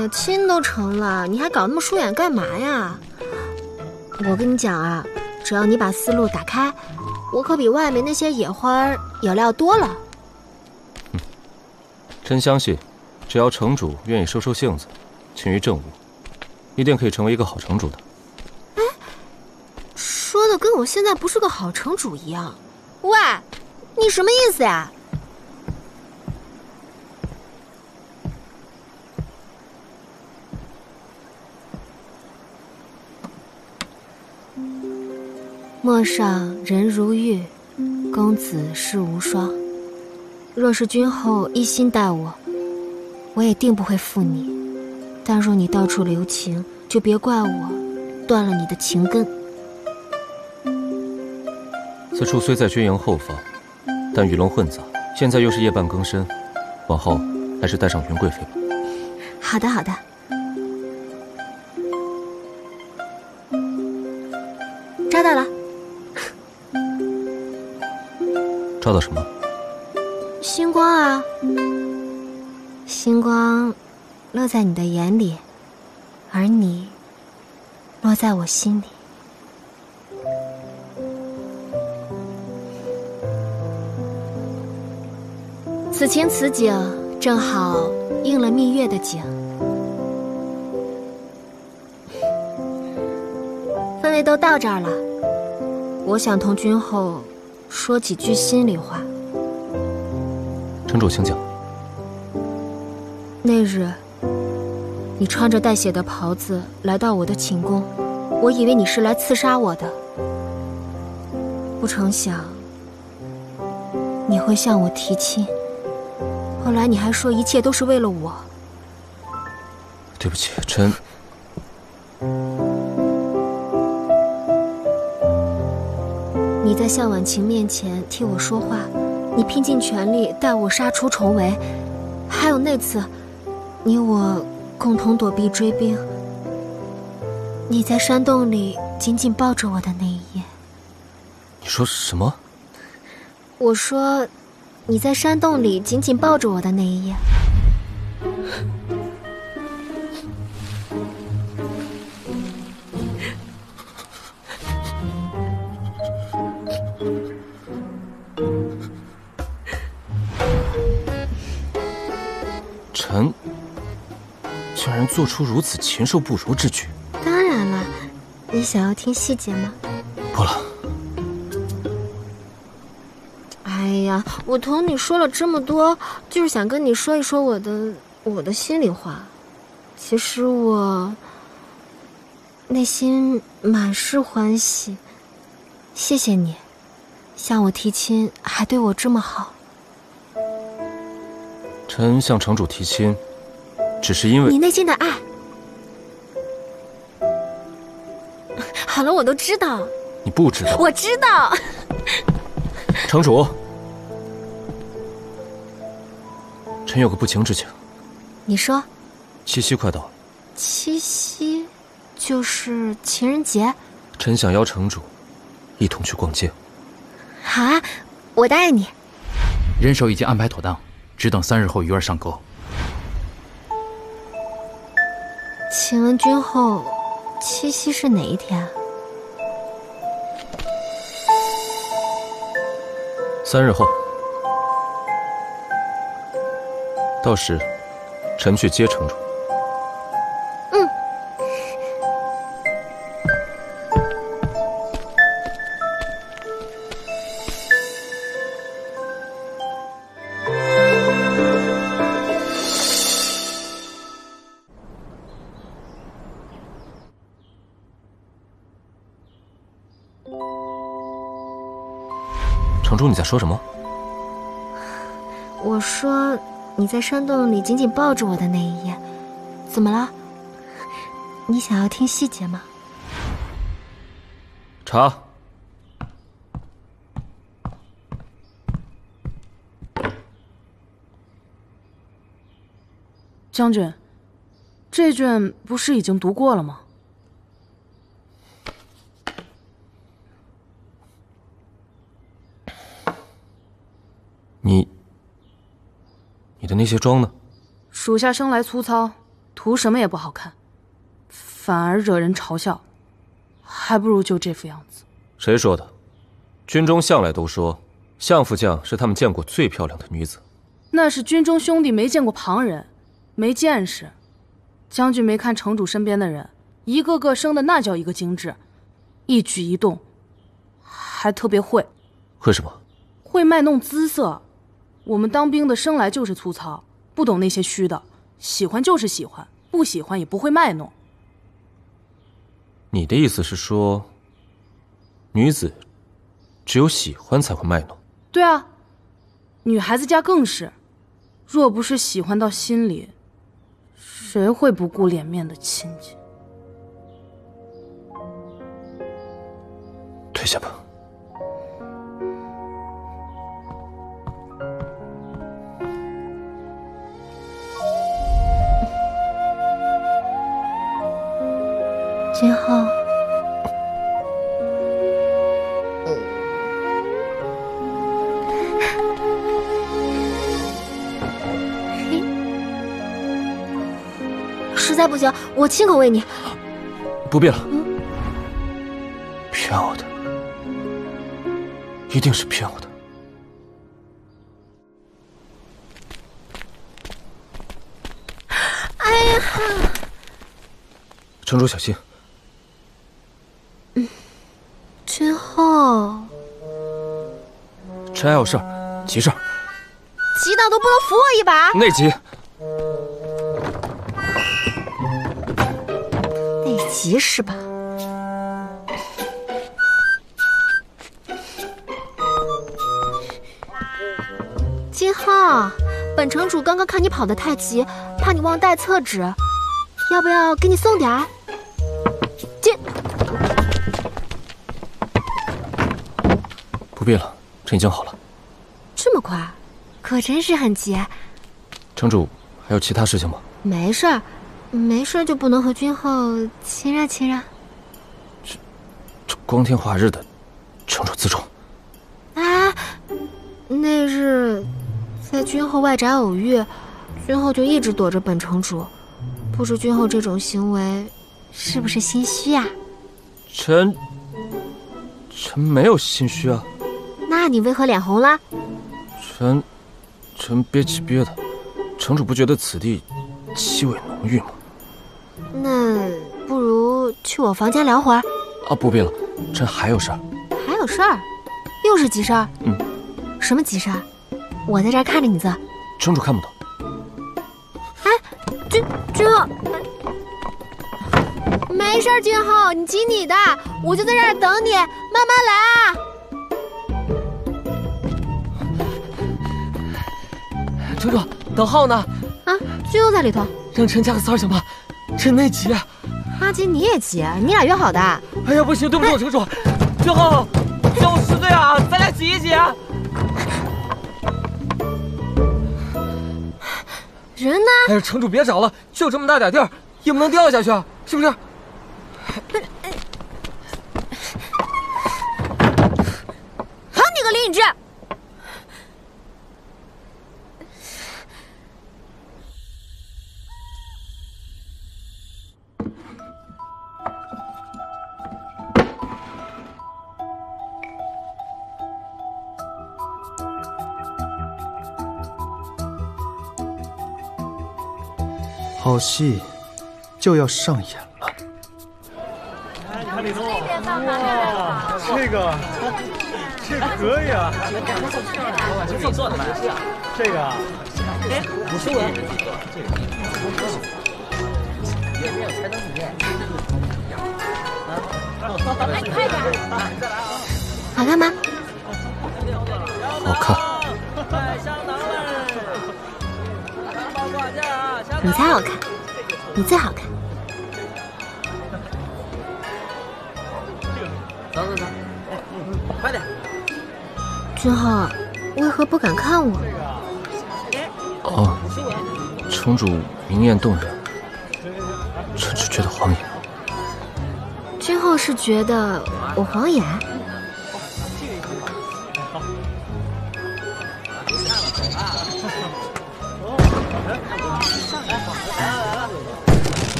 呀，亲都成了，你还搞那么疏远干嘛呀？我跟你讲啊，只要你把思路打开，我可比外面那些野花儿有料多了。真相信，只要城主愿意收收性子，勤于政务，一定可以成为一个好城主的。哎说的跟我现在不是个好城主一样。喂，你什么意思呀？陌上人如玉，公子世无双。若是君后一心待我，我也定不会负你。但若你到处留情，就别怪我断了你的情根。此处虽在军营后方，但鱼龙混杂，现在又是夜半更深，往后还是带上云贵妃吧。好的，好的。抓到了，照到什么？星光啊！星光落在你的眼里，而你落在我心里。此情此景，正好应了蜜月的景。氛围都到这儿了，我想同君后说几句心里话。城主，请讲。那日，你穿着带血的袍子来到我的寝宫，我以为你是来刺杀我的，不成想你会向我提亲。后来你还说一切都是为了我。对不起，臣。你在向婉晴面前替我说话，你拼尽全力带我杀出重围，还有那次，你我共同躲避追兵，你在山洞里紧紧抱着我的那一夜。你说什么？我说，你在山洞里紧紧抱着我的那一夜。做出如此禽兽不如之举？当然了，你想要听细节吗？不了。哎呀，我同你说了这么多，就是想跟你说一说我的我的心里话。其实我内心满是欢喜，谢谢你，向我提亲，还对我这么好。臣向城主提亲，只是因为你内心的爱。好了，我都知道。你不知道。我知道。城主，臣有个不情之请。你说。七夕快到了。七夕，就是情人节。臣想邀城主一同去逛街。好啊，我答应你。人手已经安排妥当。只等三日后鱼儿上钩。请问君后，七夕是哪一天？三日后。到时，臣去接城主。你在说什么？我说你在山洞里紧紧抱着我的那一夜，怎么了？你想要听细节吗？茶。将军，这卷不是已经读过了吗？你，你的那些妆呢？属下生来粗糙，涂什么也不好看，反而惹人嘲笑，还不如就这副样子。谁说的？军中向来都说，相副将是他们见过最漂亮的女子。那是军中兄弟没见过旁人，没见识。将军没看城主身边的人，一个个生的那叫一个精致，一举一动，还特别会。会什么？会卖弄姿色。我们当兵的生来就是粗糙，不懂那些虚的，喜欢就是喜欢，不喜欢也不会卖弄。你的意思是说，女子只有喜欢才会卖弄？对啊，女孩子家更是，若不是喜欢到心里，谁会不顾脸面的亲近？退下吧。行，我亲口喂你。不必了，骗我的，一定是骗我的。哎呀！城主小心。君后，臣还有事儿，急事儿。急到都不能扶我一把？内急。急是吧？金浩，本城主刚刚看你跑得太急，怕你忘带厕纸，要不要给你送点儿？不必了，朕已经好了。这么快，可真是很急。城主还有其他事情吗？没事儿，没事就不能和君后亲热亲热？这这光天化日的，城主自重。啊，那日在君后外宅偶遇，君后就一直躲着本城主，不知君后这种行为是不是心虚啊？臣臣没有心虚啊。那你为何脸红了？臣，臣憋气憋的。城主不觉得此地气味浓郁吗？那不如去我房间聊会儿。啊，不必了，朕还有事儿。还有事儿？又是急事儿？嗯。什么急事儿？我在这儿看着你做。城主看不懂。哎，君君浩，没事，君浩，你急你的，我就在这儿等你，慢慢来啊。城主，等浩呢？啊，君又在里头。让臣加个塞行吗？臣内急。阿金，你也急？你俩约好的？哎呀，不行，对不住，城主。君浩，叫我师队啊，咱俩挤一挤。人呢？哎呀，城主别找了，就这么大点地儿，也不能掉下去啊，是不是？好你个李隐之！好戏就要上演了。哇，这个这可以啊！自己做的吗？这个，哎，武修文，也没有才能体验。哎，快点！好看吗？好看。你才好看，你最好看。走走走，快点！君浩，为何不敢看我？哦，城主明艳动人，臣只觉得晃眼。君浩是觉得我晃眼？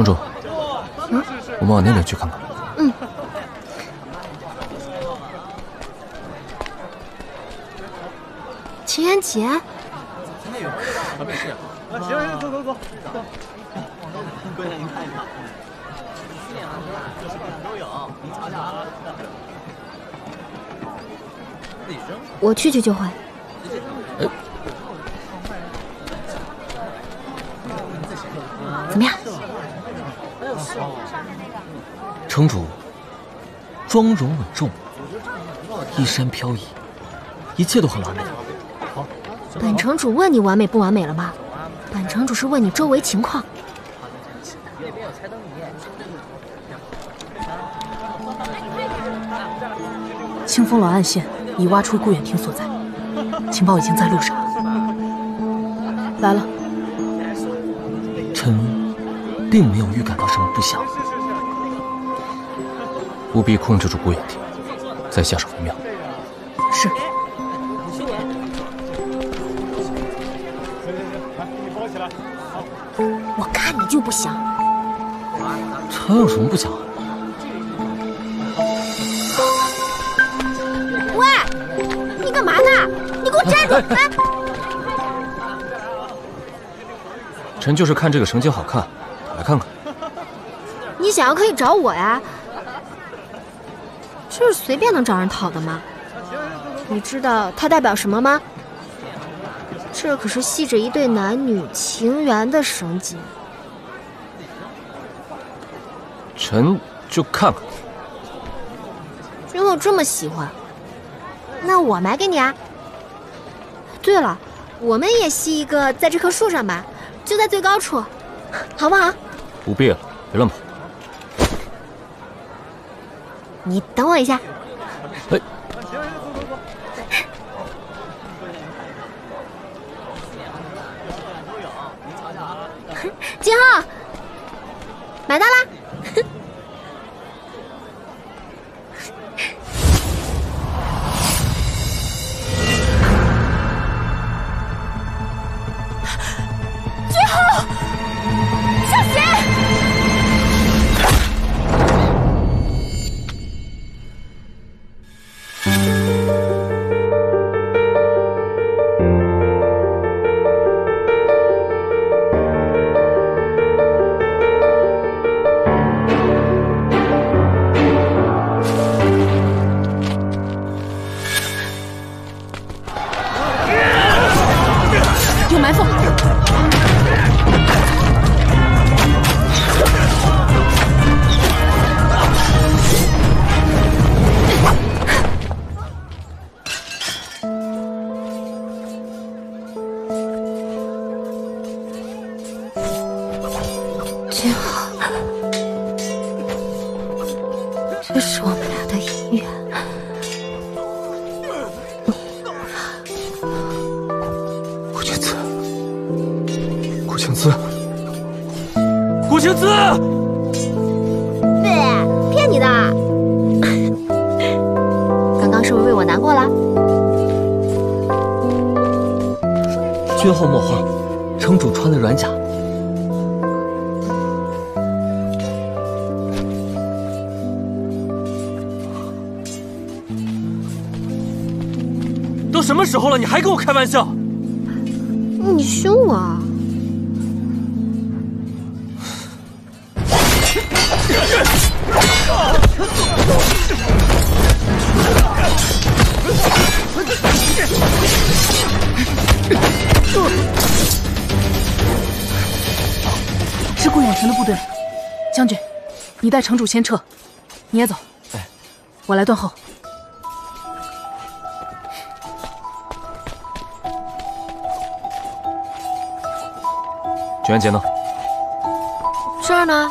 城主，嗯，我们往那边去看看。嗯。秦元杰。没事。行行，走走走走。过来您看一看。都有，您瞧瞧啊。我去去就回。怎么样？城主，妆容稳重，衣衫飘逸，一切都很完美。本城主问你完美不完美了吗？本城主是问你周围情况。清风楼暗线已挖出顾远亭所在，情报已经在路上。来了。臣并没有预感到什么不祥，务必控制住顾远亭，再下手为妙。是。我看你就不祥。臣有什么不祥？喂，你干嘛呢？你给我站住！哎！臣就是看这个绳结好看，来看看。你想要可以找我呀，这是随便能找人讨的吗？你知道它代表什么吗？这可是系着一对男女情缘的绳结。臣就看看。君后这么喜欢，那我买给你啊。对了，我们也系一个在这棵树上吧。就在最高处，好不好？不必了，别乱跑。你等我一下。哎。金浩，买到了。最后。开玩笑？你凶我啊？是顾远辰的部队，将军，你带城主先撤，你也走。哎，我来断后。卷元节呢？这儿呢。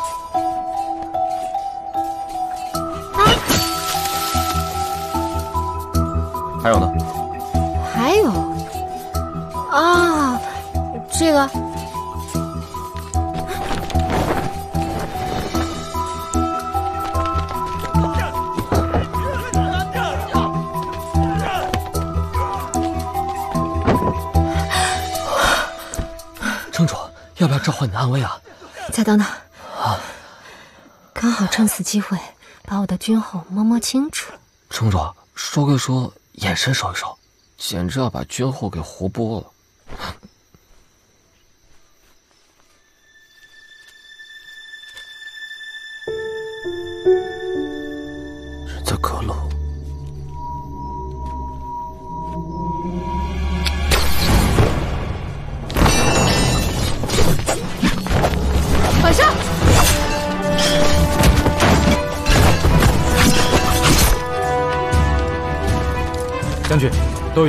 再等等，啊，刚好趁此机会把我的军后摸摸清楚。城主，说归说，眼神收一收，简直要把君后给活剥了。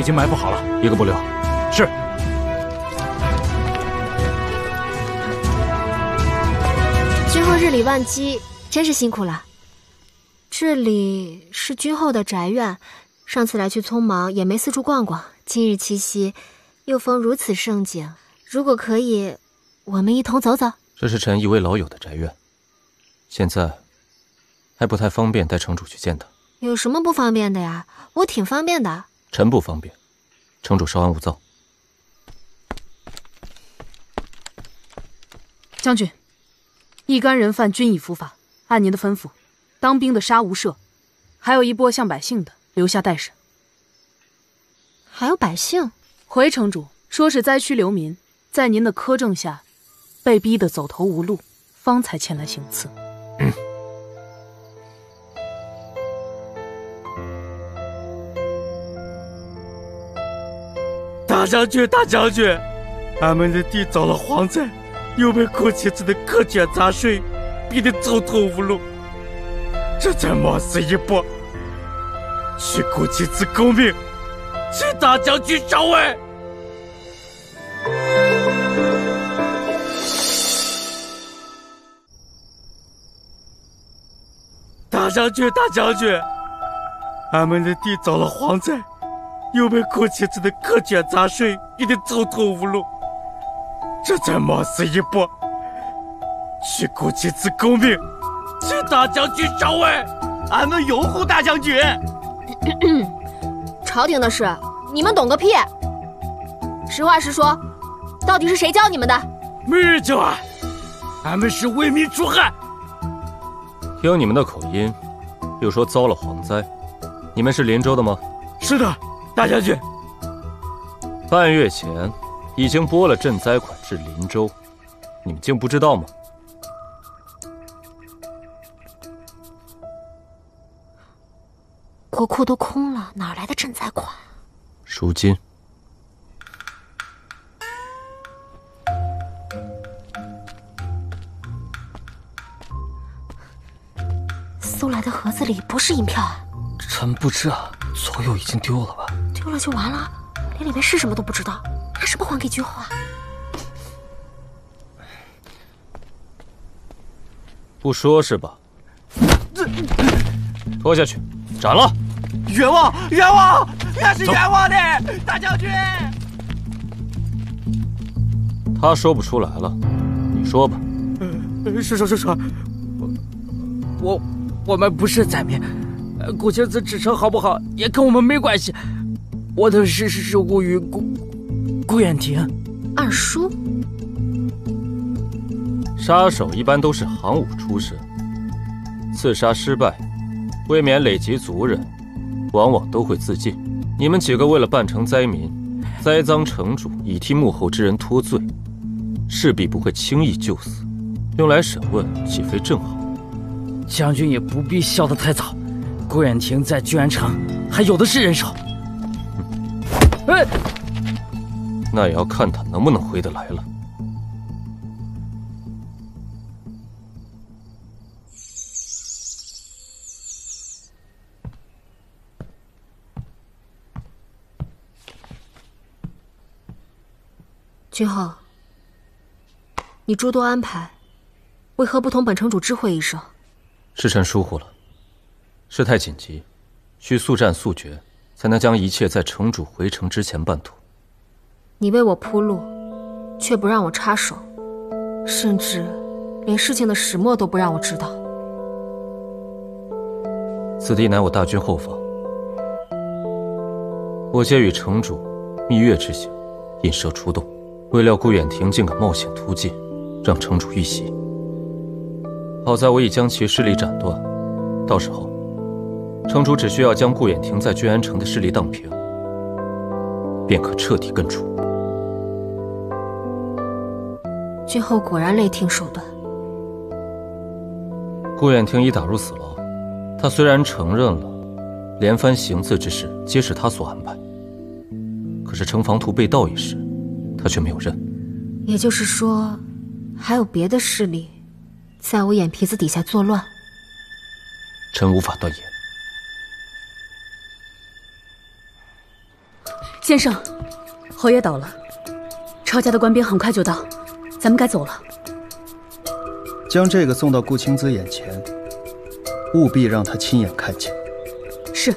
已经埋伏好了，一个不留。是。君后日理万机，真是辛苦了。这里是君后的宅院，上次来去匆忙，也没四处逛逛。今日七夕，又逢如此盛景，如果可以，我们一同走走。这是臣一位老友的宅院，现在还不太方便带城主去见他。有什么不方便的呀？我挺方便的。臣不方便，城主稍安勿躁。将军，一干人犯均已伏法，按您的吩咐，当兵的杀无赦，还有一波像百姓的留下待审。还有百姓？回城主说是灾区流民，在您的苛政下，被逼得走投无路，方才前来行刺。嗯。大将军，大将军，俺们的地遭了蝗灾，又被顾妻子的苛捐杂税逼得走投无路，这才冒死一搏，许顾妻子公命，请大将军上位。大将军，大将军，俺们的地遭了蝗灾。又被顾妻子的苛捐杂税逼得走投无路，这才冒死一搏，取顾妻子公命，请大将军上位。俺们拥护大将军。朝廷的事，你们懂个屁！实话实说，到底是谁教你们的？没人教俺，俺们是为民除害。听你们的口音，又说遭了蝗灾，你们是林州的吗？是的。大将军，半月前已经拨了赈灾款至林州，你们竟不知道吗？国库都空了，哪来的赈灾款？赎金。搜来的盒子里不是银票啊！臣不知啊。左右已经丢了吧？丢了就完了，连里面是什么都不知道，拿什么还给君后啊？不说是吧？拖下去，斩了！冤枉！冤枉！那是冤枉的，大将军。他说不出来了，你说吧。是说是说，我我我们不是在面，顾青子指称好不好也跟我们没关系。我的事是受雇于顾顾远亭。二叔，杀手一般都是行伍出身，刺杀失败，未免累及族人，往往都会自尽。你们几个为了扮成灾民，栽赃城主，以替幕后之人脱罪，势必不会轻易就死，用来审问岂非正好？将军也不必笑得太早，顾远亭在居安城还有的是人手。哎。那也要看他能不能回得来了。君后，你诸多安排，为何不同本城主知会一声？是臣疏忽了，事态紧急，需速战速决，才能将一切在城主回城之前办妥。你为我铺路，却不让我插手，甚至连事情的始末都不让我知道。此地乃我大军后方，我借与城主蜜月之行，引蛇出洞，未料顾远亭竟敢冒险突进，让城主遇袭。好在我已将其势力斩断，到时候城主只需要将顾远亭在君安城的势力荡平，便可彻底根除。君后果然雷霆手段。顾远亭已打入死牢，他虽然承认了连番行刺之事皆是他所安排，可是城防图被盗一事，他却没有认。也就是说，还有别的势力，在我眼皮子底下作乱。臣无法断言。先生，侯爷倒了，抄家的官兵很快就到。咱们该走了。将这个送到顾青姿眼前，务必让他亲眼看见。是。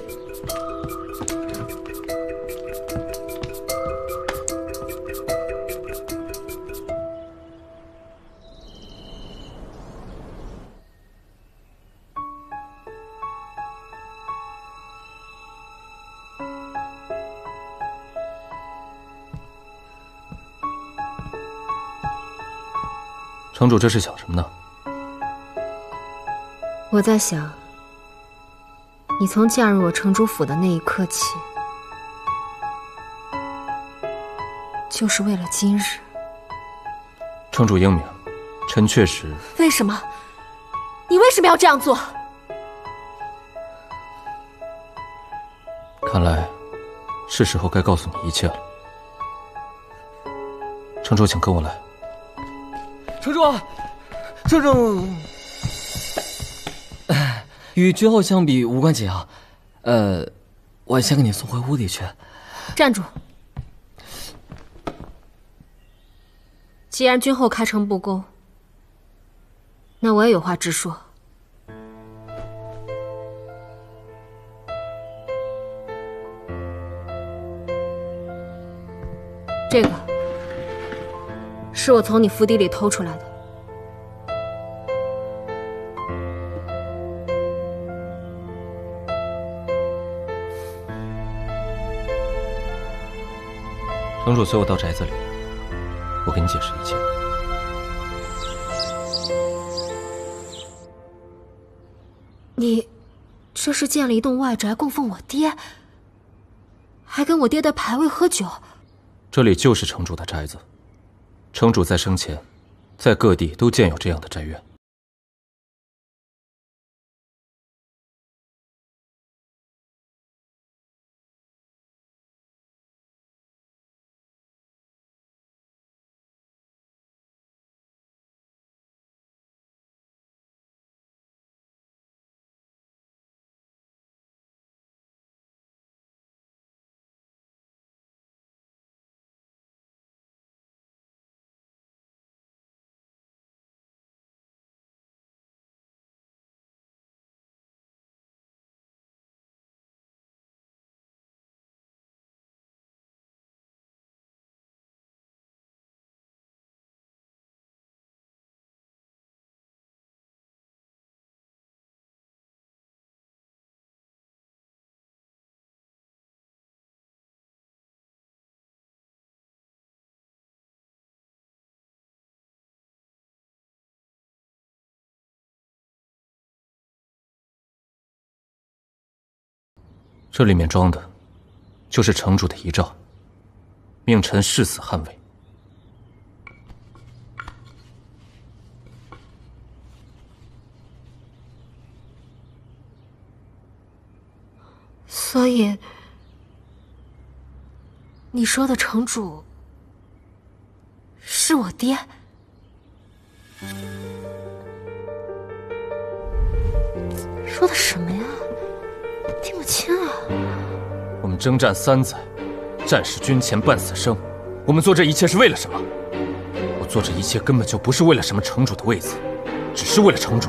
城主这是想什么呢？我在想，你从嫁入我城主府的那一刻起，就是为了今日。城主英明，臣确实。为什么？你为什么要这样做？看来，是时候该告诉你一切了。城主，请跟我来。城主，城主，与君后相比无关紧要。呃，我先给你送回屋里去。站住！既然君后开诚布公，那我也有话直说。这个。是我从你府邸里偷出来的，城主随我到宅子里，我给你解释一切。你这是建了一栋外宅供奉我爹，还跟我爹的牌位喝酒。这里就是城主的宅子。城主在生前，在各地都建有这样的宅院。这里面装的，就是城主的遗诏，命臣誓死捍卫。所以，你说的城主是我爹？说的什么呀？听不清！征战三载，战士军前半死生，我们做这一切是为了什么？我做这一切根本就不是为了什么城主的位子，只是为了城主。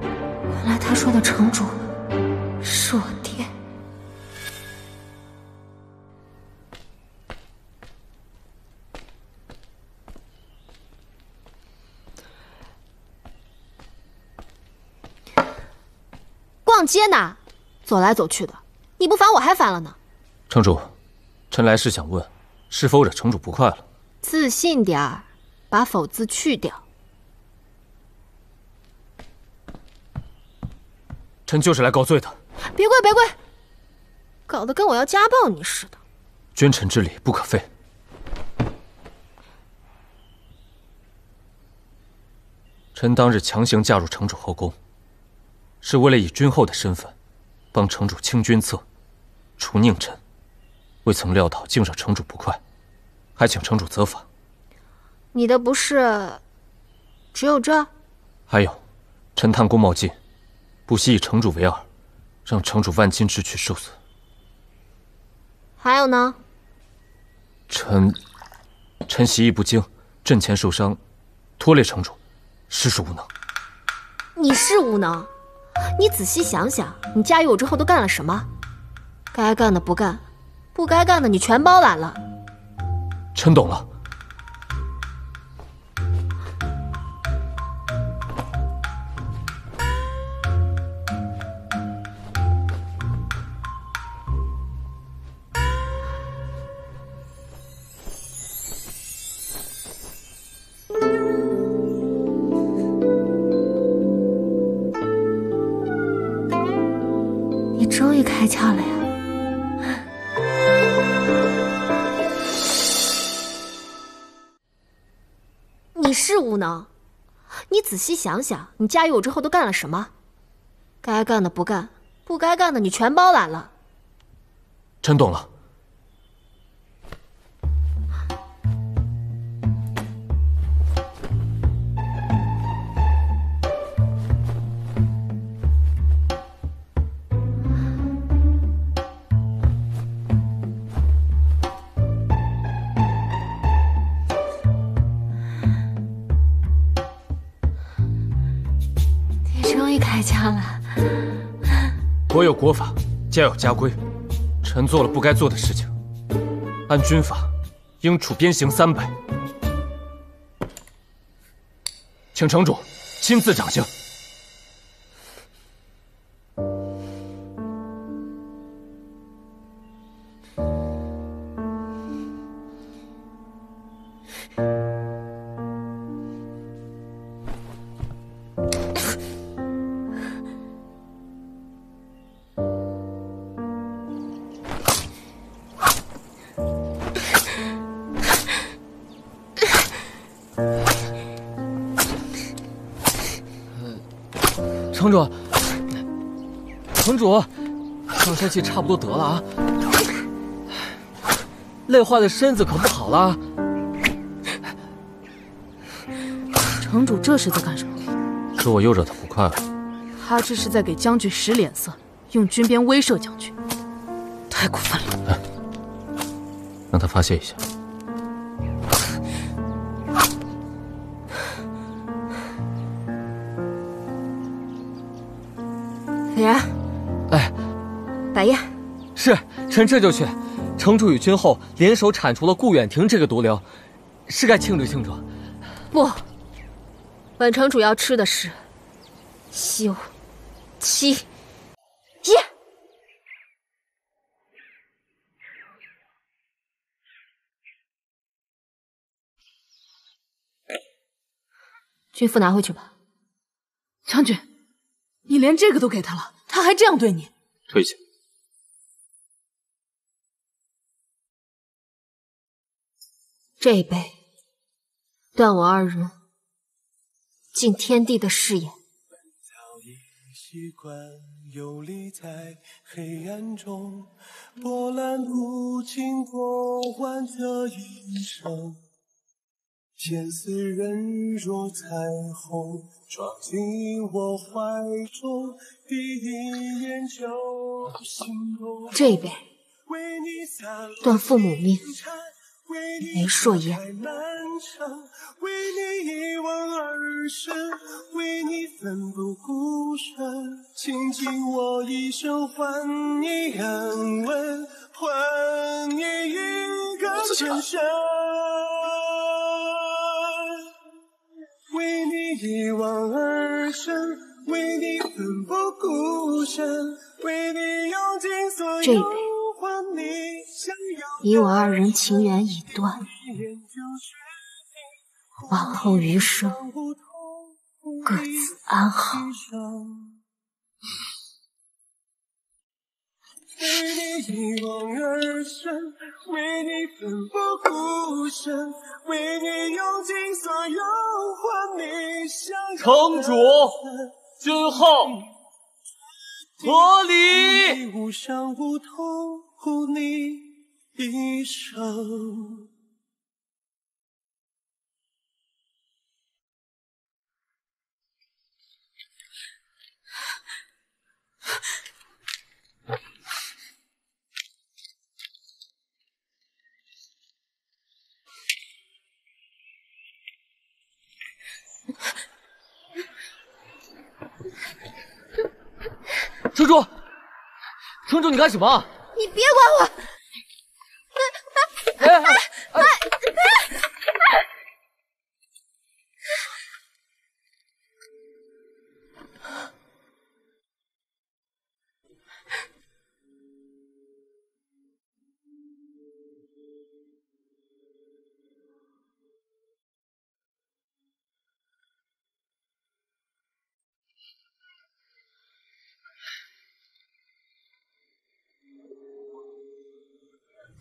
原来他说的城主是我爹。逛街呢，走来走去的，你不烦我还烦了呢。城主，臣来是想问，是否惹城主不快了？自信点儿，把否字去掉。臣就是来告罪的。别跪，别跪，搞得跟我要家暴你似的。君臣之礼不可废。臣当日强行嫁入城主后宫，是为了以君后的身份，帮城主清君侧，除佞臣。未曾料到竟惹城主不快，还请城主责罚。你的不是只有这？还有，臣贪功冒进，不惜以城主为饵，让城主万金之躯受损。还有呢？臣，臣习艺不精，阵前受伤，拖累城主，实属无能。你是无能，你仔细想想，你驾驭我之后都干了什么？该干的不干，不该干的你全包揽了。臣懂了。仔细想想，你嫁与我之后都干了什么？该干的不干，不该干的你全包揽了。臣懂了。终于开窍了。国有国法，家有家规。臣做了不该做的事情，按军法，应处鞭刑三百。请城主亲自掌刑。气差不多得了啊，累坏了身子可不好了。城主这是在干什么？是我又惹他不快了。他这是在给将军使脸色，用军鞭威慑将军，太过分了。来让他发泄一下。臣这就去。城主与君后联手铲除了顾远亭这个毒瘤，是该庆祝庆祝。不，本城主要吃的是休、七、一。军父拿回去吧。将军，你连这个都给他了，他还这样对你？退下。这一杯，断我二人尽天地的誓言。习惯游离在黑暗中，波澜不惊过完这一生。见似人若彩虹，闯进我怀中，第一眼就心动。这一杯，断父母命，媒妁言。为你一往而深，为你奋不顾身，倾尽我一生换你安稳，换你一个真身。为你一往而深，为你奋不顾身，为你用尽所有。你我二人情缘已断，往后余生各自安好。为你一往而深，为你奋不顾身，为你用尽所有换你想要。城主，君后，合离。无伤无痛，护你一生。城主，城主，你干什么？你别管我！哎哎哎！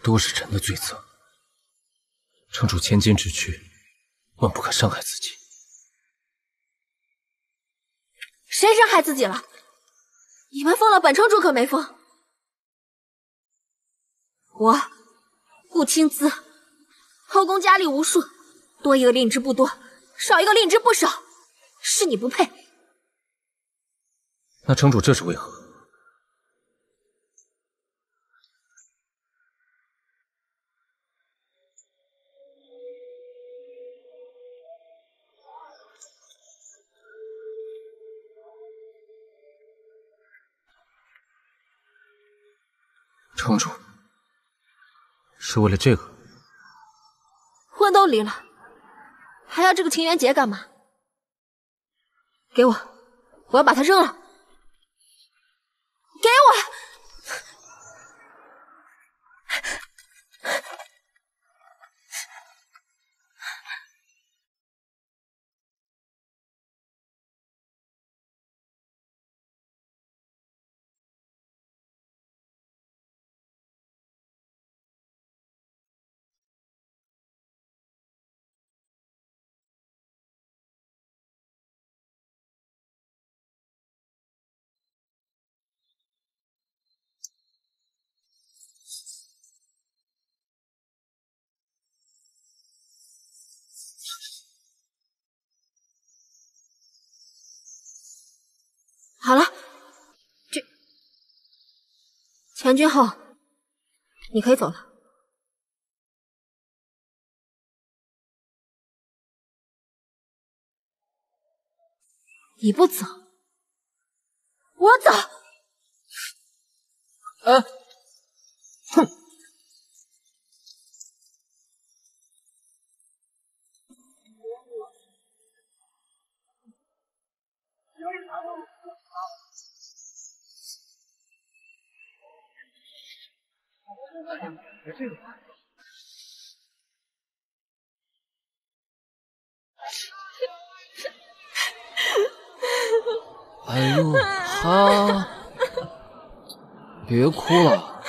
都是臣的罪责。城主千金之躯，万不可伤害自己。谁伤害自己了？你们疯了，本城主可没疯。我顾青姿，后宫佳丽无数，多一个令之不多，少一个令之不少，是你不配。那城主这是为何？帮主是为了这个？婚都离了，还要这个情缘结干嘛？给我，我要把它扔了！好了，这钱君后，你可以走了。你不走，我走。哎，哼！哎呦他别哭了。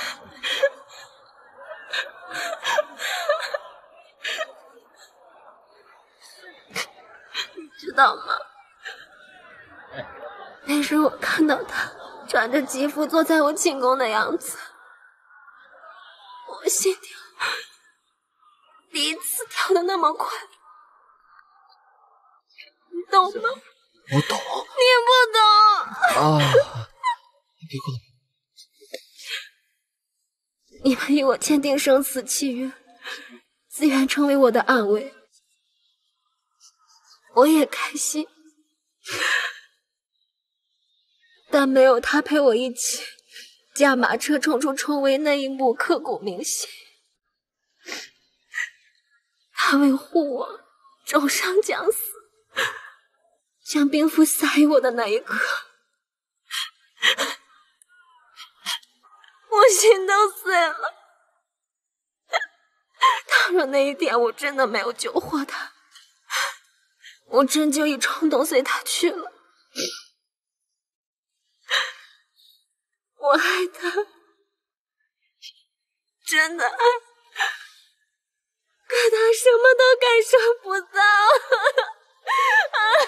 你知道吗？那时我看到他穿着吉服坐在我寝宫的样子。心跳第一次跳的那么快，你懂吗？我懂。你不懂。啊！你别哭了。你们与我签订生死契约，自愿成为我的暗卫，我也开心。但没有他陪我一起驾马车冲出重围那一幕刻骨铭心。他为护我重伤将死，将冰符撒于我的那一刻，我心都碎了。倘若那一点我真的没有救活他，我真就一冲动随他去了。我爱他，真的爱，可他什么都感受不到。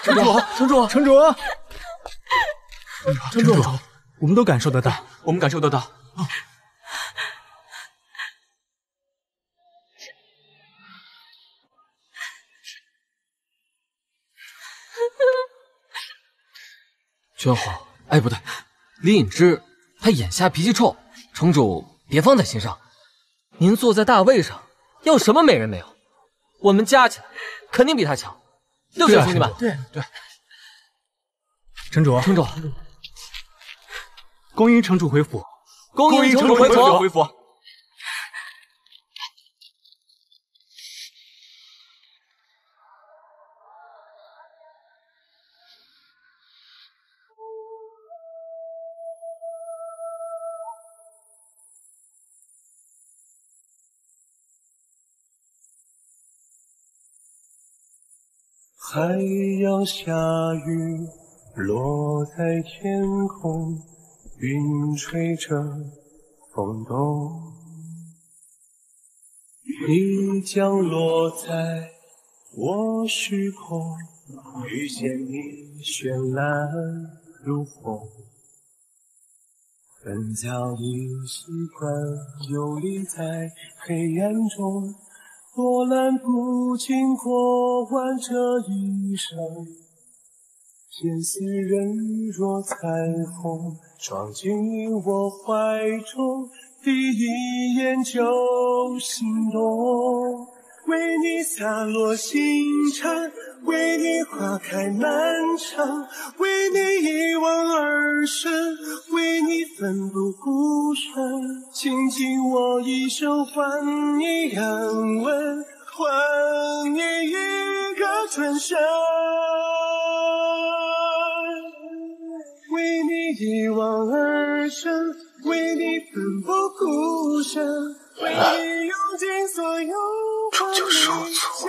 城主，城主，城主，城主，城主我们都感受得到，我们感受得到。啊君后，哎，不对，李隐之。他眼下脾气臭，城主别放在心上。您坐在大位上，要什么美人没有？我们加起来肯定比他强，对不对，兄弟们？对对。城主，城主，恭迎城主回府。恭迎城主回府。太阳。下雨，落在天空，云吹着，风动。你降落在我时空，遇见你绚烂如虹。本早已习惯游离在黑暗中。波澜不惊，过完这一生。天似人若彩虹，闯进我怀中，第一眼就心动。为你洒落星辰，为你花开满城，为你一往而深，为你奋不顾身，倾尽我一生换你安稳，换你一个转身。为你一往而深，为你奋不顾身，为你用尽所有。终究是我错，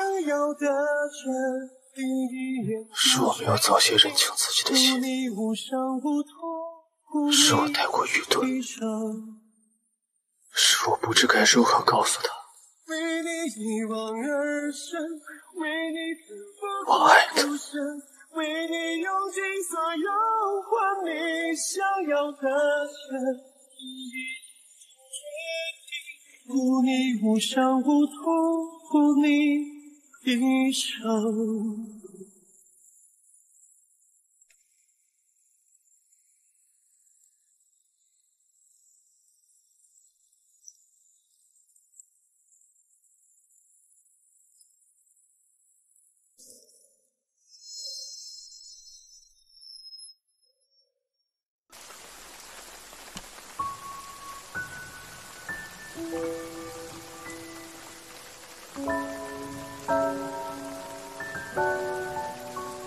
是我没有早些认清自己的心，是我太过愚钝，是我不知该如何告诉他，我爱他。护你无伤无痛，护你一生。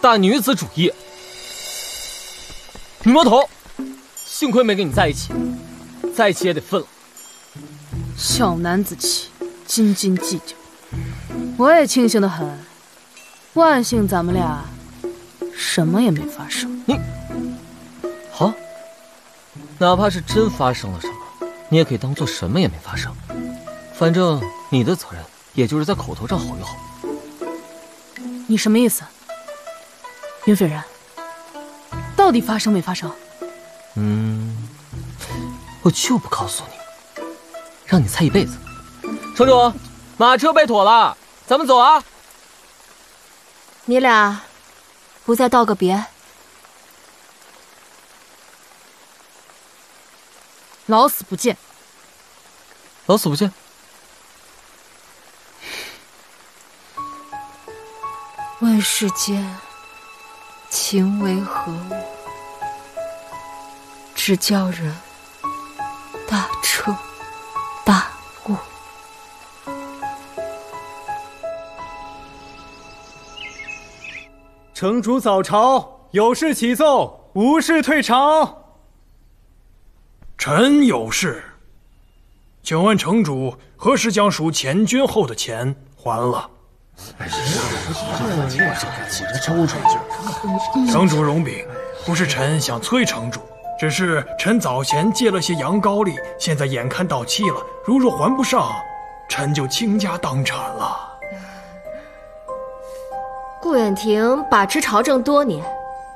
大女子主义，女魔头，幸亏没跟你在一起，在一起也得分了。小男子气，斤斤计较。我也庆幸的很，万幸咱们俩什么也没发生。你，好，哪怕是真发生了什么，你也可以当做什么也没发生。反正你的责任，也就是在口头上吼一吼。你什么意思？云斐然，到底发生没发生？嗯，我就不告诉你，让你猜一辈子。城主，马车备妥了，咱们走啊！你俩不再道个别？老死不见！老死不见！问世间情为何物？只叫人大彻大悟。城主早朝，有事启奏，无事退朝。臣有事，请问城主何时将赎前军后的钱还了？城主容禀，不是臣想催城主，只是臣早前借了些羊羔力，现在眼看到期了，如若还不上，臣就倾家荡产了。顾远亭把持朝政多年，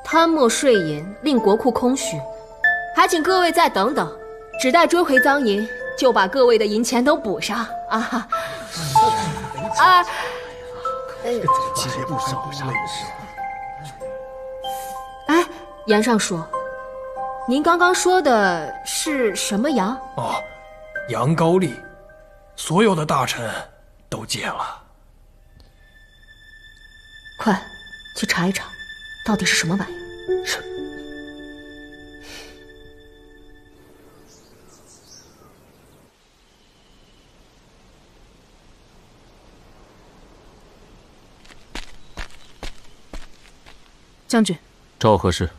贪墨税银，令国库空虚。还请各位再等等，只待追回赃银，就把各位的银钱都补上啊！啊！哎，严尚书，您刚刚说的是什么羊？哦，羊高丽，所有的大臣都见了。快，去查一查，到底是什么玩意？是。将军，找我何事？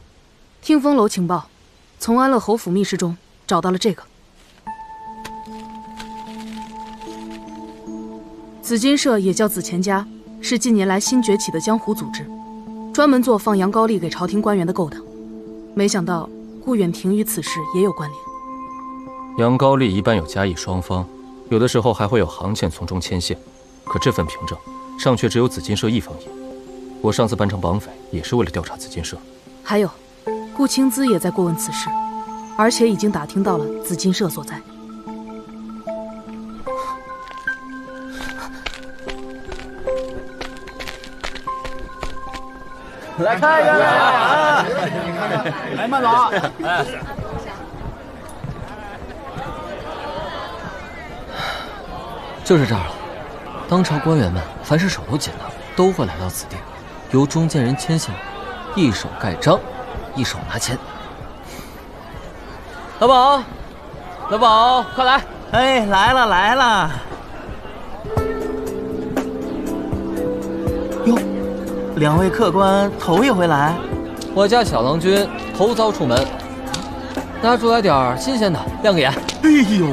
听风楼情报，从安乐侯府密室中找到了这个紫金社，也叫紫钱家，是近年来新崛起的江湖组织，专门做放羊高利给朝廷官员的勾当。没想到顾远亭与此事也有关联。羊高利一般有甲乙双方，有的时候还会有行欠从中牵线，可这份凭证上却只有紫金社一方印。我上次扮成绑匪，也是为了调查紫金社。还有，顾青姿也在过问此事，而且已经打听到了紫金社所在。来看一下，来慢走啊！哎，就是这儿了。当朝官员们凡是手头紧的，都会来到此地。由中间人牵线，一手盖章，一手拿钱。老鸨，老鸨，快来！哎，来了来了。哟，两位客官头一回来。我家小郎君头遭出门，拿出来点新鲜的，亮个眼。哎呦，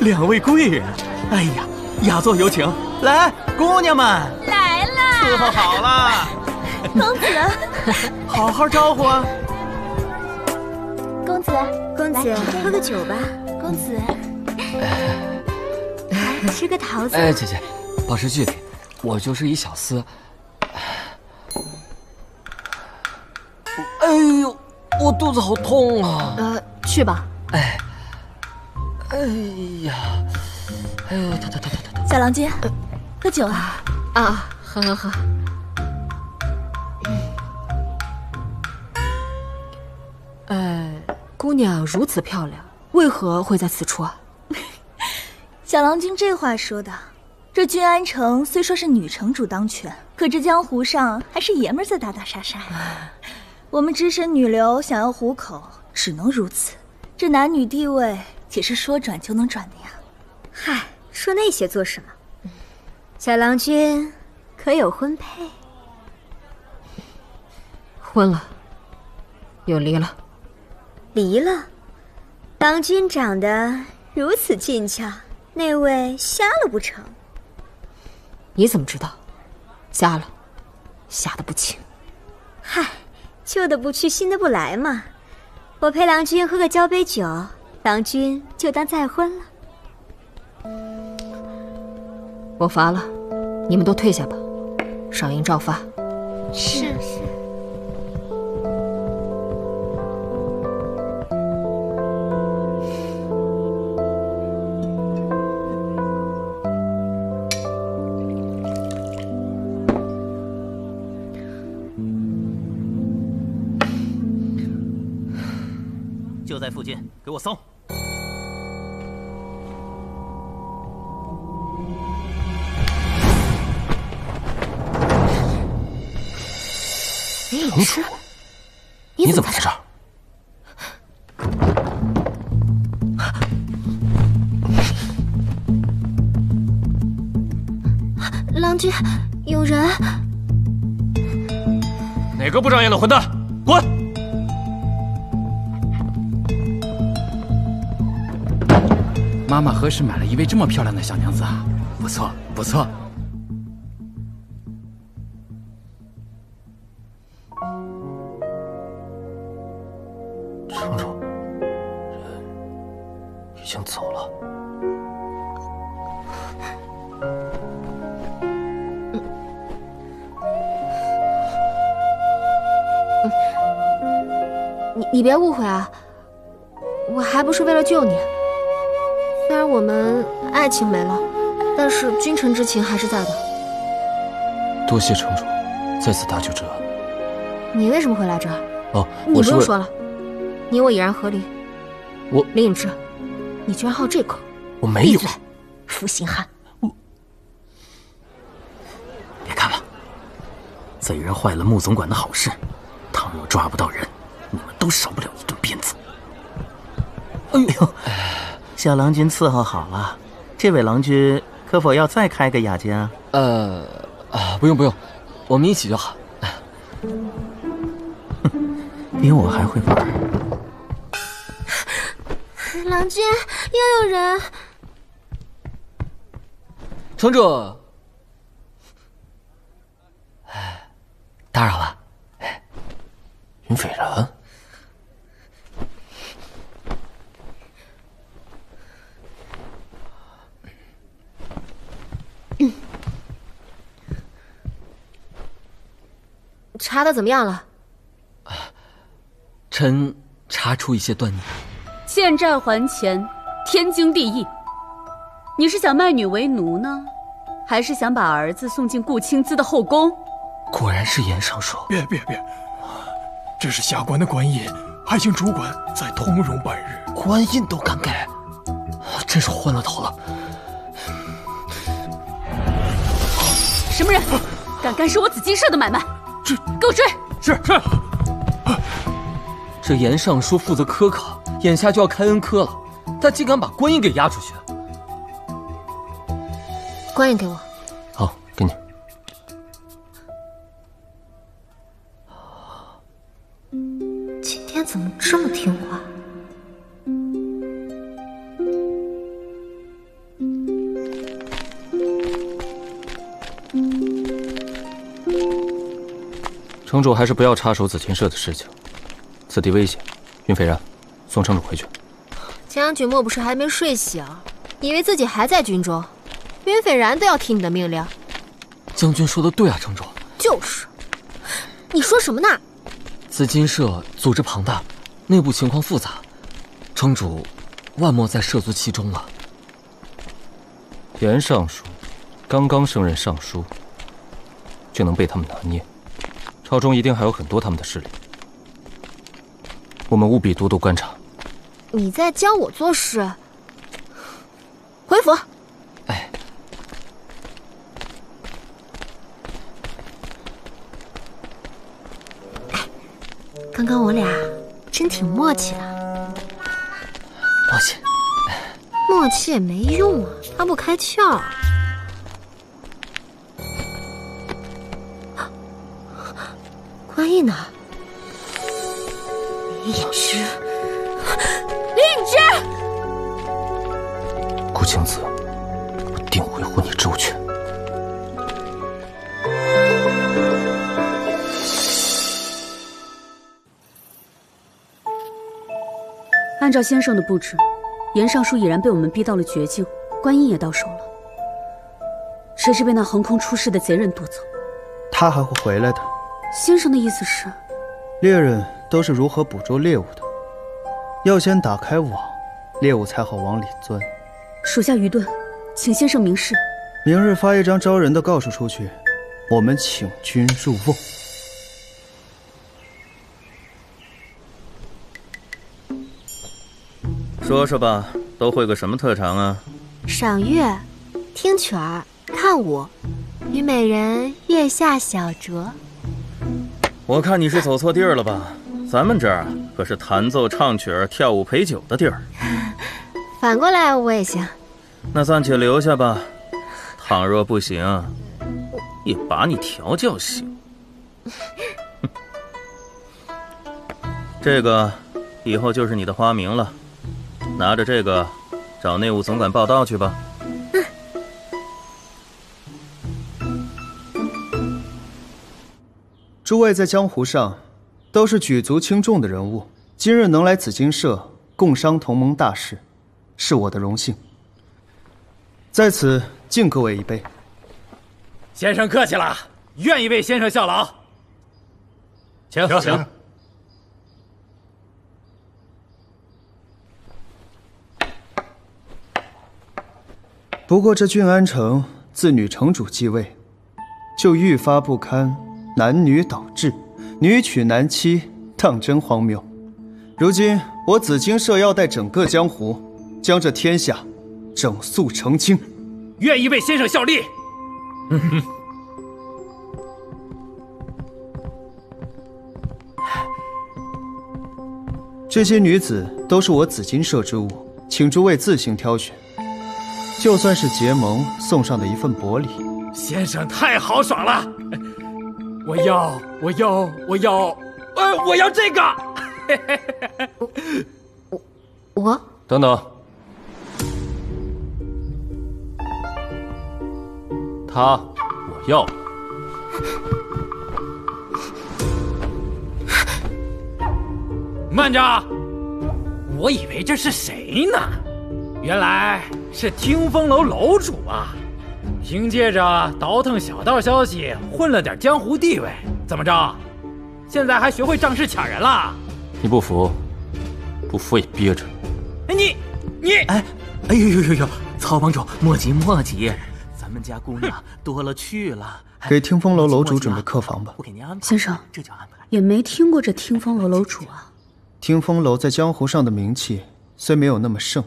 两位贵人，哎呀，雅座有请。来，姑娘们。伺候好了，公子，好好招呼啊！公子，公子，喝个酒吧。公子，来吃个桃子。哎，姐姐，保持距离，我就是一小厮。哎呦，我肚子好痛啊！呃，去吧。哎，哎呀，哎呦，疼疼疼疼疼！小郎君，喝酒啊！啊。喝喝喝！呃，姑娘如此漂亮，为何会在此处啊？小郎君这话说的，这君安城虽说是女城主当权，可这江湖上还是爷们在打打杀杀呀。我们只身女流想要糊口，只能如此。这男女地位岂是说转就能转的呀？嗨，说那些做什么？小郎君。可有婚配？婚了，又离了。离了？郎君长得如此俊俏，那位瞎了不成？你怎么知道？瞎了，瞎的不轻。嗨，旧的不去，新的不来嘛。我陪郎君喝个交杯酒，郎君就当再婚了。我乏了，你们都退下吧。赏樱照发。是是。就在附近给我搜。郎君，有人！哪个不长眼的混蛋，滚！妈妈何时买了一位这么漂亮的小娘子啊？不错，不错。爱情没了，但是君臣之情还是在的。多谢城主，在此搭救之恩。你为什么会来这儿？哦，你不我是为用说了，你我已然合离。我林隐之，你居然好这口！我没有闭嘴，负心汉！别看了，贼人坏了穆总管的好事，倘若抓不到人，你们都少不了一顿鞭子。哎呦，小郎君伺候好了，这位郎君可否要再开个雅间啊？呃，啊，不用不用，我们一起就好。比我还会玩。郎君，又有人！城主，哎，打扰了。云斐然，查的怎么样了？臣查出一些端倪。欠债还钱，天经地义。你是想卖女为奴呢，还是想把儿子送进顾青姿的后宫？果然是严尚书。别别别，这是下官的官印，还请主管再通融半日。官印都敢给，真是昏了头了。什么人敢干涉我紫金社的买卖？给我追！是是。这严尚书负责科考，眼下就要开恩科了，他竟敢把观音给押出去！观音给我。好，给你。今天怎么这么听话？城主还是不要插手紫金社的事情，此地危险。云斐然，送城主回去。将军莫不是还没睡醒，以为自己还在军中？云斐然都要听你的命令。将军说的对啊，城主。就是，你说什么呢？紫金社组织庞大，内部情况复杂，城主万莫再涉足其中了。严尚书刚刚升任尚书，就能被他们拿捏，朝中一定还有很多他们的势力。我们务必多多观察。你在教我做事？回府。哎。刚刚我俩真挺默契的。默契。默契也没用啊，他不开窍。官印呢？李隐之，李隐之，顾青子，我定维护你周全。按照先生的布置，严尚书已然被我们逼到了绝境，观音也到手了。谁知被那横空出世的贼人夺走。他还会回来的。先生的意思是，猎人都是如何捕捉猎物的？要先打开网，猎物才好往里钻。属下愚钝，请先生明示。明日发一张招人的告示出去，我们请君入瓮。说说吧，都会个什么特长啊？赏月、听曲儿、看舞，虞美人月下小酌。我看你是走错地儿了吧？咱们这儿可是弹奏、唱曲儿、跳舞、陪酒的地儿。反过来我也行。那暂且留下吧。倘若不行，也把你调教醒。这个以后就是你的花名了。拿着这个，找内务总管报道去吧。诸位在江湖上都是举足轻重的人物，今日能来紫金社共商同盟大事，是我的荣幸。在此敬各位一杯。先生客气了，愿意为先生效劳。请请。不过这郡安城自女城主继位，就愈发不堪。男女倒置，女娶男妻，当真荒谬。如今我紫金社要带整个江湖，将这天下整肃澄清。愿意为先生效力。这些女子都是我紫金社之物，请诸位自行挑选。就算是结盟送上的一份薄礼。先生太豪爽了。我要，我要，我要，呃，我要这个。我，我等等，他我要。慢着，我以为这是谁呢？原来是听风楼楼主啊。凭借着倒腾小道消息混了点江湖地位，怎么着？现在还学会仗势抢人了？你不服？不服也憋着。哎你你哎哎呦呦呦呦！曹帮主莫急莫急，咱们家姑娘多了去了。给听风楼楼主准备客房吧。先生，这就安排也没听过这听风楼楼主啊。听风楼在江湖上的名气虽没有那么盛，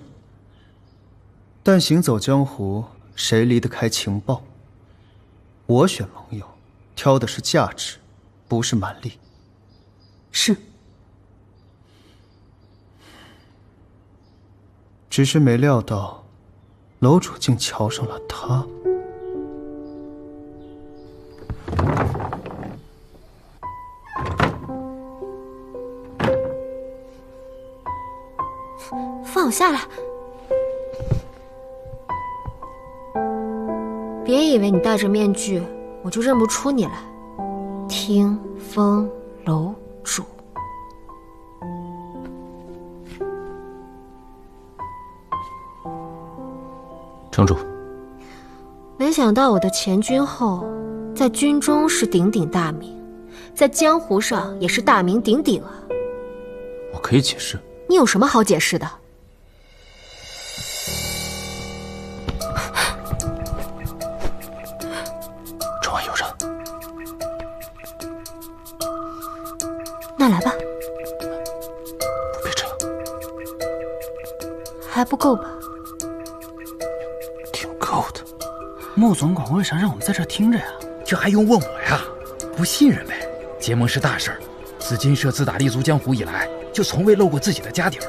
但行走江湖。谁离得开情报？我选盟友，挑的是价值，不是蛮力。是。只是没料到，楼主竟瞧上了他。放我下来！别以为你戴着面具，我就认不出你来。听风楼主，城主，没想到我的前君后，在军中是鼎鼎大名，在江湖上也是大名鼎鼎啊。我可以解释。你有什么好解释的？还不够吧？挺够的。穆总管为啥让我们在这听着呀？这还用问我呀？不信任呗。结盟是大事儿，紫金社自打立足江湖以来，就从未露过自己的家底儿。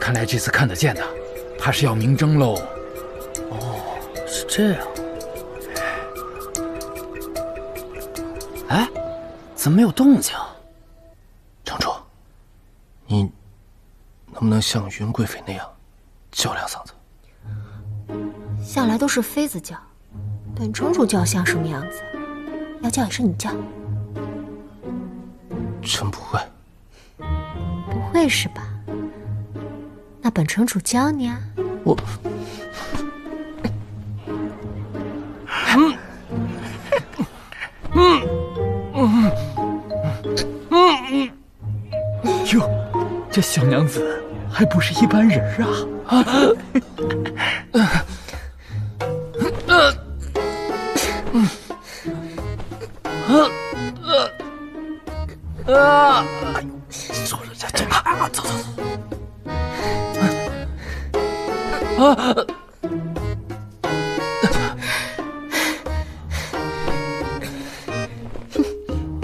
看来这次看得见的，怕是要明争喽。哦，是这样。哎，怎么没有动静？城主你能不能像云贵妃那样叫两嗓子？向来都是妃子叫，本城主叫像什么样子？要叫也是你叫。臣不会。不会是吧？那本城主教你啊。我。嗯。嗯。嗯。嗯嗯。哟。这小娘子还不是一般人啊！啊！走走走，走走走。啊！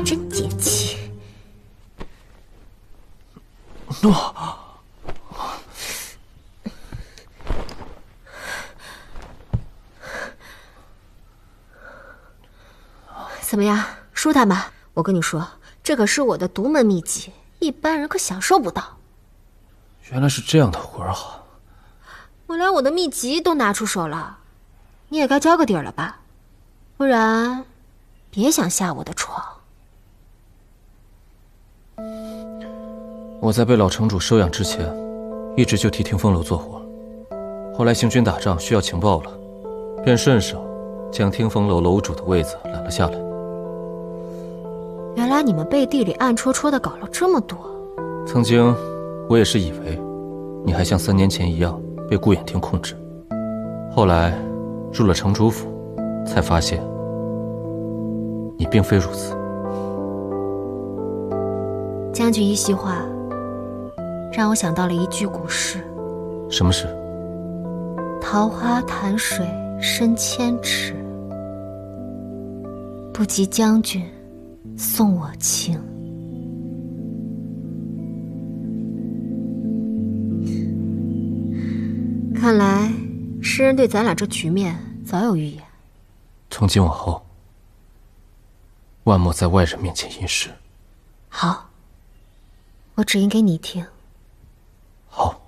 真解气！诺，怎么样，舒坦吧？我跟你说，这可是我的独门秘籍，一般人可享受不到。原来是这样的活儿好！我连我的秘籍都拿出手了，你也该交个底儿了吧？不然，别想下我的床。我在被老城主收养之前，一直就替听风楼做活。后来行军打仗需要情报了，便顺手将听风楼楼主的位子揽了下来。原来你们背地里暗戳戳的搞了这么多。曾经，我也是以为你还像三年前一样被顾衍听控制。后来入了城主府，才发现你并非如此。将军一席话，让我想到了一句古诗：“什么诗？桃花潭水深千尺，不及将军送我情。”看来诗人对咱俩这局面早有预言。从今往后，万莫在外人面前吟诗。好，我只吟给你听。好。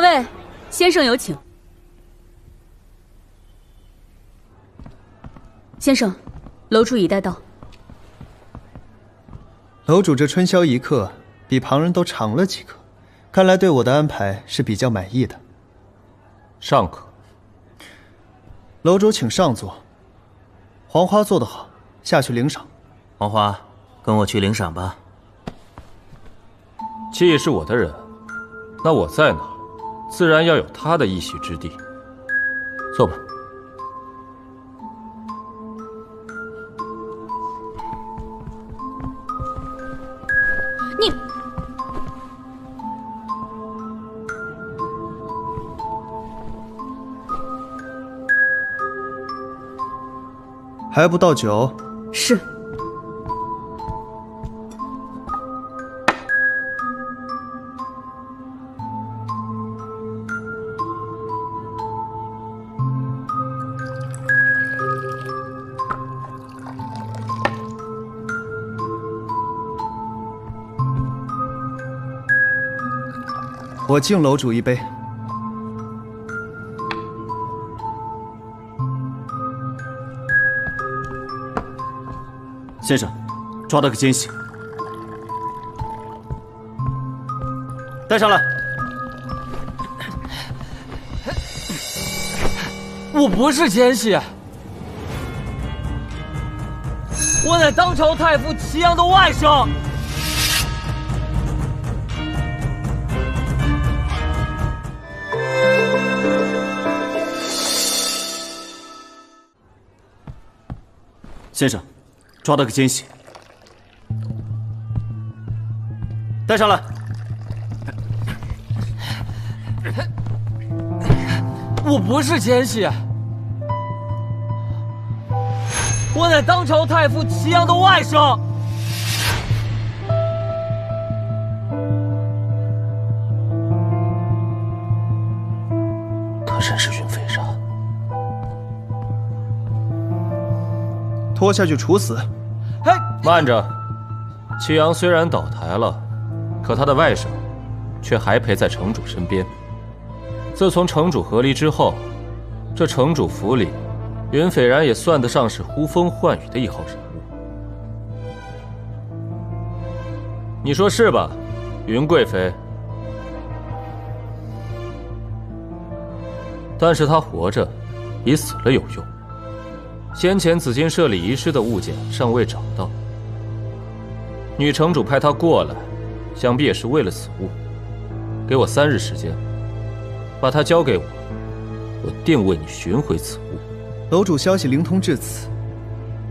二位，先生有请。先生，楼主已带到。楼主这春宵一刻比旁人都长了几刻，看来对我的安排是比较满意的。尚可。楼主请上座。黄花做得好，下去领赏。黄花，跟我去领赏吧。既是我的人，那我在哪，自然要有他的一席之地。坐吧。你还不倒酒？是。我敬楼主一杯。先生，抓到个奸细，带上来。我不是奸细，我乃当朝太傅祁阳的外甥。先生，抓到个奸细，带上来。我不是奸细，我乃当朝太傅祁阳的外甥。他认识云拖下去处死！嘿，慢着，祁阳虽然倒台了，可他的外甥却还陪在城主身边。自从城主和离之后，这城主府里，云斐然也算得上是呼风唤雨的一号人物。你说是吧，云贵妃？但是他活着，比死了有用。先前紫金社里遗失的物件尚未找到，女城主派他过来，想必也是为了此物。给我三日时间，把它交给我，我定为你寻回此物。楼主消息灵通至此，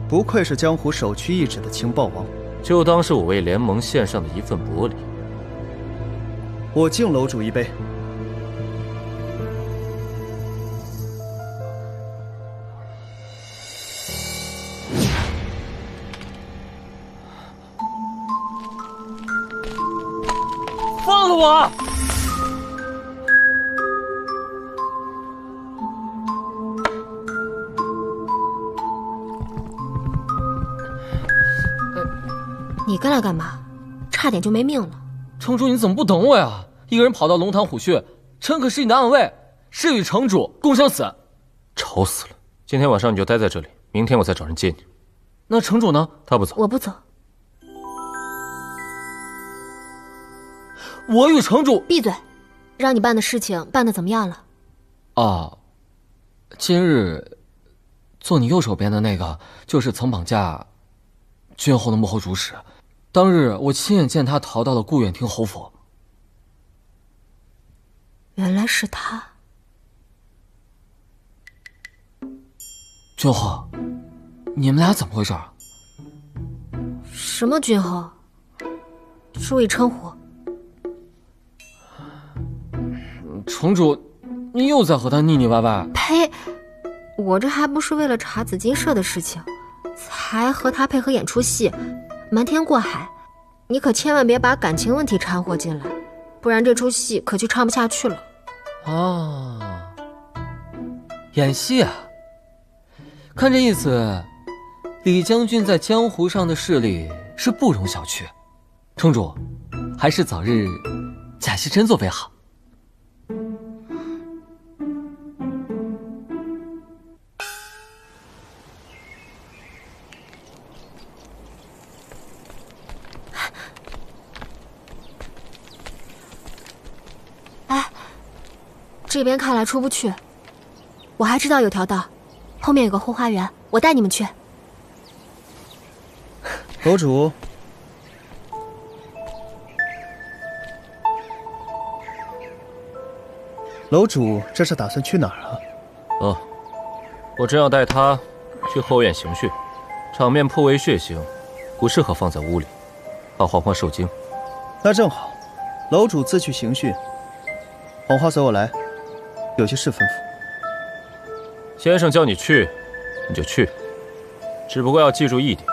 不愧是江湖首屈一指的情报王。就当是我为联盟献上的一份薄礼。我敬楼主一杯。我！你跟来干嘛？差点就没命了。城主，你怎么不等我呀？一个人跑到龙潭虎穴，臣可是你的暗卫，誓与城主共生死。吵死了！今天晚上你就待在这里，明天我再找人接你。那城主呢？他不走。我不走。我与城主闭嘴！让你办的事情办的怎么样了？啊，今日坐你右手边的那个，就是曾绑架君后的幕后主使。当日我亲眼见他逃到了顾远亭侯府。原来是他。君后，你们俩怎么回事？什么君后？注意称呼。城主，你又在和他腻腻歪歪？呸！我这还不是为了查紫金社的事情，才和他配合演出戏，瞒天过海。你可千万别把感情问题掺和进来，不然这出戏可就唱不下去了。哦，演戏啊！看这意思，李将军在江湖上的势力是不容小觑。城主，还是早日假戏真做为好。这边看来出不去，我还知道有条道，后面有个后花园，我带你们去。楼主，楼主这是打算去哪儿啊？哦，我正要带他去后院行训，场面颇为血腥，不适合放在屋里，怕黄花受惊。那正好，楼主自去行训，黄花随我来。有些事吩咐。先生叫你去，你就去。只不过要记住一点，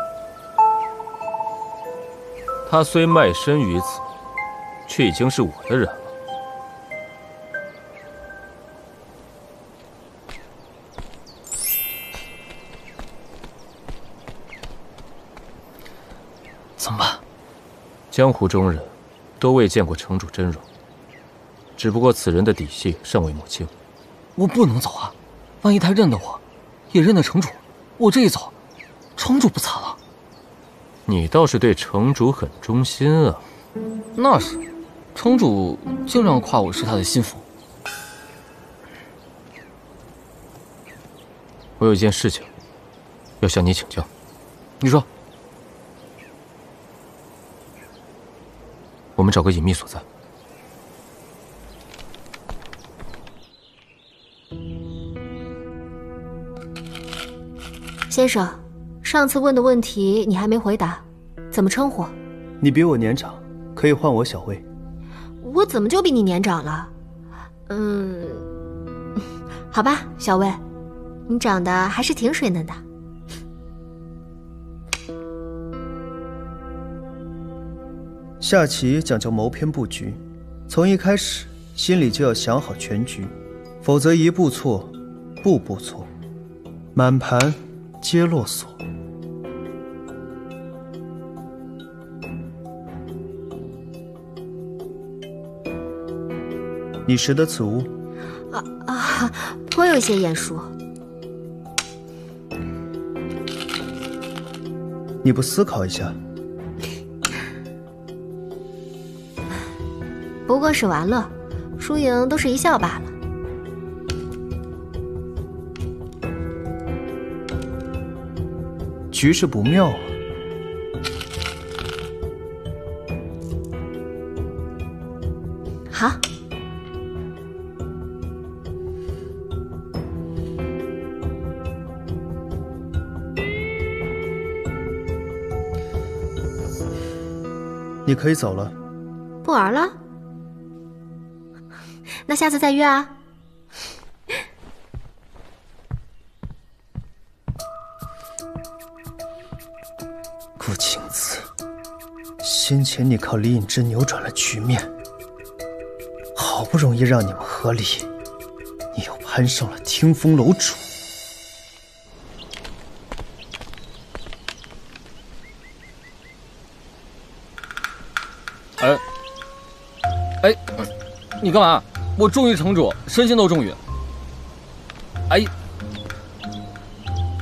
他虽卖身于此，却已经是我的人了。怎么办？江湖中人都未见过城主真容。只不过此人的底细尚未摸清，我不能走啊！万一他认得我，也认得城主，我这一走，城主不惨了？你倒是对城主很忠心啊！那是，城主经常夸我是他的心腹。我有一件事情要向你请教，你说。我们找个隐秘所在。先生，上次问的问题你还没回答，怎么称呼？你比我年长，可以唤我小薇。我怎么就比你年长了？嗯，好吧，小薇，你长得还是挺水嫩的。下棋讲究谋篇布局，从一开始心里就要想好全局，否则一步错，步步错，满盘。皆落锁。你识得此物？啊啊，颇有些眼熟。你不思考一下？不过是玩乐，输赢都是一笑罢了。局势不妙啊。好。你可以走了，不玩了。那下次再约啊。先前你靠李隐之扭转了局面，好不容易让你们和离，你又攀上了听风楼主。哎，哎，你干嘛？我忠于城主，身心都忠于。哎，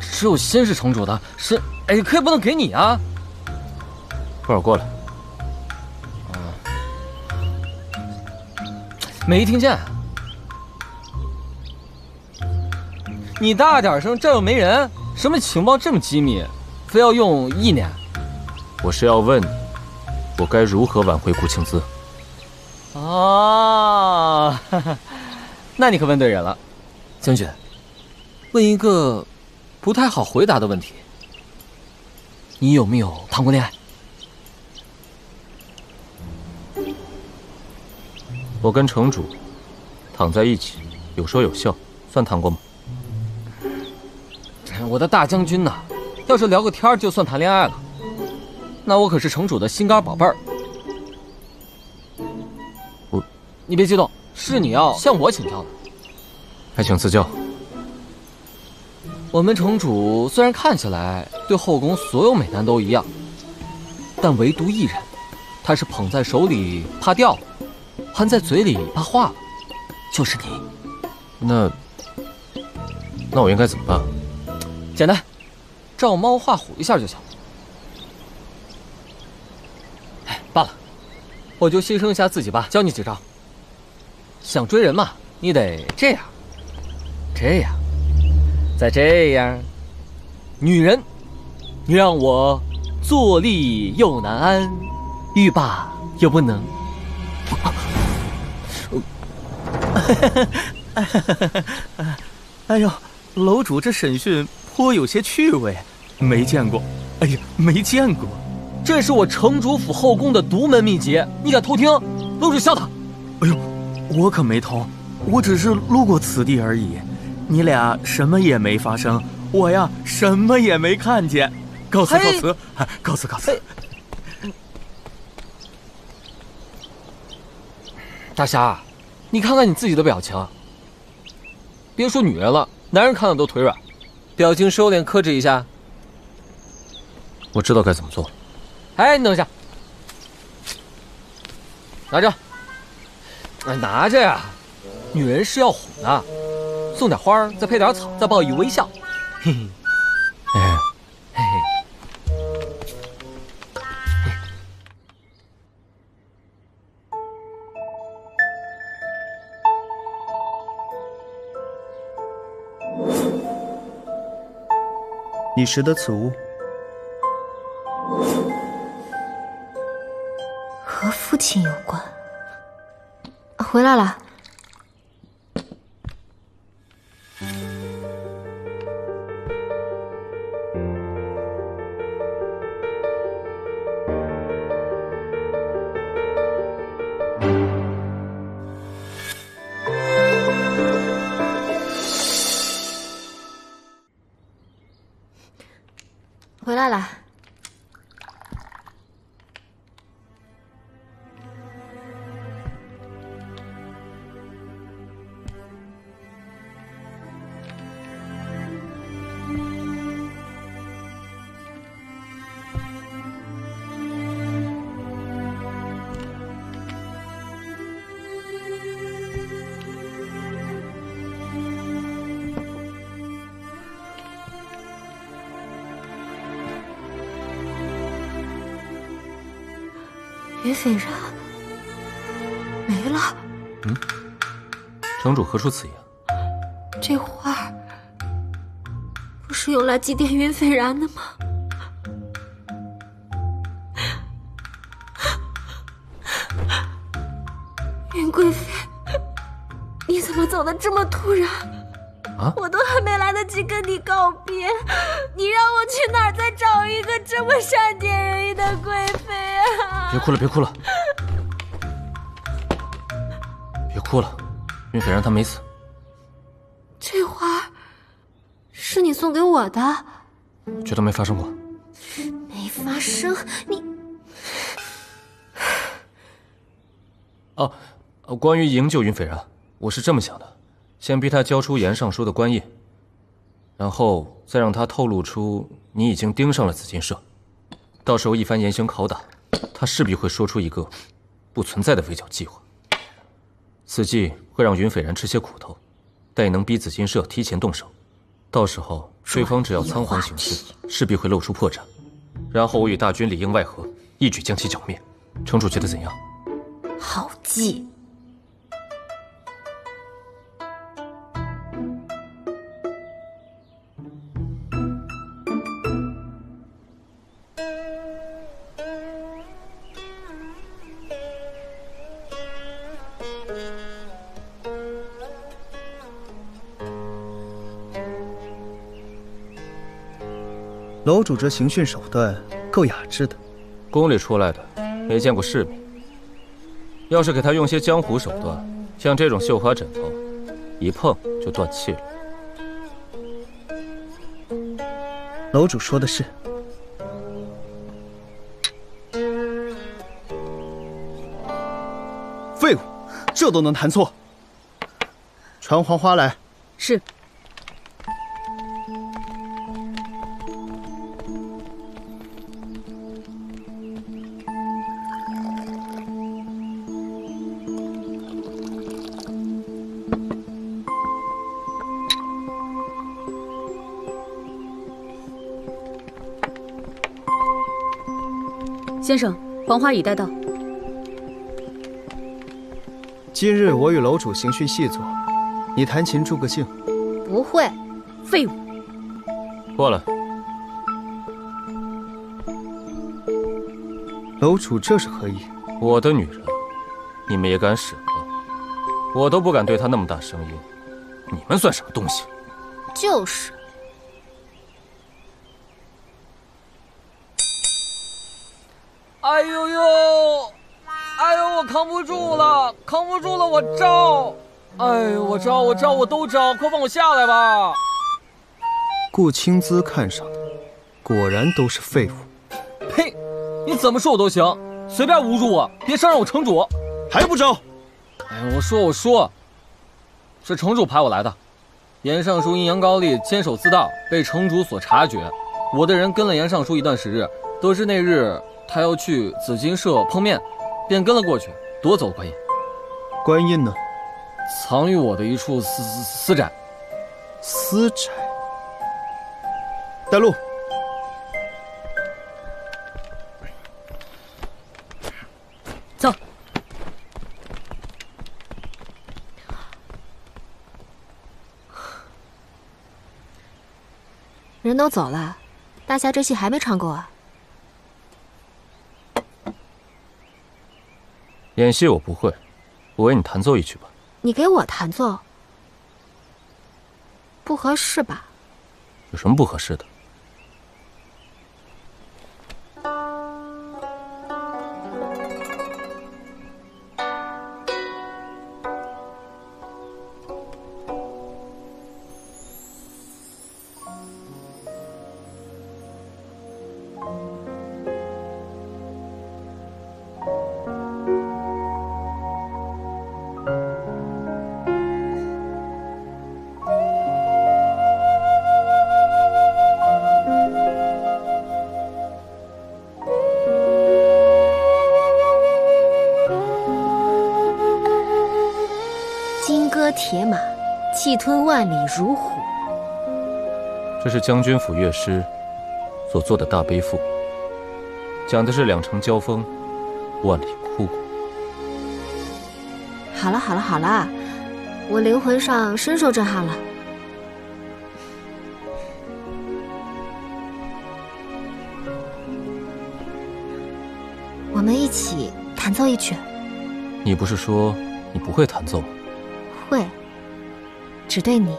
只有心是城主的，是哎，可以不能给你啊。凤儿过来。没听见。你大点声，这又没人。什么情报这么机密，非要用意念？我是要问你，我该如何挽回顾青姿？哦，那你可问对人了，将军。问一个不太好回答的问题：你有没有谈过恋爱？我跟城主躺在一起，有说有笑，算谈过吗？我的大将军呐，要是聊个天就算谈恋爱了，那我可是城主的心肝宝贝儿。我，你别激动，是你要向我请教的。还请赐教。我们城主虽然看起来对后宫所有美男都一样，但唯独一人，他是捧在手里怕掉了，含在嘴里怕化了，就是你。那，那我应该怎么办？简单，照猫画虎一下就行。哎，罢了，我就牺牲一下自己吧，教你几招。想追人嘛，你得这样，这样，再这样。女人，你让我坐立又难安，欲罢又不能。哎呦，楼主这审讯。颇有些趣味，没见过。哎呀，没见过，这是我城主府后宫的独门秘籍，你敢偷听？楼主笑他！哎呦，我可没偷，我只是路过此地而已。你俩什么也没发生，我呀什么也没看见。告辞告辞，告辞告辞。大侠，你看看你自己的表情，别说女人了，男人看了都腿软。表情收敛，克制一下。我知道该怎么做。哎，你等一下，拿着。哎，拿着呀！女人是要哄的，送点花，再配点草，再报以微笑。嘿嘿，你识得此物？和父亲有关。回来了。斐然没了。嗯，城主何出此言？这花不是用来祭奠云斐然的吗？云贵妃，你怎么走的这么突然？啊！我都还没来得及跟你告别，你让我去哪儿再找一个这么善解人意的贵？别哭了，别哭了，别哭了，云斐然他没死。这花是你送给我的？觉得没发生过。没发生，你。哦，关于营救云斐然，我是这么想的：先逼他交出严尚书的官印，然后再让他透露出你已经盯上了紫金社。到时候一番严刑拷打，他势必会说出一个不存在的围剿计划。此计会让云斐然吃些苦头，但也能逼紫金社提前动手。到时候对方只要仓皇行事，势必会露出破绽。然后我与大军里应外合，一举将其剿灭。城主觉得怎样？好计。楼主这刑讯手段够雅致的，宫里出来的，没见过世面。要是给他用些江湖手段，像这种绣花枕头，一碰就断气了。楼主说的是，废物，这都能弹错。传黄花来。是。先生，黄花已带到。今日我与楼主行训细作，你弹琴助个兴。不会，废物。过来。楼主这是何意？我的女人，你们也敢使唤？我都不敢对她那么大声音，你们算什么东西？就是。扛不住了，我招！哎呦，我招，我招，我都招，快放我下来吧！顾青姿看上的，果然都是废物。呸！你怎么说我都行，随便侮辱我，别伤着我城主。还不招？哎，我说我说，是城主派我来的。严尚书因杨高丽监守自盗，被城主所察觉。我的人跟了严尚书一段时日，得知那日。他要去紫金社碰面，便跟了过去，夺走观音。观音呢？藏于我的一处私私宅。私宅。带路。走。人都走了，大侠这戏还没唱够啊？演戏我不会，我为你弹奏一曲吧。你给我弹奏，不合适吧？有什么不合适的？万里如虎。这是将军府乐师所做的大悲赋，讲的是两城交锋，万里枯骨。好了好了好了，我灵魂上深受震撼了。我们一起弹奏一曲。你不是说你不会弹奏吗？会，只对你。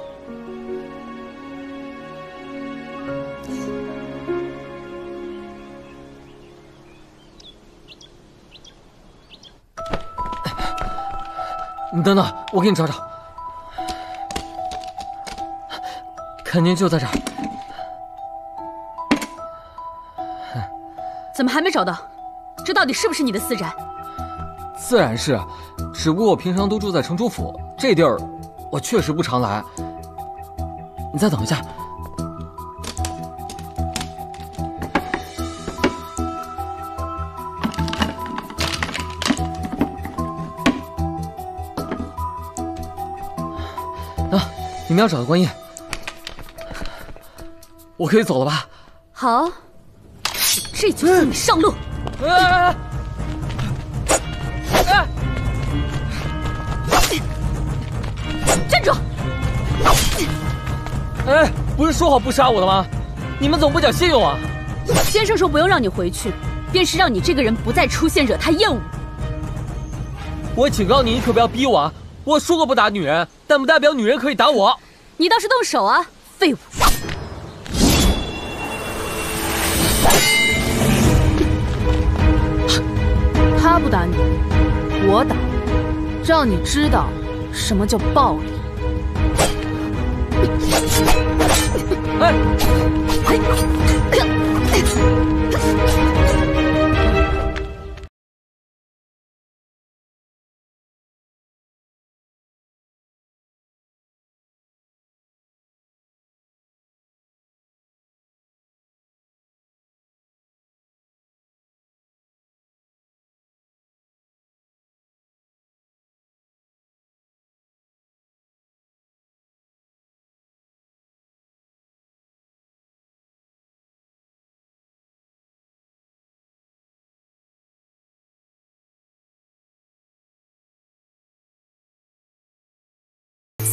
你等等，我给你找找，肯定就在这儿。怎么还没找到？这到底是不是你的私宅？自然是，只不过我平常都住在城主府，这地儿我确实不常来。你再等一下。啊，你们要找的观音，我可以走了吧？好，这就送你上路。哎哎！不是说好不杀我的吗？你们怎么不讲信用啊？先生说不用让你回去，便是让你这个人不再出现，惹他厌恶。我警告你，你可不要逼我啊！我说过不打女人，但不代表女人可以打我。你倒是动手啊，废物！他不打你，我打，让你知道什么叫暴力。哎！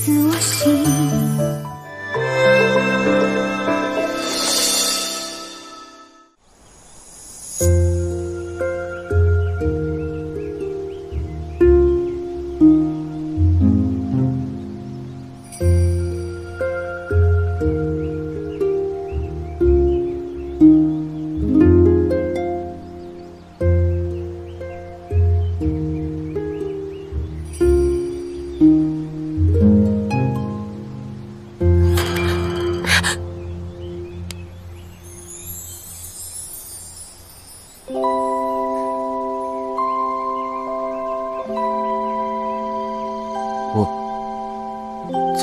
似我心。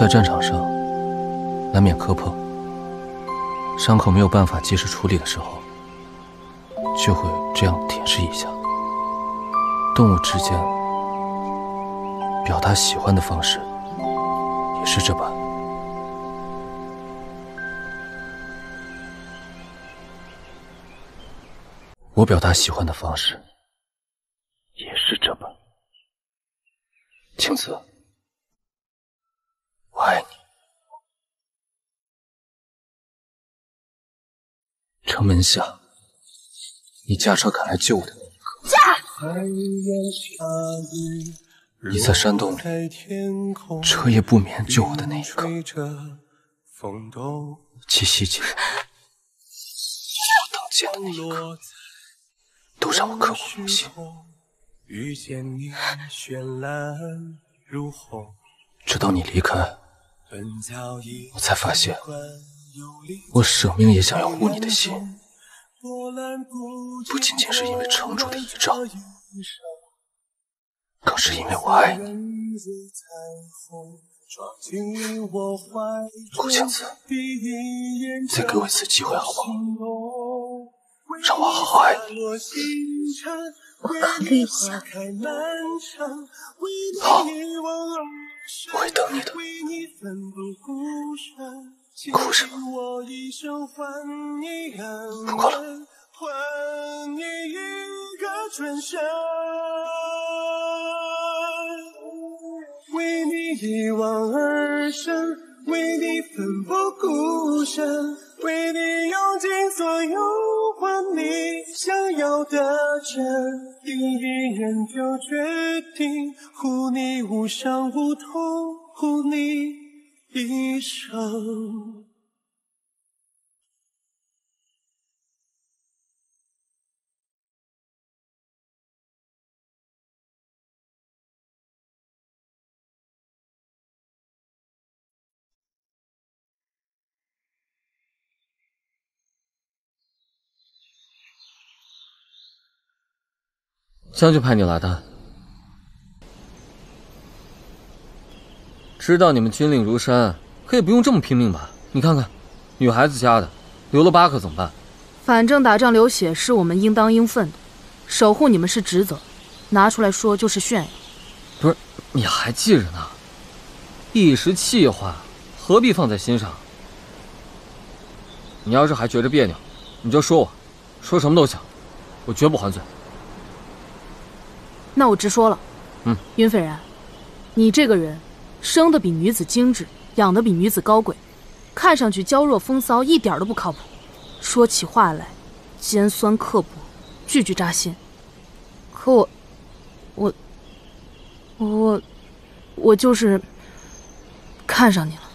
战场上难免磕碰，伤口没有办法及时处理的时候，就会这样舔舐一下。动物之间表达喜欢的方式也是这般。我表达喜欢的方式也是这般。青瓷，我爱你。城门下，你驾车赶来救我的那一刻，你在山洞里彻夜不眠救我的那一刻，七夕节，我等见的那一刻，都让我刻骨铭心。直到你离开，我才发现，我舍命也想要护你的心，不仅仅是因为城主的遗诏，更是因为我爱你。顾青子，再给我一次机会好不好？让我好好爱你。我考虑一下。好，我会等你的。哭什么？不哭了。为你一往而深，为你奋不顾身，为你用尽所有换你想要的真，第一眼就决定护你无伤无痛，护你一生将就派你来的知道你们军令如山，可以不用这么拼命吧？你看看，女孩子家的，留了疤可怎么办？反正打仗流血是我们应当应分的，守护你们是职责，拿出来说就是炫耀。不是，你还记着呢？一时气话，何必放在心上？你要是还觉着别扭，你就说我，说什么都行，我绝不还嘴。那我直说了，嗯，云斐然，你这个人。生的比女子精致，养的比女子高贵，看上去娇弱风骚，一点都不靠谱。说起话来，尖酸刻薄，句句扎心。可我，我，我，我就是看上你了。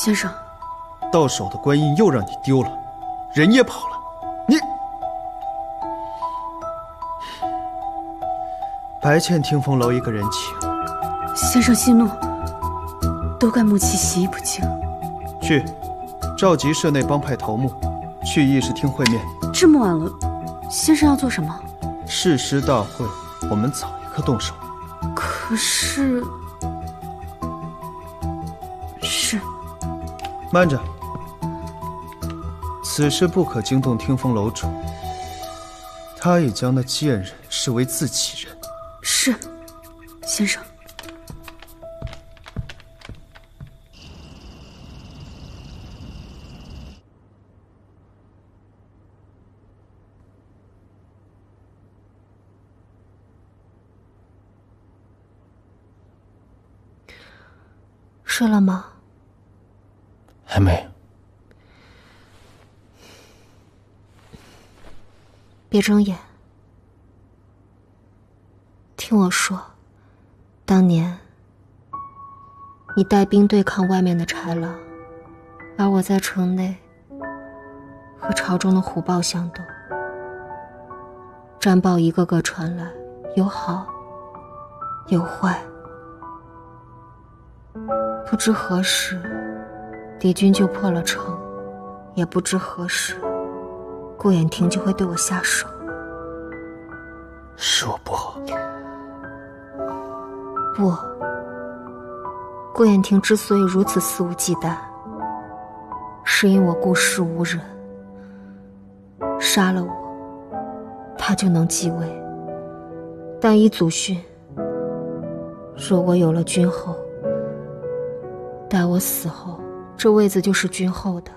先生，到手的观音又让你丢了，人也跑了，你白欠听风楼一个人情。先生息怒，都怪木七习艺不精。去，召集社内帮派头目，去议事厅会面。这么晚了，先生要做什么？誓师大会，我们早一刻动手。可是。慢着，此事不可惊动听风楼主。他已将那贱人视为自己人。是，先生。睡了吗？还没。别睁眼。听我说，当年你带兵对抗外面的豺狼，而我在城内和朝中的虎豹相斗，战报一个个传来，有好有坏，不知何时。敌军就破了城，也不知何时，顾远亭就会对我下手。是我不好。不，顾远亭之所以如此肆无忌惮，是因我顾氏无人，杀了我，他就能继位。但依祖训，若我有了君后，待我死后。这位子就是君后的，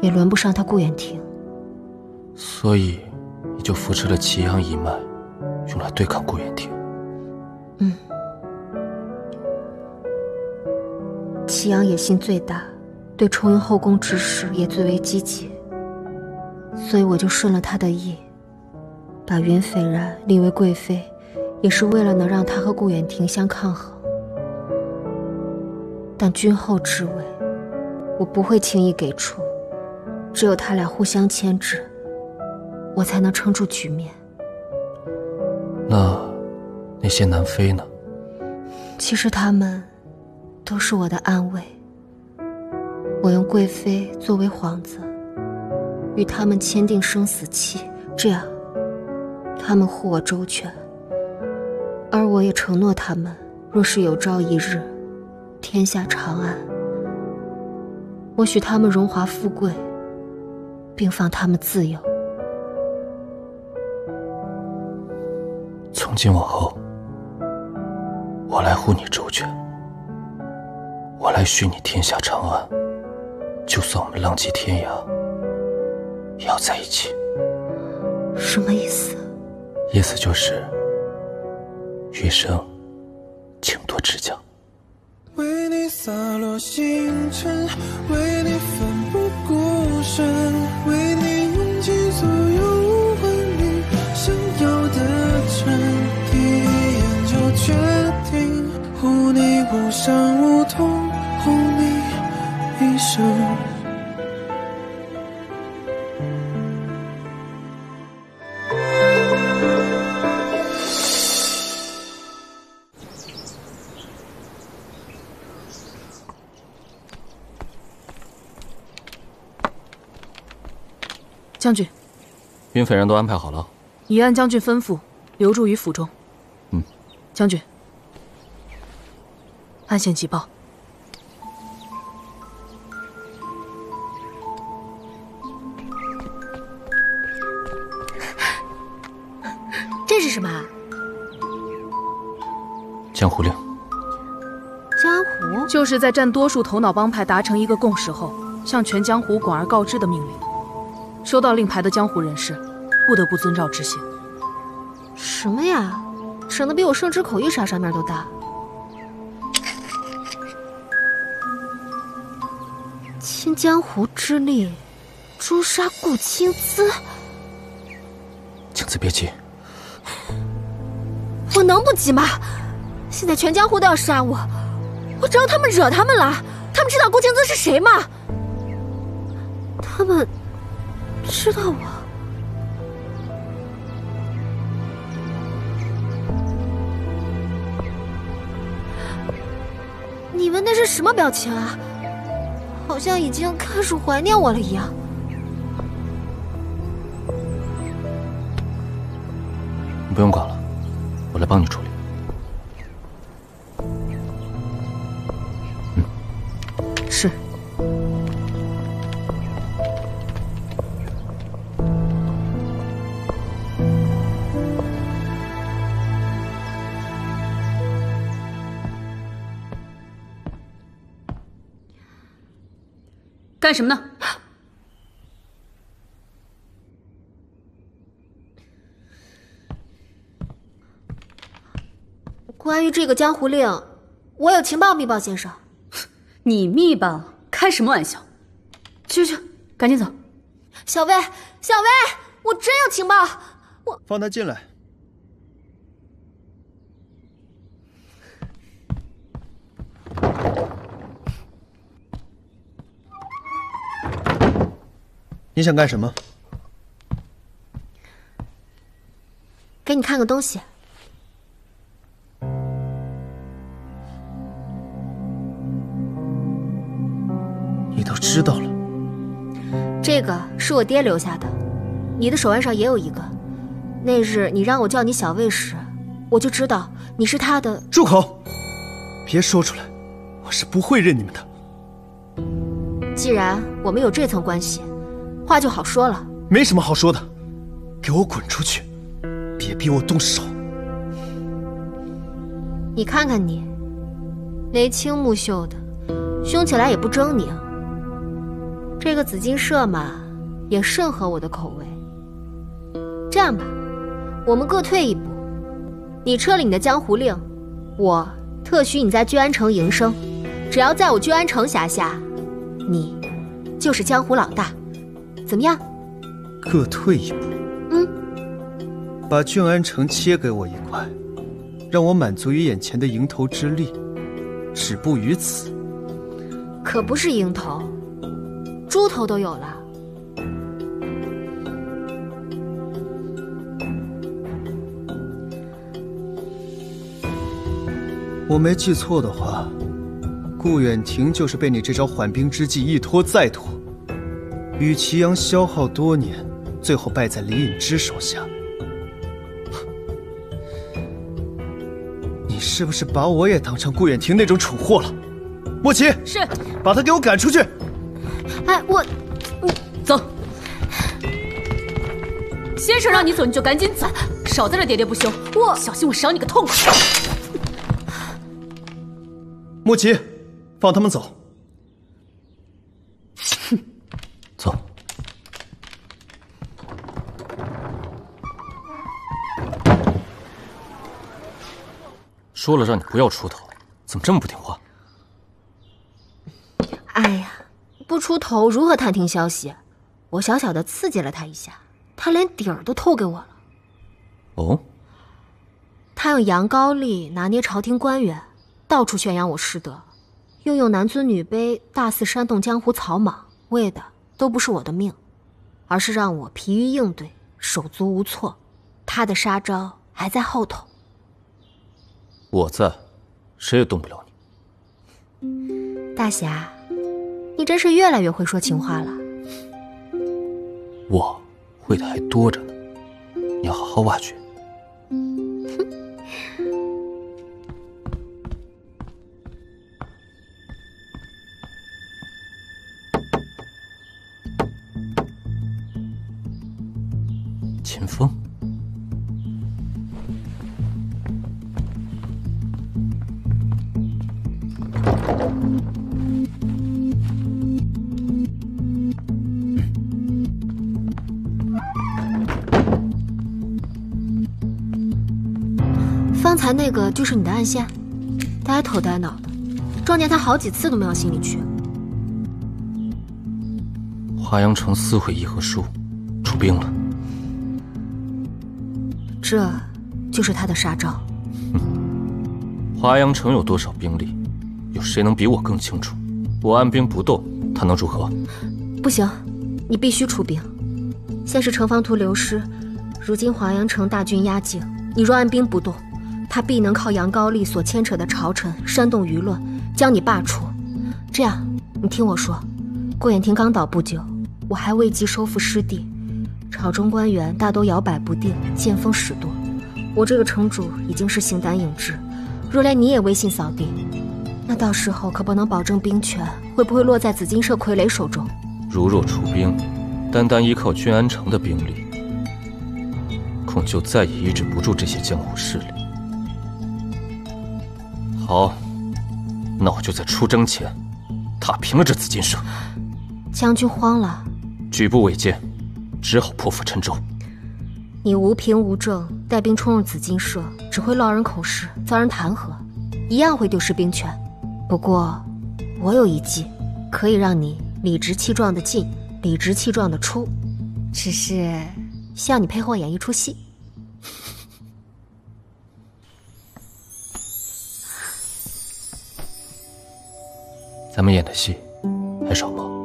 也轮不上他顾远庭。所以，你就扶持了祁阳一脉，用来对抗顾远庭。嗯，祁阳野心最大，对重营后宫之事也最为积极，所以我就顺了他的意，把云斐然立为贵妃，也是为了能让他和顾远庭相抗衡。但君后之位。我不会轻易给出，只有他俩互相牵制，我才能撑住局面。那那些南妃呢？其实他们都是我的安慰。我用贵妃作为幌子，与他们签订生死契，这样他们护我周全，而我也承诺他们，若是有朝一日天下长安，我许他们荣华富贵，并放他们自由。从今往后，我来护你周全，我来许你天下长安。就算我们浪迹天涯，也要在一起。什么意思？意思就是，余生，请多指教。为你洒落星辰，为你奋不顾身，为你无伤无痛，护你一生。将军，云匪人都安排好了，已按将军吩咐留驻于府中。嗯，将军，暗线急报。这是什么？江湖令。江湖就是在占多数头脑帮派达成一个共识后，向全江湖广而告之的命令。收到令牌的江湖人士，不得不遵照执行。什么呀？省得比我圣旨口谕啥啥面都大。倾江湖之力，诛杀顾青姿。青姿别急，我能不急吗？现在全江湖都要杀我，我只要他们惹他们了，他们知道顾青姿是谁吗？他们。知道我？你们那是什么表情啊？好像已经开始怀念我了一样。你不用管了，我来帮你处理。嗯，是。干什么呢？关于这个江湖令，我有情报密报先生。你密报？开什么玩笑！去去，赶紧走。小薇，小薇，我真有情报。我放他进来。你想干什么？给你看个东西。你都知道了。这个是我爹留下的，你的手腕上也有一个。那日你让我叫你小卫时，我就知道你是他的。住口！别说出来，我是不会认你们的。既然我们有这层关系。话就好说了，没什么好说的，给我滚出去，别逼我动手。你看看你，眉清目秀的，凶起来也不狰狞。这个紫金社嘛，也甚合我的口味。这样吧，我们各退一步，你撤了你的江湖令，我特许你在聚安城营生，只要在我聚安城辖下，你就是江湖老大。怎么样？各退一步。嗯，把郡安城切给我一块，让我满足于眼前的蝇头之利，止步于此。可不是蝇头，猪头都有了。我没记错的话，顾远亭就是被你这招缓兵之计一拖再拖。与祁阳消耗多年，最后败在李隐之手下。你是不是把我也当成顾远亭那种蠢货了？莫奇，是，把他给我赶出去。哎，我，你走。先生让你走，你就赶紧走，少在这喋喋不休。我小心我赏你个痛快。莫奇，放他们走。说了让你不要出头，怎么这么不听话？哎呀，不出头如何探听消息？我小小的刺激了他一下，他连底儿都透给我了。哦，他用羊羔力拿捏朝廷官员，到处宣扬我师德，又用男尊女卑大肆煽动江湖草莽，为的都不是我的命，而是让我疲于应对，手足无措。他的杀招还在后头。我在，谁也动不了你。大侠，你真是越来越会说情话了。我会的还多着呢，你要好好挖掘。秦风。方才那个就是你的暗线，呆头呆脑的，撞见他好几次都没往心里去。华阳城撕毁议和书，出兵了，这就是他的杀招。华阳城有多少兵力，有谁能比我更清楚？我按兵不动，他能如何？不行，你必须出兵。先是城防图流失，如今华阳城大军压境，你若按兵不动。他必能靠杨高丽所牵扯的朝臣煽动舆论，将你罢黜。这样，你听我说，顾远亭刚倒不久，我还未及收复失地，朝中官员大都摇摆不定，见风使舵。我这个城主已经是形单影只，若连你也威信扫地，那到时候可不能保证兵权会不会落在紫金社傀儡手中。如若出兵，单单依靠君安城的兵力，恐就再也抑制不住这些江湖势力。好，那我就在出征前踏平了这紫金社。将军慌了，举步维艰，只好破釜沉舟。你无凭无证带兵冲入紫金社，只会落人口实，遭人弹劾，一样会丢失兵权。不过，我有一计，可以让你理直气壮的进，理直气壮的出，只是需要你配合我演一出戏。咱们演的戏还少吗？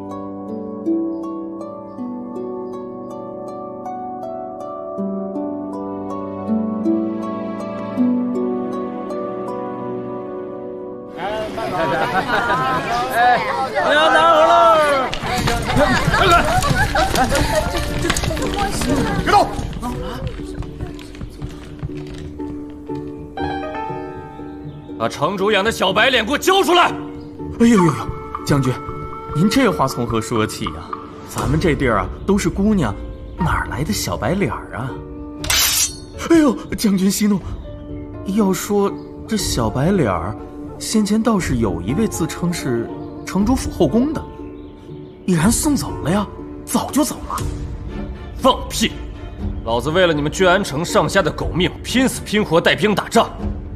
我要拿好了！快来！别动！把城主养的小白脸给我交出来！哎呦呦呦，将军，您这话从何说起呀？咱们这地儿啊，都是姑娘，哪来的小白脸啊？哎呦，将军息怒。要说这小白脸儿，先前倒是有一位自称是城主府后宫的，已然送走了呀，早就走了。放屁！老子为了你们聚安城上下的狗命，拼死拼活带兵打仗，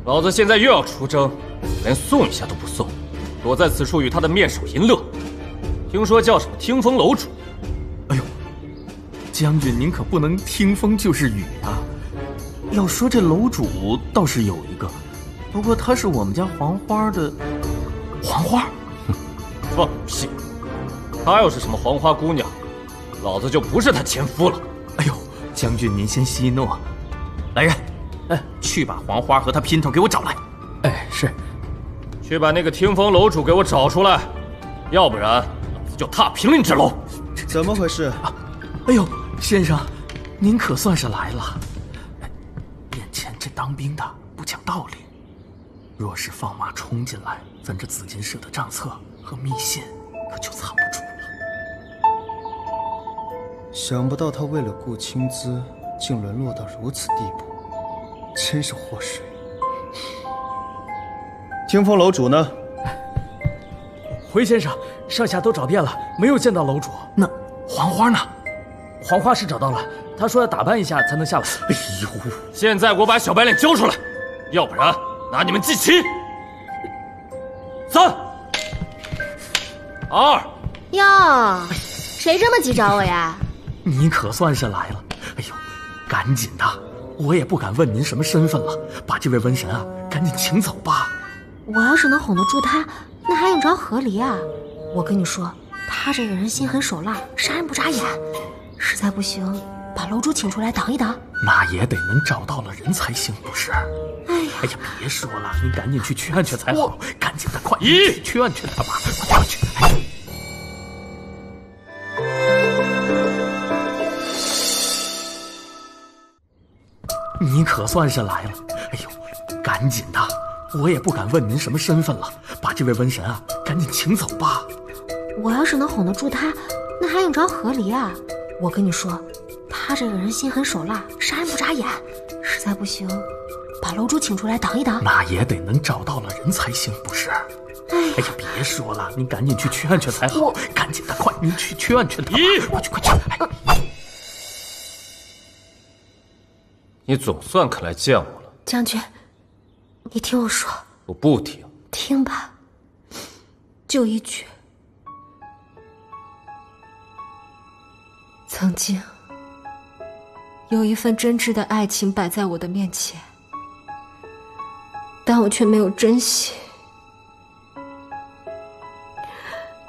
老子现在又要出征，连送一下都不送。躲在此处与他的面首淫乐，听说叫什么听风楼主。哎呦，将军您可不能听风就是雨啊！要说这楼主倒是有一个，不过他是我们家黄花的黄花。放屁！她要是什么黄花姑娘，老子就不是她前夫了。哎呦，将军您先息怒。来人，哎，去把黄花和她姘头给我找来。哎，是。去把那个听风楼主给我找出来，要不然老子就踏平了你这楼。怎么回事？哎呦，先生，您可算是来了。眼前这当兵的不讲道理，若是放马冲进来，咱这紫金社的账册和密信可就藏不住了。想不到他为了顾青姿，竟沦落到如此地步，真是祸水。听风楼主呢？回先生，上下都找遍了，没有见到楼主。那黄花呢？黄花是找到了，他说要打扮一下才能下来。哎呦，现在给我把小白脸交出来，要不然拿你们祭旗。三、二。哟，谁这么急找我呀？你可算是来了！哎呦，赶紧的，我也不敢问您什么身份了，把这位瘟神啊赶紧请走吧。我要是能哄得住他，那还用着和离啊？我跟你说，他这个人心狠手辣，杀人不眨眼。实在不行，把楼主请出来挡一挡。那也得能找到了人才行，不是？哎呀，哎呀，别说了，你赶紧去劝劝才好。赶紧的，快一去劝劝他吧，快过去！哎你可算是来了！哎呦，赶紧的，我也不敢问您什么身份了，把这位瘟神啊赶紧请走吧。我要是能哄得住他，那还用着和离啊？我跟你说，他这个人心狠手辣，杀人不眨眼。实在不行，把楼主请出来挡一挡。那也得能找到了人才行，不是？哎呀，别说了，你赶紧去劝劝才好。赶紧的，快，你去劝劝他。快去，快去！哎你总算肯来见我了，将军，你听我说。我不听。听吧，就一句。曾经，有一份真挚的爱情摆在我的面前，但我却没有珍惜，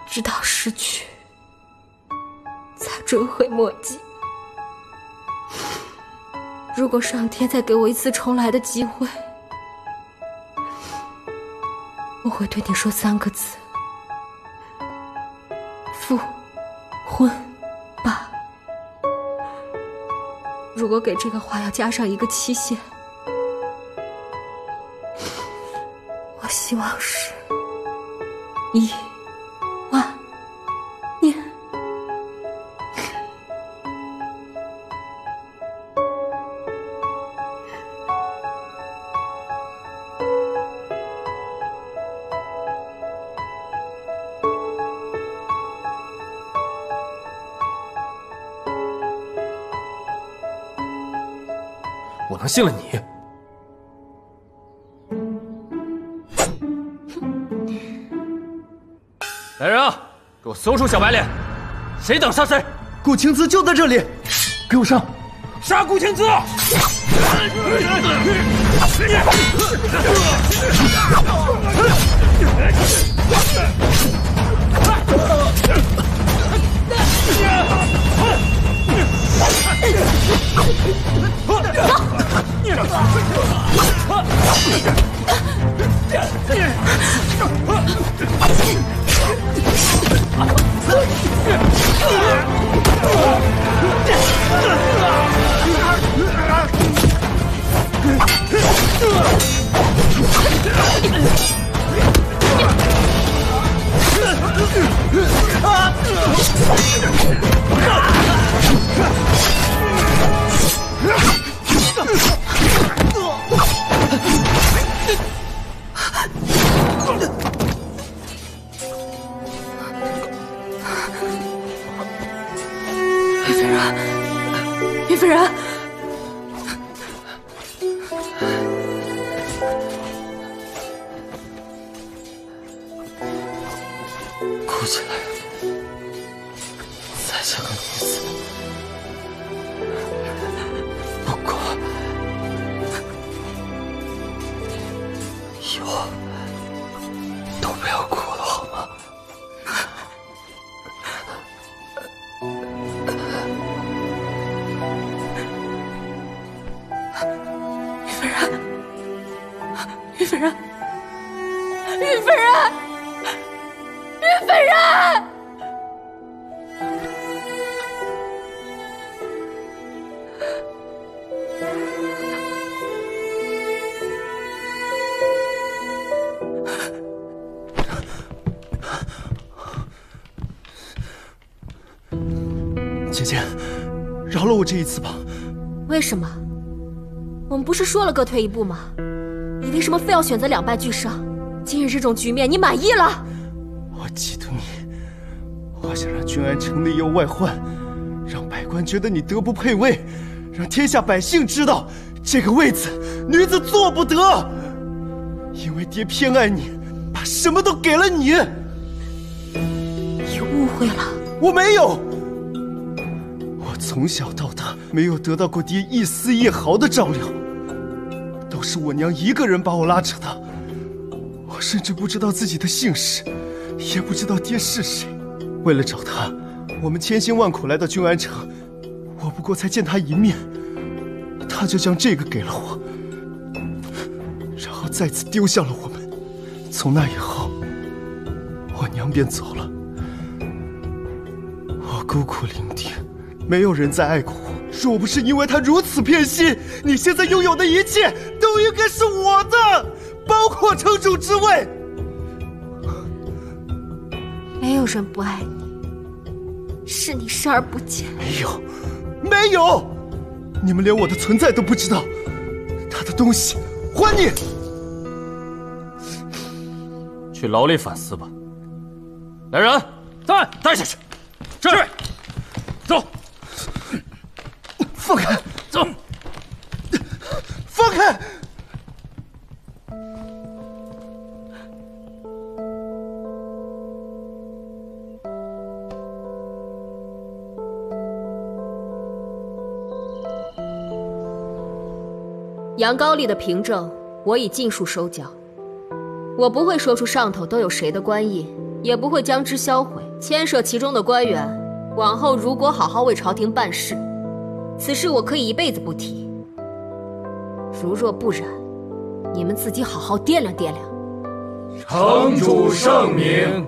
直到失去，才追悔莫及。如果上天再给我一次重来的机会，我会对你说三个字：复婚吧。如果给这个话要加上一个期限，我希望是一信了你？来人啊，给我搜出小白脸，谁挡杀谁！顾青姿就在这里，给我上！杀顾青姿！走！走！走！走！云飞然，云飞然，哭起来，再像个女子。不过，以后都不要哭了，好吗？云飞然，云飞然，云飞然，本人姐姐，饶了我这一次吧，为什么我们不是说了各退一步吗？你为什么非要选择两败俱伤？今日这种局面你满意了？我嫉妒你，我想让君安城内忧外患，让百官觉得你德不配位，让天下百姓知道这个位子女子坐不得。因为爹偏爱你，把什么都给了你。你误会了，我没有。我从小到大没有得到过爹一丝一毫的照料，都是我娘一个人把我拉扯大。我甚至不知道自己的姓氏，也不知道爹是谁。为了找他，我们千辛万苦来到君安城，我不过才见他一面，他就将这个给了我，然后再次丢下了我们。从那以后，我娘便走了，我孤苦伶仃，没有人再爱过我。若不是因为他如此偏心，你现在拥有的一切都应该是我的。包括城主之位，没有人不爱你，是你视而不见。没有，没有，你们连我的存在都不知道。他的东西还你，去牢里反思吧。来人，带带下去。是，走，放开，走，放开。杨高丽的凭证，我已尽数收缴。我不会说出上头都有谁的官印，也不会将之销毁。牵涉其中的官员，往后如果好好为朝廷办事，此事我可以一辈子不提。如若不然，你们自己好好掂量掂量。城主圣明。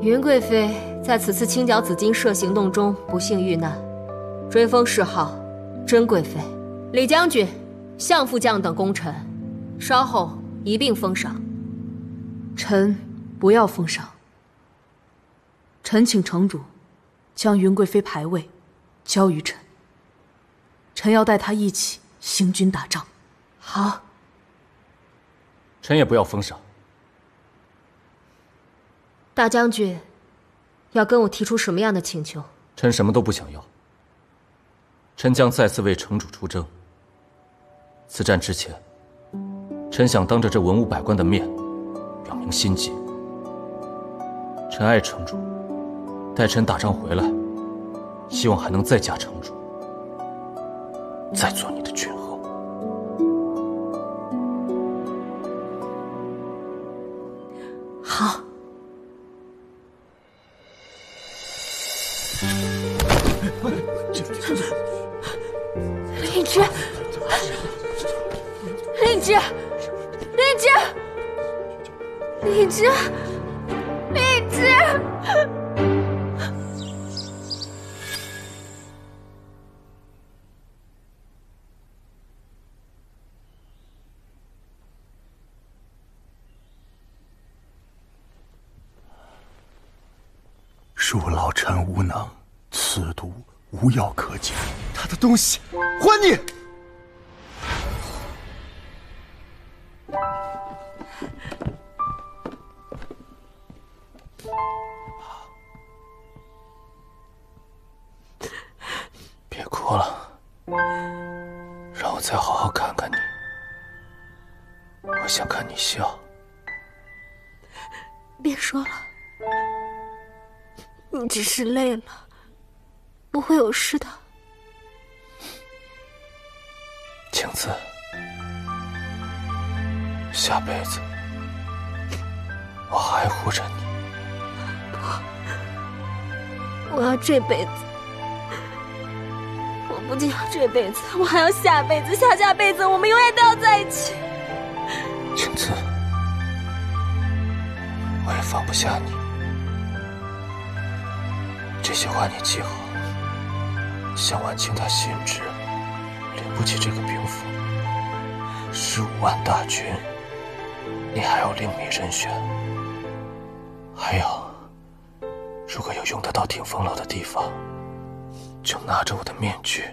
云贵妃在此次清剿紫金社行动中不幸遇难，追封谥号珍贵妃。李将军。相副将等功臣，稍后一并封赏。臣不要封赏。臣请城主将云贵妃牌位交于臣。臣要带她一起行军打仗。好。臣也不要封赏。大将军，要跟我提出什么样的请求？臣什么都不想要。臣将再次为城主出征。此战之前，臣想当着这文武百官的面，表明心迹。臣爱城主，待臣打仗回来，希望还能再嫁城主，再做你的君无药可解。他的东西还你。别哭了，让我再好好看看你。我想看你笑。别说了，你只是累了，不会有事的。青子，下辈子我还护着你。不，我要这辈子。我不仅要这辈子，我还要下辈子、下下辈子，我们永远都要在一起。青子，我也放不下你。这些话你记好。向晚清他心知，领不起这个兵符。十五万大军，你还要另觅人选。还有，如果有用得到顶风楼的地方，就拿着我的面具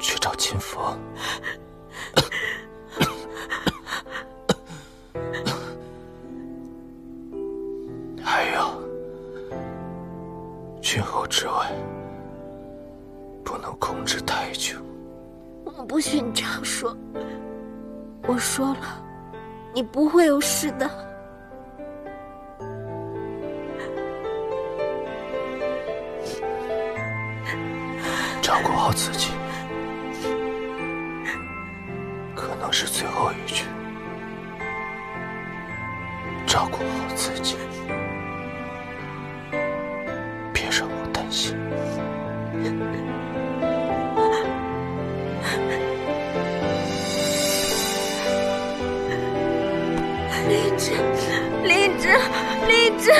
去找秦佛。还有，君后之位不能控制太久。我不许你这样说。我说了，你不会有事的。照顾好自己，可能是最后一句。照顾好自己，别让我担心。灵芝，灵芝，灵芝，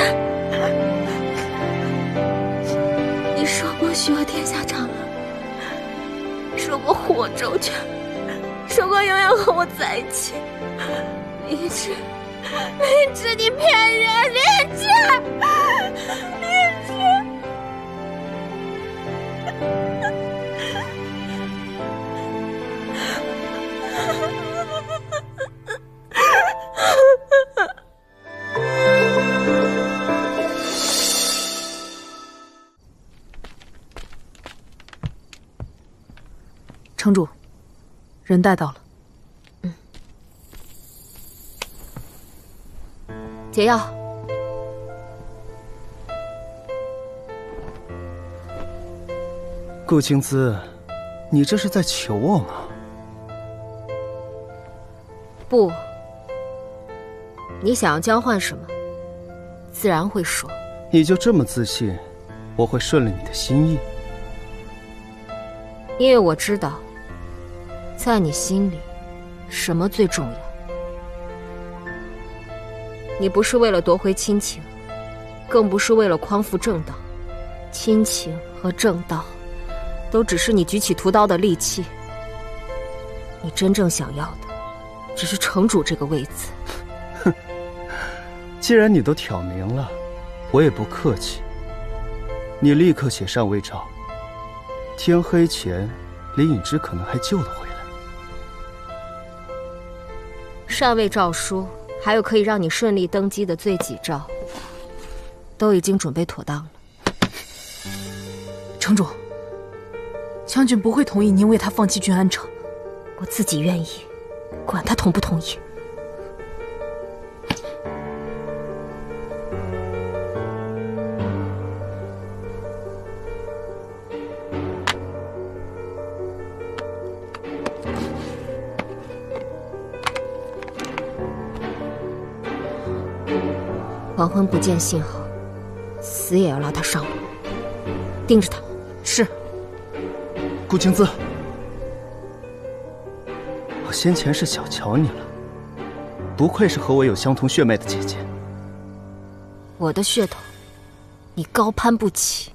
你说过许我天下长安，说过护我周全，说过永远和我在一起。灵芝，灵芝，你骗人！灵芝，城主，人带到了。嗯解药。顾青姿，你这是在求我吗？不，你想要交换什么，自然会说。你就这么自信，我会顺了你的心意？因为我知道，在你心里，什么最重要？你不是为了夺回亲情，更不是为了匡扶正道，亲情和正道，都只是你举起屠刀的利器。你真正想要的，只是城主这个位子。哼 既然你都挑明了，我也不客气。你立刻写上位诏，天黑前，林隐之可能还救得回禅。位诏书。还有可以让你顺利登基的罪己诏，都已经准备妥当了。城主，将军不会同意您为他放弃君安城。我自己愿意，管他同不同意。黄昏不见信号，死也要拉他上路。盯着他。是。顾青姿，我先前是小瞧你了，不愧是和我有相同血脉的姐姐。我的血统，你高攀不起。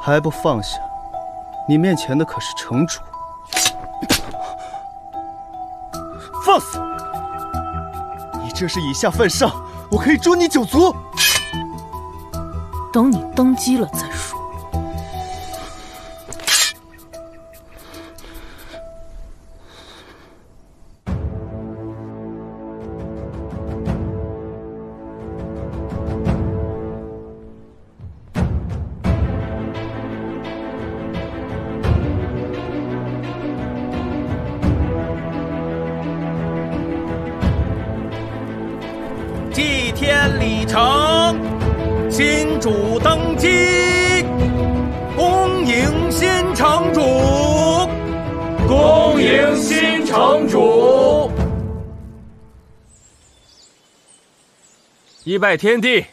还不放下？你面前的可是城主。放肆！你这是以下犯上，我可以诛你九族。等你登基了再说。一拜天地，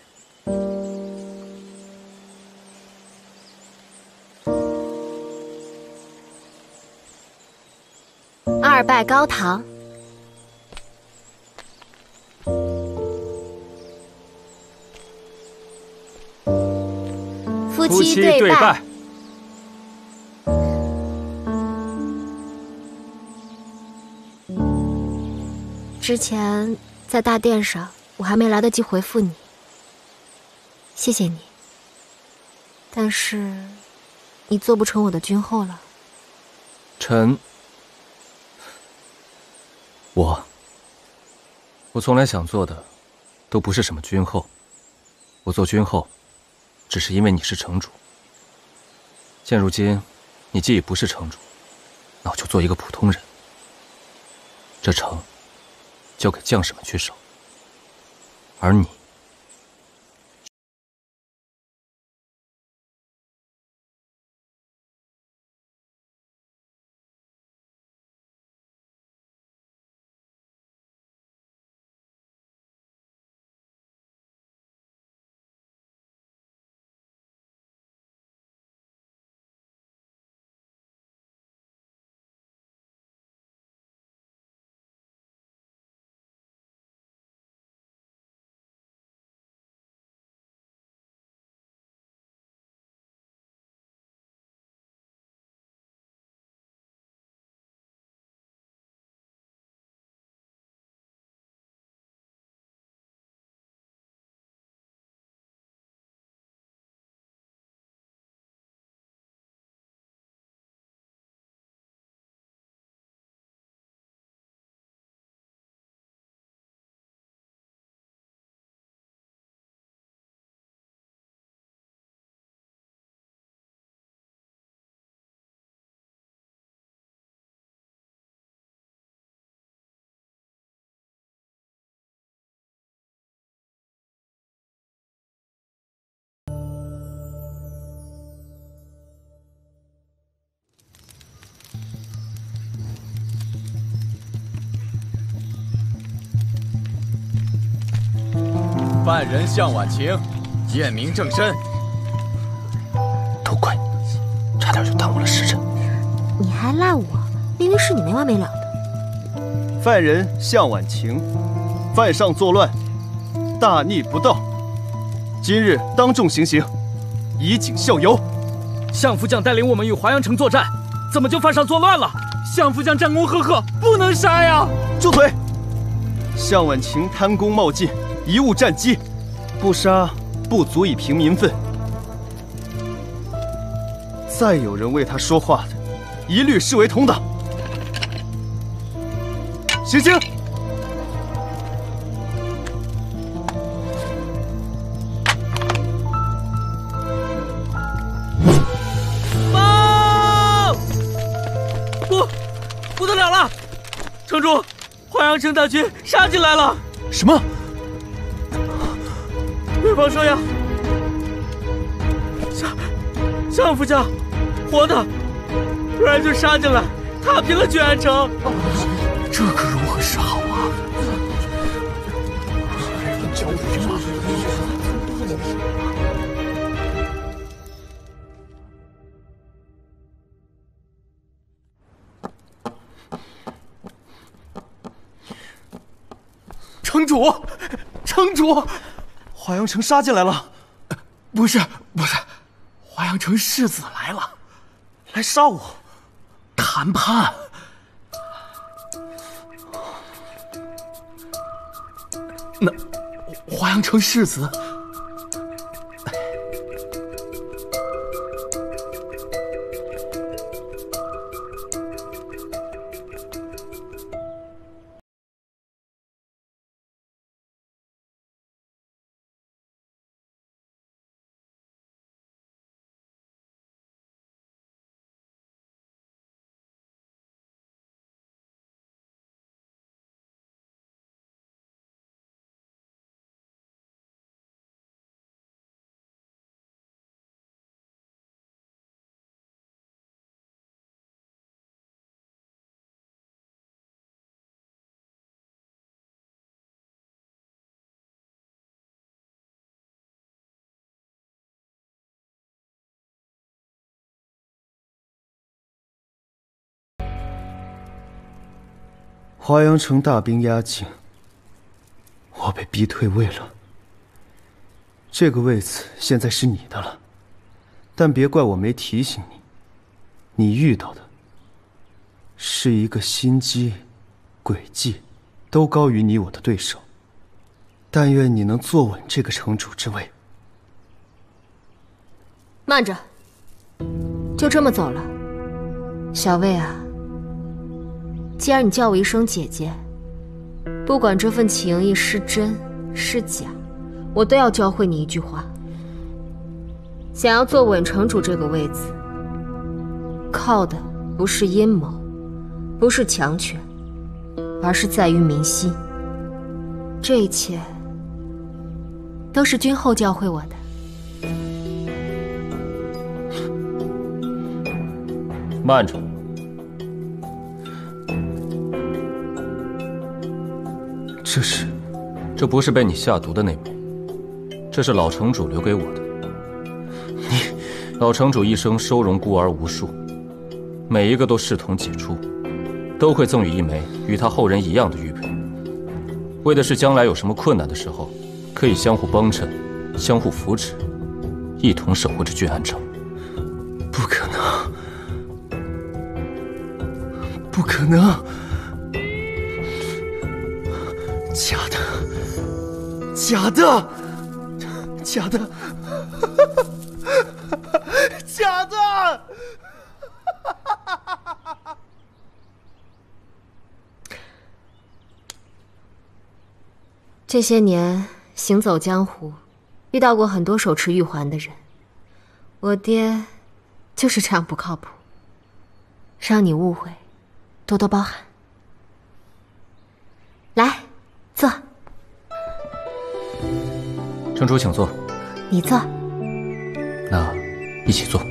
二拜高堂。夫妻对拜。之前在大殿上我还没来得及回复你，谢谢你。但是，你做不成我的君后了。臣，我，我从来想做的，都不是什么君后。我做君后，只是因为你是城主。现如今，你既已不是城主，那我就做一个普通人。这城，交给将士们去守。而你。犯人向晚晴，验明正身。都怪你，差点就耽误了时辰。你还赖我？明明是你没完没了的。犯人向晚晴，犯上作乱，大逆不道，今日当众行刑，以儆效尤。向副将带领我们与华阳城作战，怎么就犯上作乱了？向副将战功赫赫，不能杀呀！住嘴！向晚晴贪功冒进。贻误战机，不杀不足以平民愤。再有人为他说话的，一律视为同党。行刑！报！不，不得了了！城主，华阳城大军杀进来了！什么？对方说呀，向向副将，活的，突然就杀进来，踏平了聚安城，这可如何是好啊？城主，城主。华阳城杀进来了，不是不是，华阳城世子来了，来杀我，谈判。那华阳城世子。华阳城大兵压境，我被逼退位了。这个位子现在是你的了，但别怪我没提醒你，你遇到的是一个心机、诡计都高于你我的对手。但愿你能坐稳这个城主之位。慢着，就这么走了，小魏啊。既然你叫我一声姐姐，不管这份情谊是真是假，我都要教会你一句话：想要坐稳城主这个位子，靠的不是阴谋，不是强权，而是在于民心。这一切都是君后教会我的。慢着。这是，这不是被你下毒的那枚，这是老城主留给我的。你，老城主一生收容孤儿无数，每一个都视同己出，都会赠予一枚与他后人一样的玉佩，为的是将来有什么困难的时候，可以相互帮衬，相互扶持，一同守护着郡安城。不可能，不可能。假的，假的，假的，假的！这些年行走江湖，遇到过很多手持玉环的人，我爹就是这样不靠谱，让你误会，多多包涵。来。坐，城主，请坐。你坐。那一起坐。